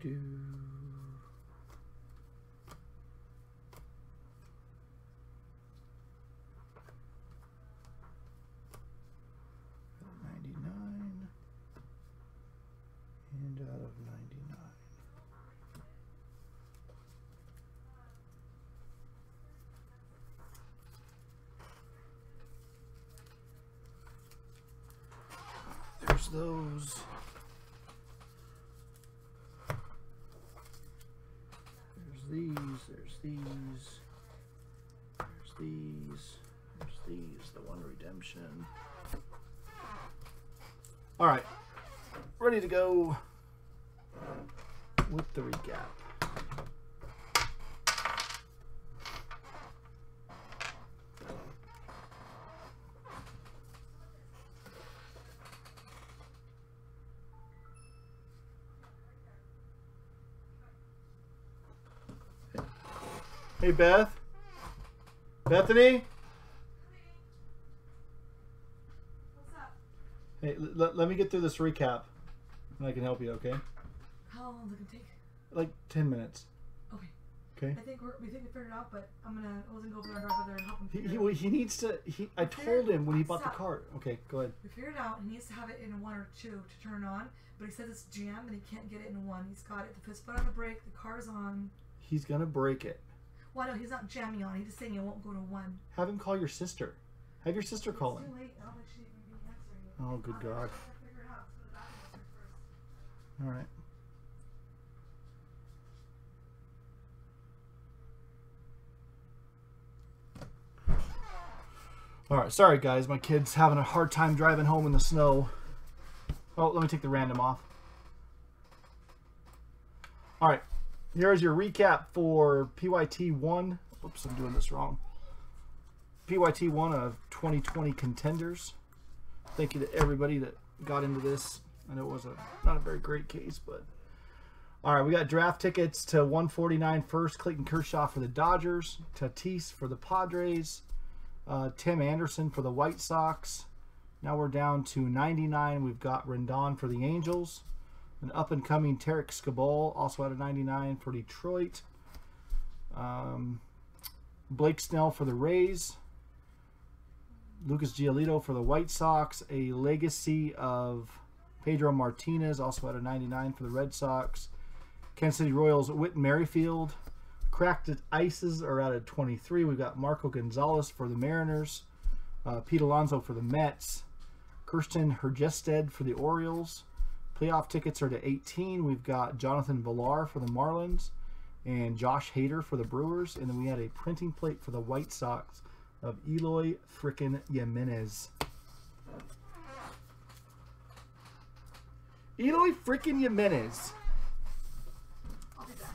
Do redemption. All right, ready to go with the recap. Hey, Beth. Bethany? Hey, l- let- let me get through this recap, and I can help you. Okay? How long is it gonna take? Like ten minutes. Okay. Okay. I think we're, we think we figured it out, but I'm gonna I wasn't going to drive over there and help him He, he, well, he needs to. He. I told him when he bought the Stop. car. Okay, go ahead. We figured it out. He needs to have it in one or two to turn on, but he says it's jammed and he can't get it in one. He's got it. If his foot on the brake, the car's on. He's gonna break it. Well, no, he's not jamming on. He's just saying it won't go to one. Have him call your sister. Have your sister call him. too late. I don't think she even be answering it. Oh, good God. All right. All right, sorry guys, my kid's having a hard time driving home in the snow. Oh, let me take the random off. All right, here's your recap for PYT 1. Oops, I'm doing this wrong. PYT 1 of 2020 contenders. Thank you to everybody that got into this. I know it was a not a very great case, but all right, we got draft tickets to 149 first. Clayton Kershaw for the Dodgers, Tatis for the Padres, uh, Tim Anderson for the White Sox. Now we're down to 99. We've got Rendon for the Angels, an up and coming Tarik Skubal also at a 99 for Detroit. Um, Blake Snell for the Rays. Lucas Giolito for the White Sox, a legacy of Pedro Martinez, also at a 99 for the Red Sox. Kansas City Royals, Whit Merrifield. Cracked Ices are at a 23. We've got Marco Gonzales for the Mariners. Uh, Pete Alonso for the Mets. Kirsten Hergested for the Orioles. Playoff tickets are to 18. We've got Jonathan Villar for the Marlins. And Josh Hader for the Brewers. And then we had a printing plate for the White Sox of Eloy frickin' Jimenez. Eloy frickin' Jimenez. I'll be back.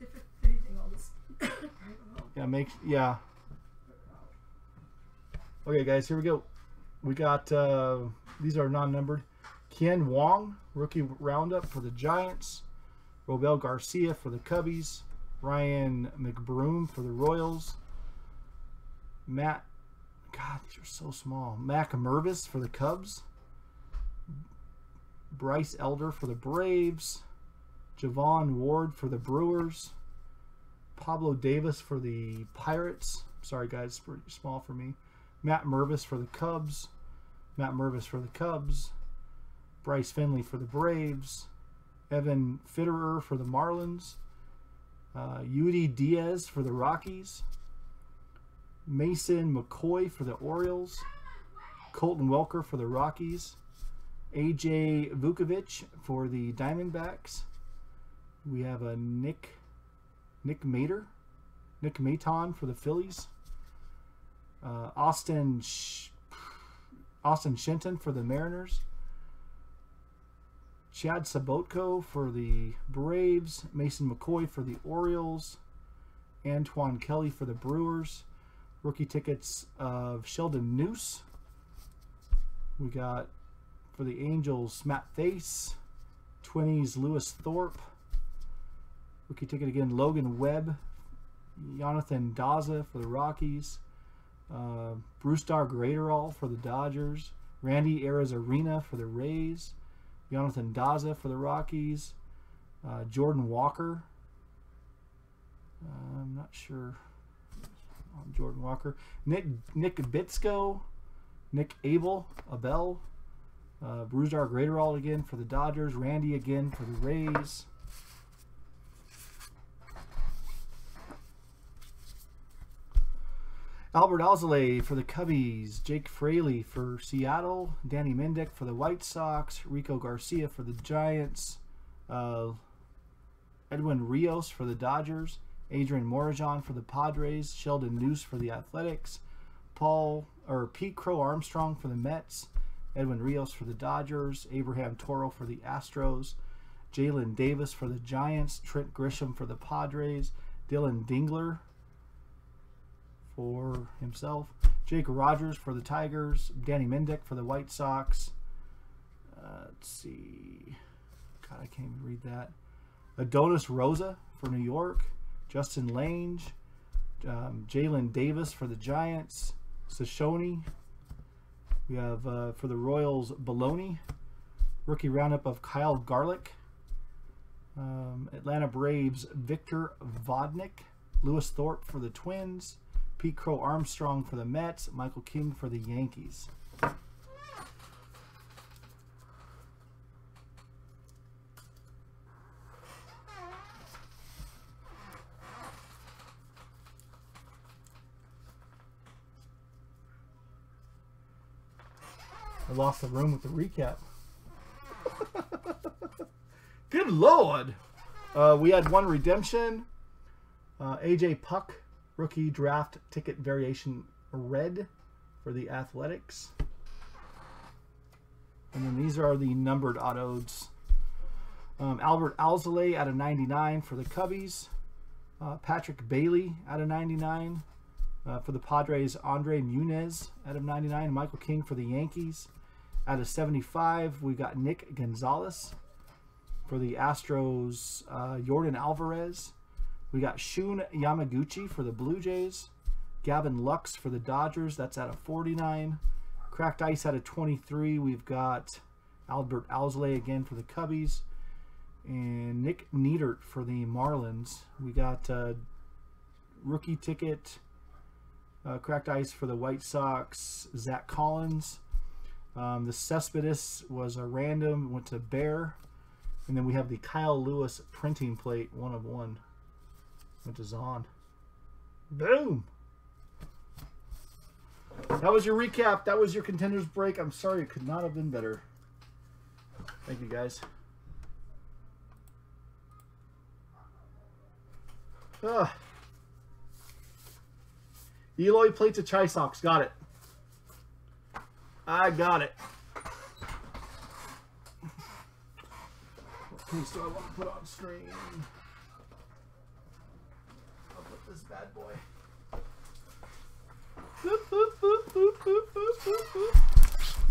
If anything, I'll just drive him home. Yeah, make yeah. Okay, guys, here we go. We got uh, these are non-numbered. Kean Wong, rookie roundup for the Giants. Robel Garcia for the Cubbies. Ryan McBroom for the Royals. Matt, God, these are so small. Mac Mervis for the Cubs. Bryce Elder for the Braves. Javon Ward for the Brewers. Pablo Davis for the Pirates. Sorry, guys, pretty small for me. Matt Mervis for the Cubs. Matt Mervis for the Cubs. Bryce Finley for the Braves. Evan Fitterer for the Marlins. Uh, Yudi Diaz for the Rockies. Mason McCoy for the Orioles. Colton Welker for the Rockies. AJ Vukovich for the Diamondbacks. We have a Nick Nick Mater, Nick Maton for the Phillies. Uh, Austin Sh- Austin Shenton for the Mariners. Chad Sobotka for the Braves. Mason McCoy for the Orioles. Antoine Kelly for the Brewers. Rookie tickets of Sheldon Neuse. We got for the Angels Matt Face. 20s Lewis Thorpe. Rookie ticket again, Logan Webb, Jonathan Daza for the Rockies, uh, Brusdar Graterol for the Dodgers, Randy Arozarena for the Rays, Jonathan Daza for the Rockies, uh, Jordan Walker. Uh, I'm not sure Jordan Walker. Nick Nick Bitsko, Nick Abel, Abel, uh, Brusdar Graterol again for the Dodgers, Randy again for the Rays. Adbert Alzolay for the Cubbies, Jake Fraley for Seattle, Danny Mendick for the White Sox, Rico Garcia for the Giants, uh, Edwin Rios for the Dodgers, Adrian Morejon for the Padres, Sheldon Neuse for the Athletics, Paul or Pete Crow Armstrong for the Mets, Edwin Rios for the Dodgers, Abraham Toro for the Astros, Jalen Davis for the Giants, Trent Grisham for the Padres, Dylan Dingler for himself, Jake Rogers for the Tigers, Danny Mendick for the White Sox. Uh, let's see. God, I can't even read that. Adonis Rosa for New York, Justin Lange, um, Jalen Davis for the Giants. Shoshone. We have uh, for the Royals Baloney. Rookie roundup of Kyle Garlick. Um, Atlanta Braves Victor Vodnik. Lewis Thorpe for the Twins. Pete Crow Armstrong for the Mets. Michael King for the Yankees. Lost the room with the recap. (laughs) Good lord! Uh, we had one redemption. Uh, AJ Puk, rookie draft ticket variation red for the Athletics. And then these are the numbered autos. Um, Adbert Alzolay out of 99 for the Cubbies. Uh, Patrick Bailey out of 99. Uh, for the Padres, Andre Munoz out of 99. Michael King for the Yankees. Out of 75, we got Nick Gonzales. For the Astros, uh, Yordan Alvarez. We got Shun Yamaguchi for the Blue Jays. Gavin Lux for the Dodgers. That's out of 49. Cracked Ice out of 23. We've got Adbert Alzolay again for the Cubbies. And Nick Neidert for the Marlins. We got uh, rookie ticket. Uh, cracked Ice for the White Sox. Zack Collins. Um, the Cespedes was a random, went to Bear. And then we have the Kyle Lewis printing plate, one of one. Went to Zon. Boom! That was your recap. That was your contenders break. I'm sorry it could not have been better. Thank you guys. Ugh. Eloy plates of Chai Sox. Got it. I got it. What piece do I want to put on screen? I'll put this bad boy. Boop, boop, boop, boop, boop, boop, boop, boop.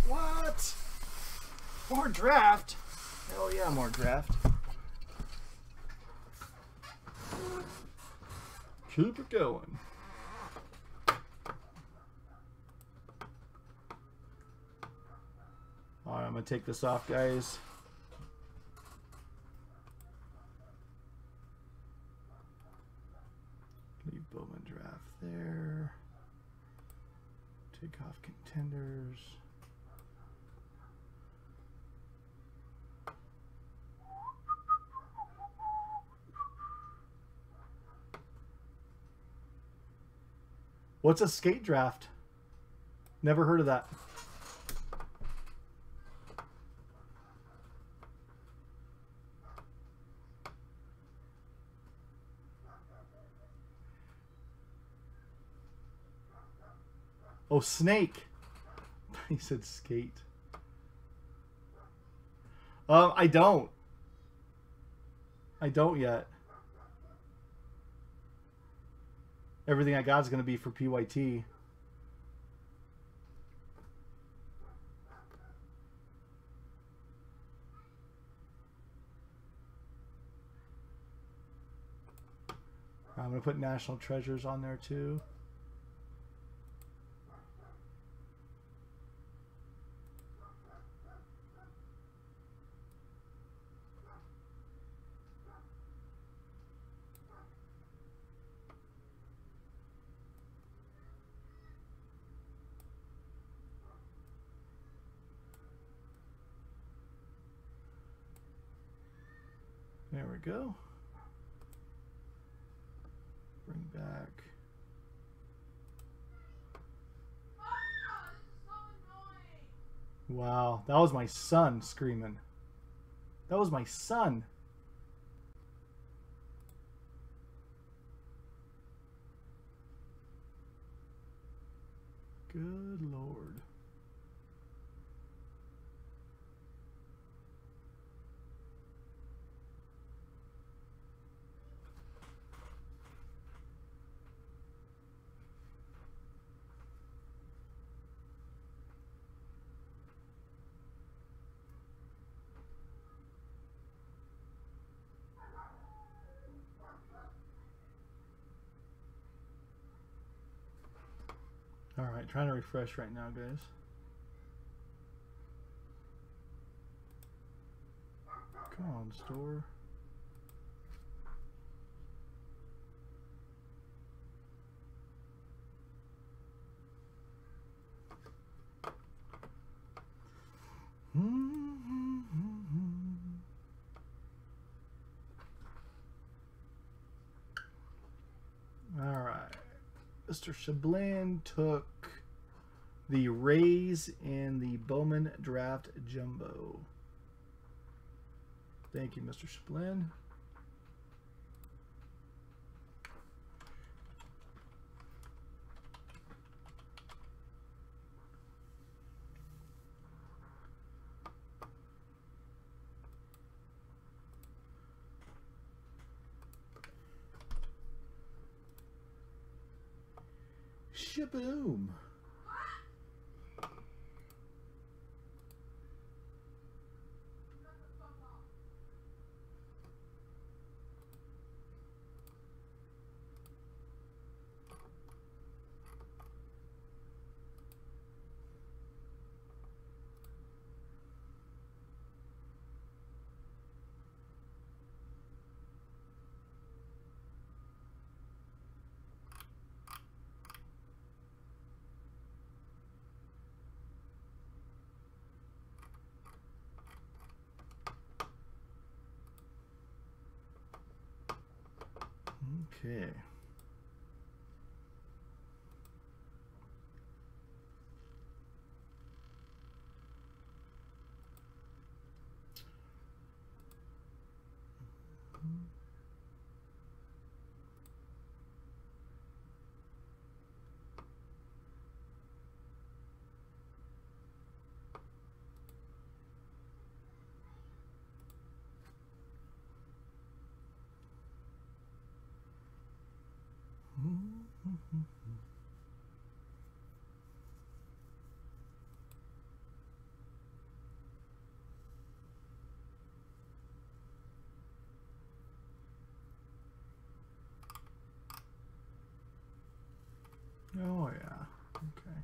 What? More draft? Hell yeah, more draft. Keep it going. Alright, I'm going to take this off, guys. Leave Bowman draft there. Take off contenders. What's a skate draft? Never heard of that. Oh, snake. (laughs) he said skate. Um, I don't. I don't yet. Everything I got is going to be for PYT. I'm going to put National Treasures on there too. There we go. Bring back. Wow, that was my son screaming. That was my son. Good lord. Trying to refresh right now, guys. Come on, store. All right. Mr. Shablin took the Rays and the Bowman Draft Jumbo. Thank you, Mr. Shablin. Okay. Oh yeah. Okay.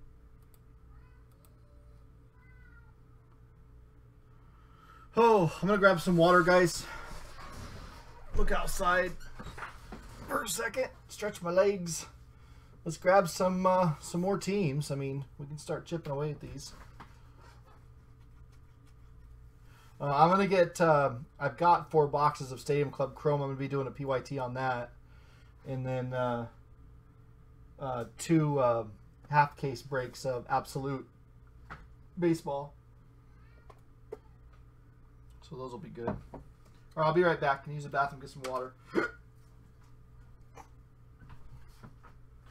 Oh, I'm gonna grab some water, guys. Look outside for a second. Stretch my legs. Let's grab some uh, some more teams. I mean, we can start chipping away at these. Uh, I'm gonna get. Uh, I've got four boxes of Stadium Club Chrome. I'm gonna be doing a PYT on that, and then uh, uh, two uh, half case breaks of Absolute Baseball. So those will be good. Or I'll be right back. Can use the bathroom, get some water. (coughs)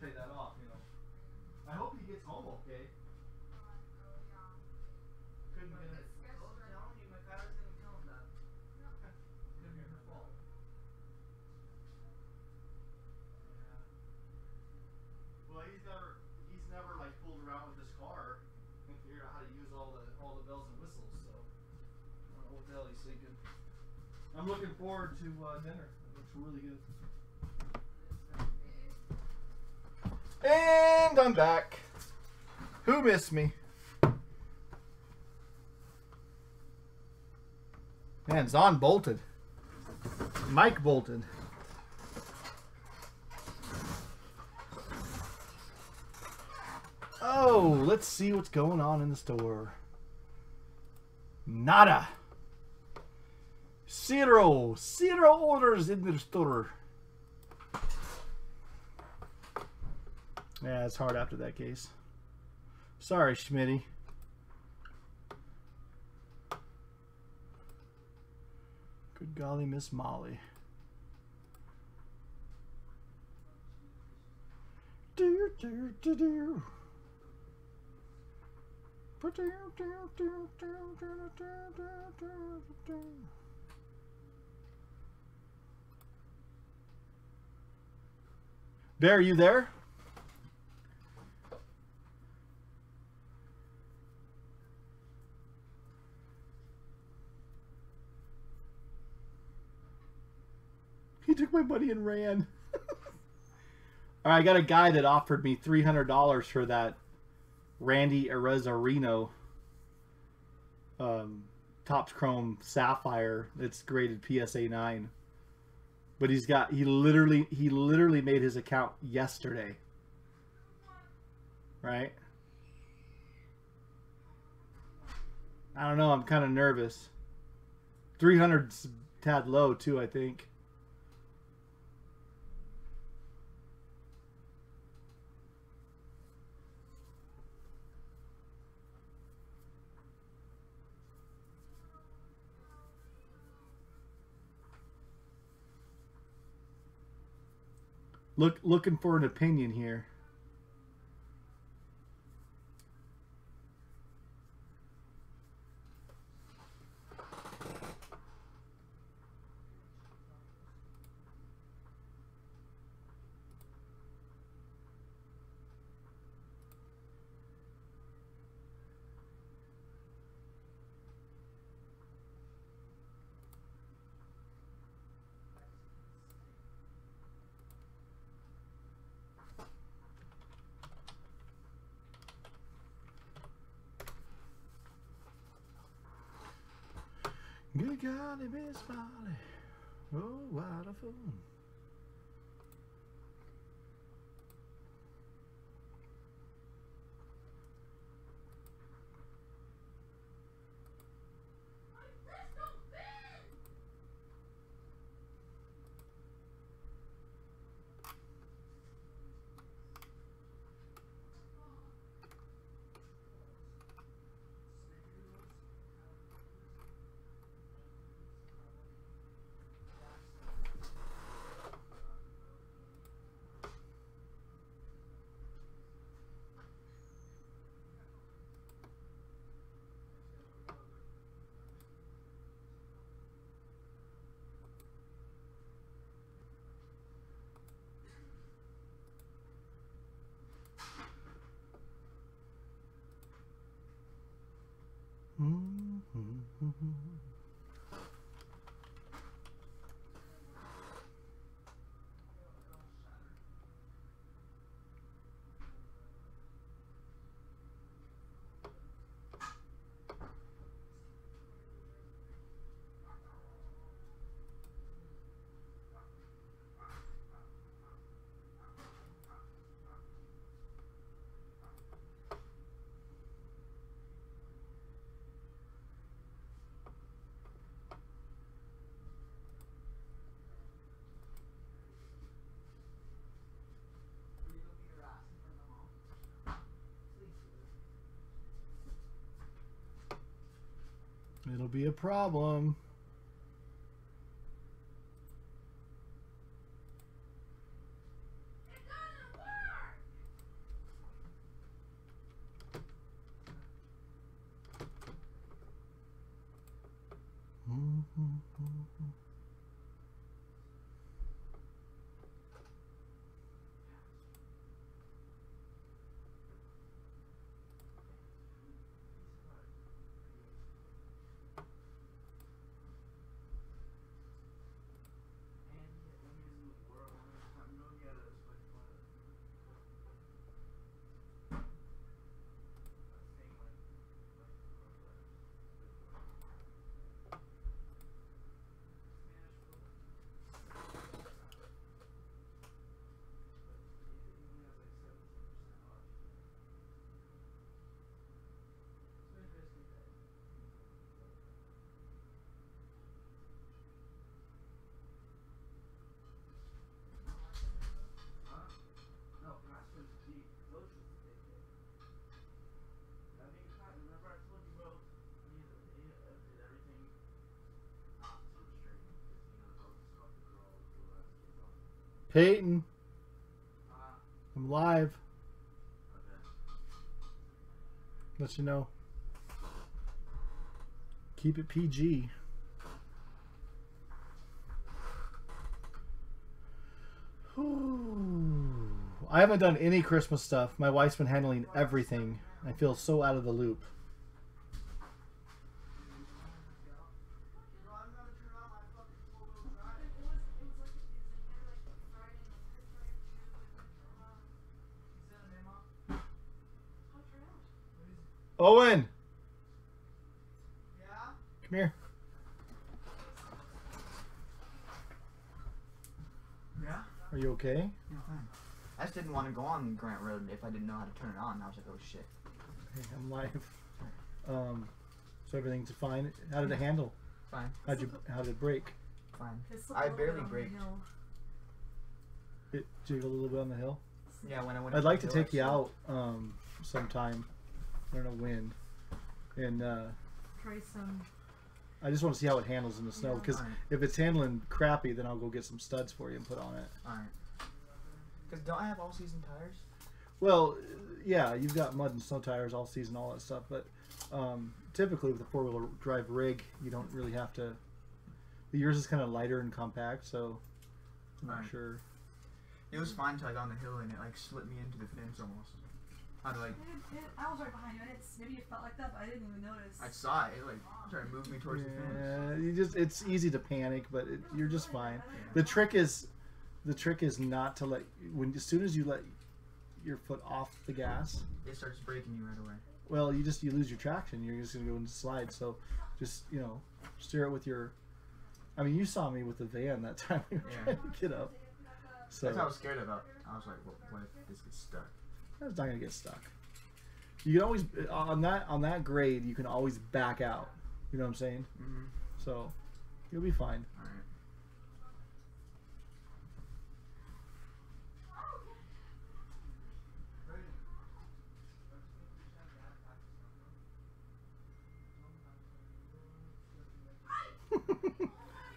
to pay that off, you know. I hope he gets home okay. Couldn't get it. I was telling you, my car was gonna kill him, Dad. Couldn't be her fault. Yeah. Well, he's never he's never like fooled around with his car and figured out how to use all the all the bells and whistles. So I don't know what the hell he's thinking. I'm looking forward to uh, dinner. It looks really good. Back. Who missed me? Man, Zon bolted. Mike bolted. Oh, let's see what's going on in the store. Nada. Zero. Zero orders in the store. Yeah, it's hard after that case. Sorry, Schmitty. Good golly, Miss Molly. Do, do, do, do. Bear, are you there? He took my money and ran. (laughs) I got a guy that offered me three hundred dollars for that Randy Arozarena um, Topps Chrome Sapphire that's graded PSA nine. But he's got he literally he literally made his account yesterday. Right? I don't know, I'm kind of nervous. 300's tad low too, I think. Look, looking for an opinion here. Good golly, Miss Molly. Oh, what a fool. Mm-hmm. It'll be a problem. No, Pastor D. Those was the big thing. I mean, Pat, remember I told you, bro, he, he uh, did everything not to restrain him because, you know, those fucking girls will let us kids off. Peyton, I'm live. Let you know. Keep it PG. I haven't done any Christmas stuff. My wife's been handling everything. I feel so out of the loop. You know, I'm gonna turn on my fucking four-wheel drive. It was, it was like it was in here like Friday and like Friday or Tuesday and then uh, You sent him, Mom? I'll try out. Owen, Yeah? come here. Yeah? Are you okay? Yeah, fine. I just didn't want to go on Grant Road if I didn't know how to turn it on. I was like, oh shit. Hey, I'm live. Um, so everything's fine. How did it handle? Fine, How'd you? How did it break? fine. It slipped I a little bit barely on the braked. It jiggled a little bit on the hill. Yeah, when I went. I'd like to hill, take you out um, sometime. I don't know when. And uh, Try some. I just want to see how it handles in the snow. Yeah. Because if it's handling crappy, then I'll go get some studs for you and put on it. Alright. Because don't I have all season tires? Well, yeah, you've got mud and snow tires all season, all that stuff. But um, typically with a four wheel drive rig, you don't really have to. The yours is kind of lighter and compact, so I'm not Alright. sure. It was fine until I got on the hill and it like slipped me into the fence almost. I like It, it, I was right behind you. I didn't, maybe it felt like that, but I didn't even notice. I saw it. It like trying to move me towards the fence. Yeah, you just it's easy to panic, but it, you're just fine. The trick is, the trick is not to let when as soon as you let your foot off the gas, It starts breaking you right away. well, you just you lose your traction. You're just gonna go into slide. So, just you know, steer it with your. I mean, you saw me with the van that (laughs) time we were Yeah. trying to get up. So That's what I was scared about. I was like, what, what if this gets stuck? it's not gonna get stuck. You can always on that on that grade you can always back out. You know what I'm saying? Mm-hmm. So you'll be fine. Alright.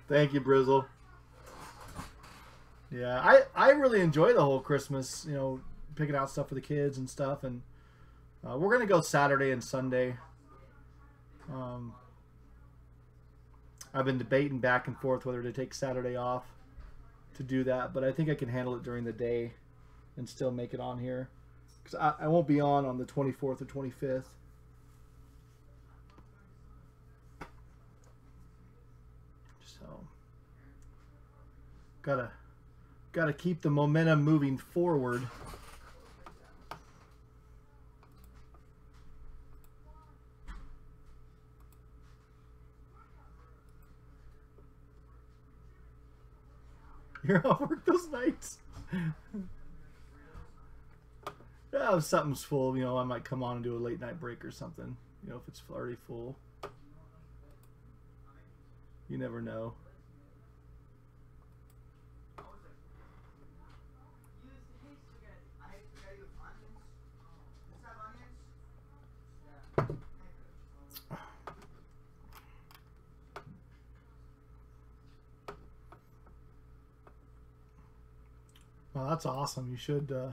Thank you, Brizzle. Yeah, I I really enjoy the whole Christmas. You know, picking out stuff for the kids and stuff, and uh, we're gonna go Saturday and Sunday. Um, I've been debating back and forth whether to take Saturday off to do that, but I think I can handle it during the day and still make it on here because I, I won't be on on the 24th or 25th. So gotta gotta keep the momentum moving forward. (laughs) You're off work those nights. (laughs) yeah, if something's full, you know, I might come on and do a late night break or something. You know, if it's already full. You never know. Use the hate spaghetti. I hate spaghetti with onions. Does it have onions? Yeah. Well, that's awesome. You should. Uh.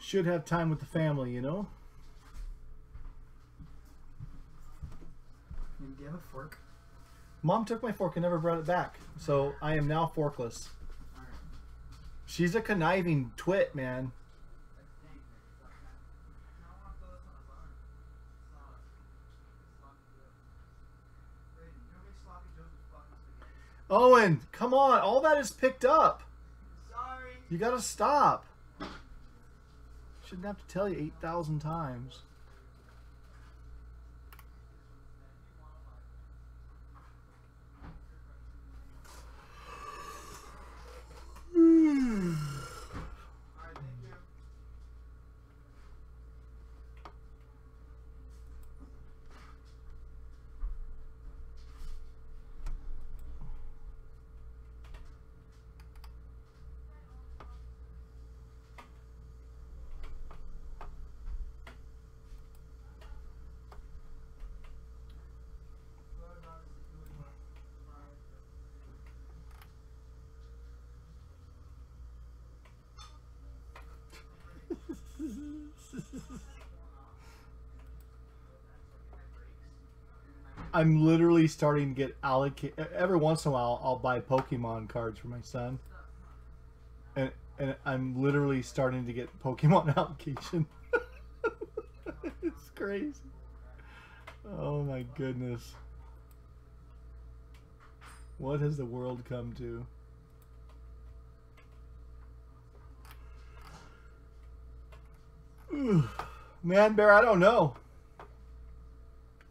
Should have time with the family, you know? Do you have a fork? Mom took my fork and never brought it back. So I am now forkless. She's a conniving twit, man. Owen, come on. All that is picked up. Sorry. You gotta stop. Shouldn't have to tell you 8,000 times. Alright, thank you. I'm literally starting to get allocate. Every once in a while, I'll buy Pokemon cards for my son, and and I'm literally starting to get Pokemon (laughs) allocation. (laughs) it's crazy. Oh my goodness. What has the world come to? (sighs) Man, Bear, I don't know.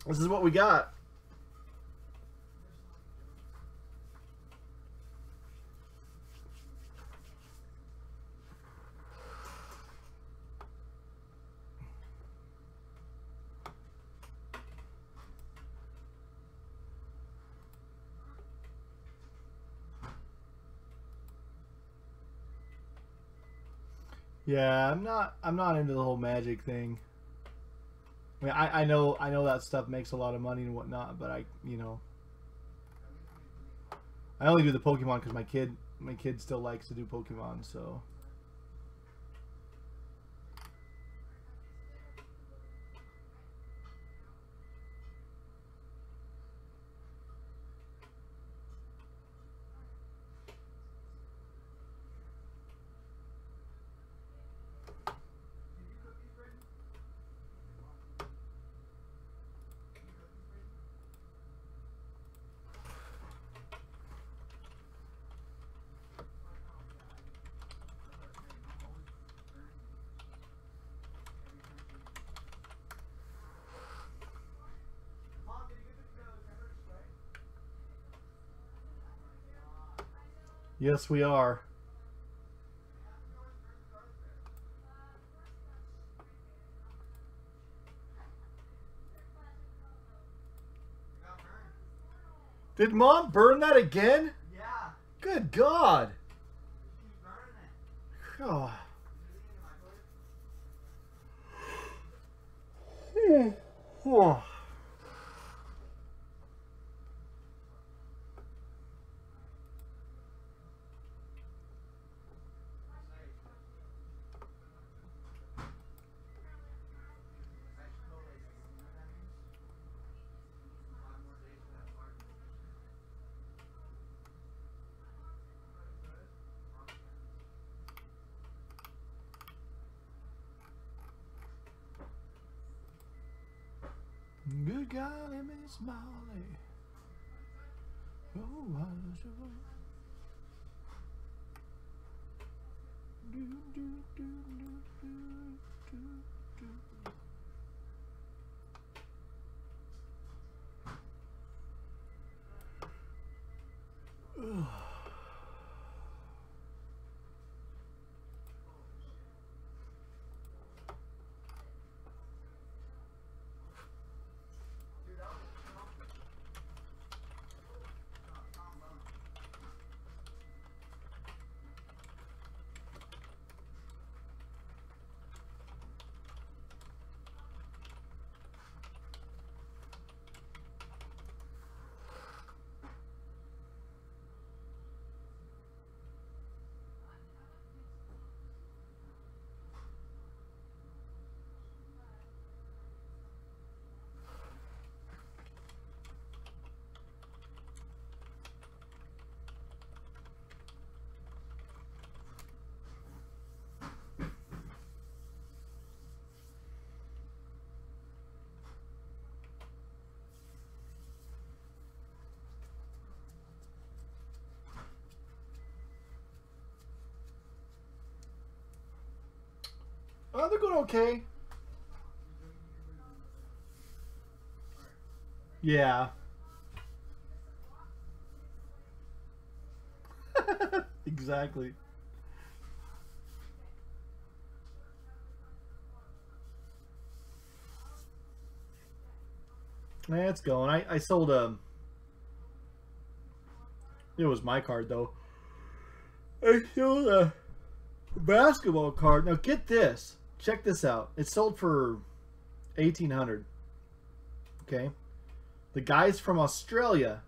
This is what we got. Yeah, I'm not. I'm not into the whole magic thing. I mean, I, I know I know that stuff makes a lot of money and whatnot, but I, you know, I only do the Pokemon because my kid, my kid still likes to do Pokemon. So yes, we are. It got burned. Did Mom burn that again? Yeah. Good God! Oh. Is it in my toilet? Oh. Good golly, Miss Molly. Oh, how's your do, do, do, do, do, do, do. They're going okay. Yeah. (laughs) exactly. Yeah, it's going. I, I sold a. It was my card though. I sold a basketball card. Now get this. Check this out. It sold for eighteen hundred. Okay. The guy's from Australia.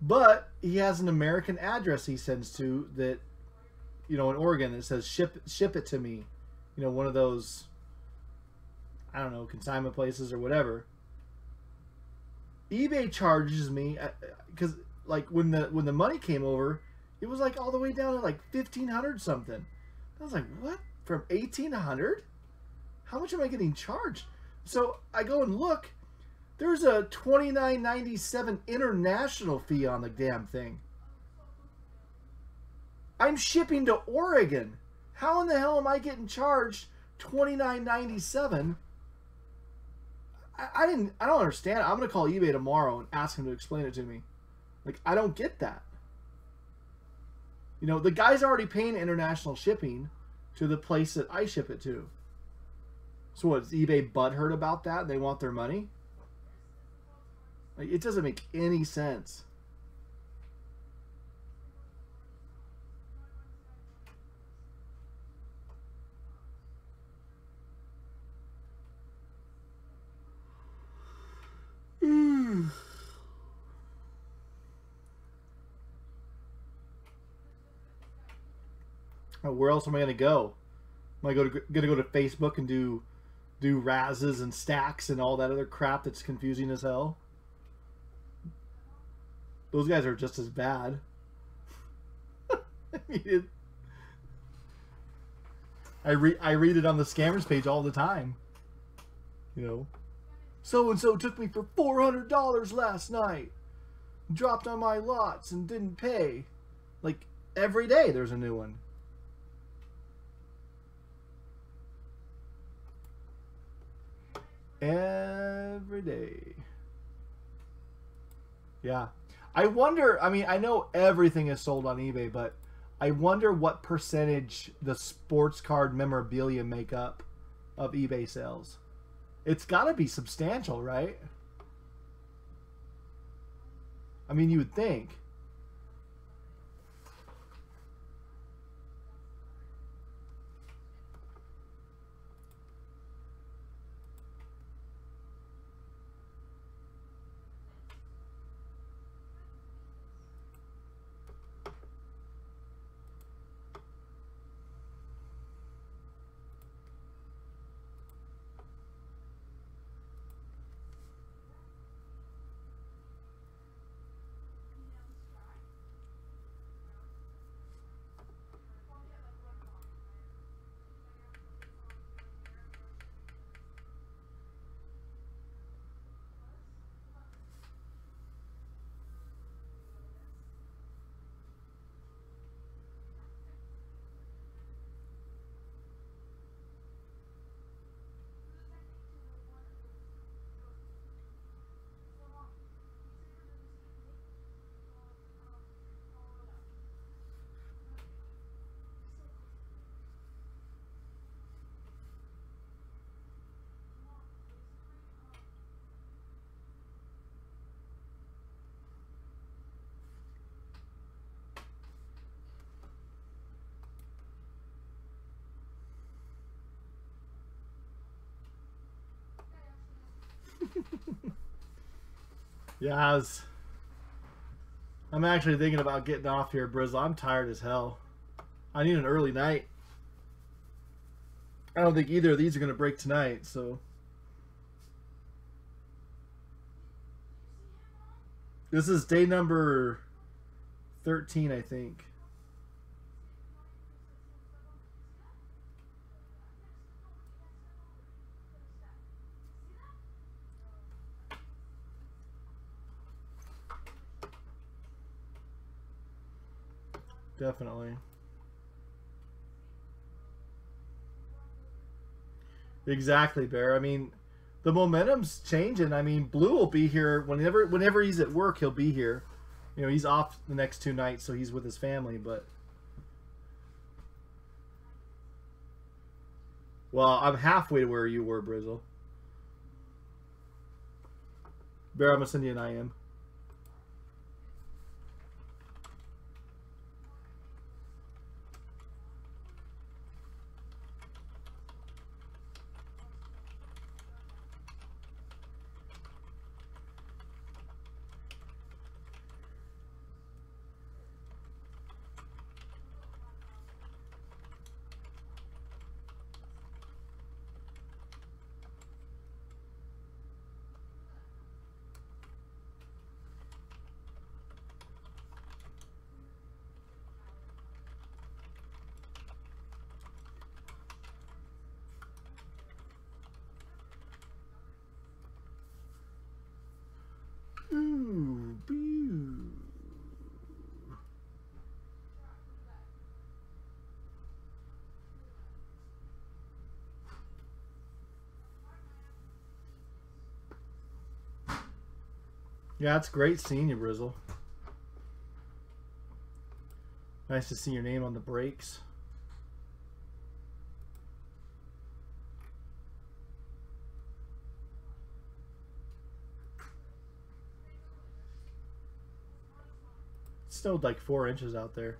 But he has an American address he sends to that you know in Oregon that says ship ship it to me. You know, one of those I don't know, consignment places or whatever. eBay charges me uh, uh, because like when the when the money came over, it was like all the way down to like fifteen hundred something. I was like, what? From eighteen hundred? How much am I getting charged? So I go and look. There's a twenty nine ninety seven international fee on the damn thing. I'm shipping to Oregon. How in the hell am I getting charged twenty nine ninety seven? I, I didn't. I don't understand. I'm gonna call eBay tomorrow and ask him to explain it to me. Like I don't get that. You know, the guy's already paying international shipping to the place that I ship it to. So what, is eBay butthurt about that? They want their money? Like, it doesn't make any sense. (sighs) Mm. Uh, where else am I gonna go? Am I go to, gonna go to Facebook and do do razzes and stacks and all that other crap that's confusing as hell? Those guys are just as bad. (laughs) I mean, it, I read I read it on the scammers page all the time. You know, so and so took me for four hundred dollars last night. Dropped on my lots and didn't pay. Like every day, there's a new one. Every day. Yeah. I wonder, I mean, I know everything is sold on eBay, but I wonder what percentage the sports card memorabilia make up of eBay sales. It's got to be substantial, right? I mean, you would think. Yeah, I was. I'm actually thinking about getting off here, Brizzle. I'm tired as hell. I need an early night. I don't think either of these are going to break tonight, so. This is day number 13, I think. Definitely. Exactly, Bear. I mean, the momentum's changing. I mean, Blue will be here whenever whenever he's at work. He'll be here. You know, he's off the next two nights, so he's with his family. But well, I'm halfway to where you were, Brizzle. Bear, I'm gonna send you an IM. Ooh, boo. Yeah, it's great seeing you, Brizzle. Nice to see your name on the breaks. Snowed like four inches out there.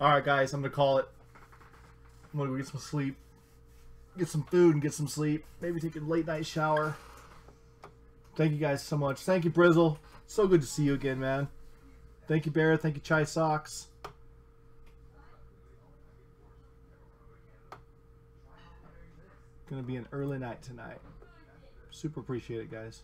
All right, guys, I'm gonna call it. I'm gonna go get some sleep, get some food, and get some sleep. Maybe take a late night shower. Thank you guys so much. Thank you, Brizzle. So good to see you again, man. Thank you, Bear. Thank you, Chai Socks. Gonna be an early night tonight. Super appreciate it, guys.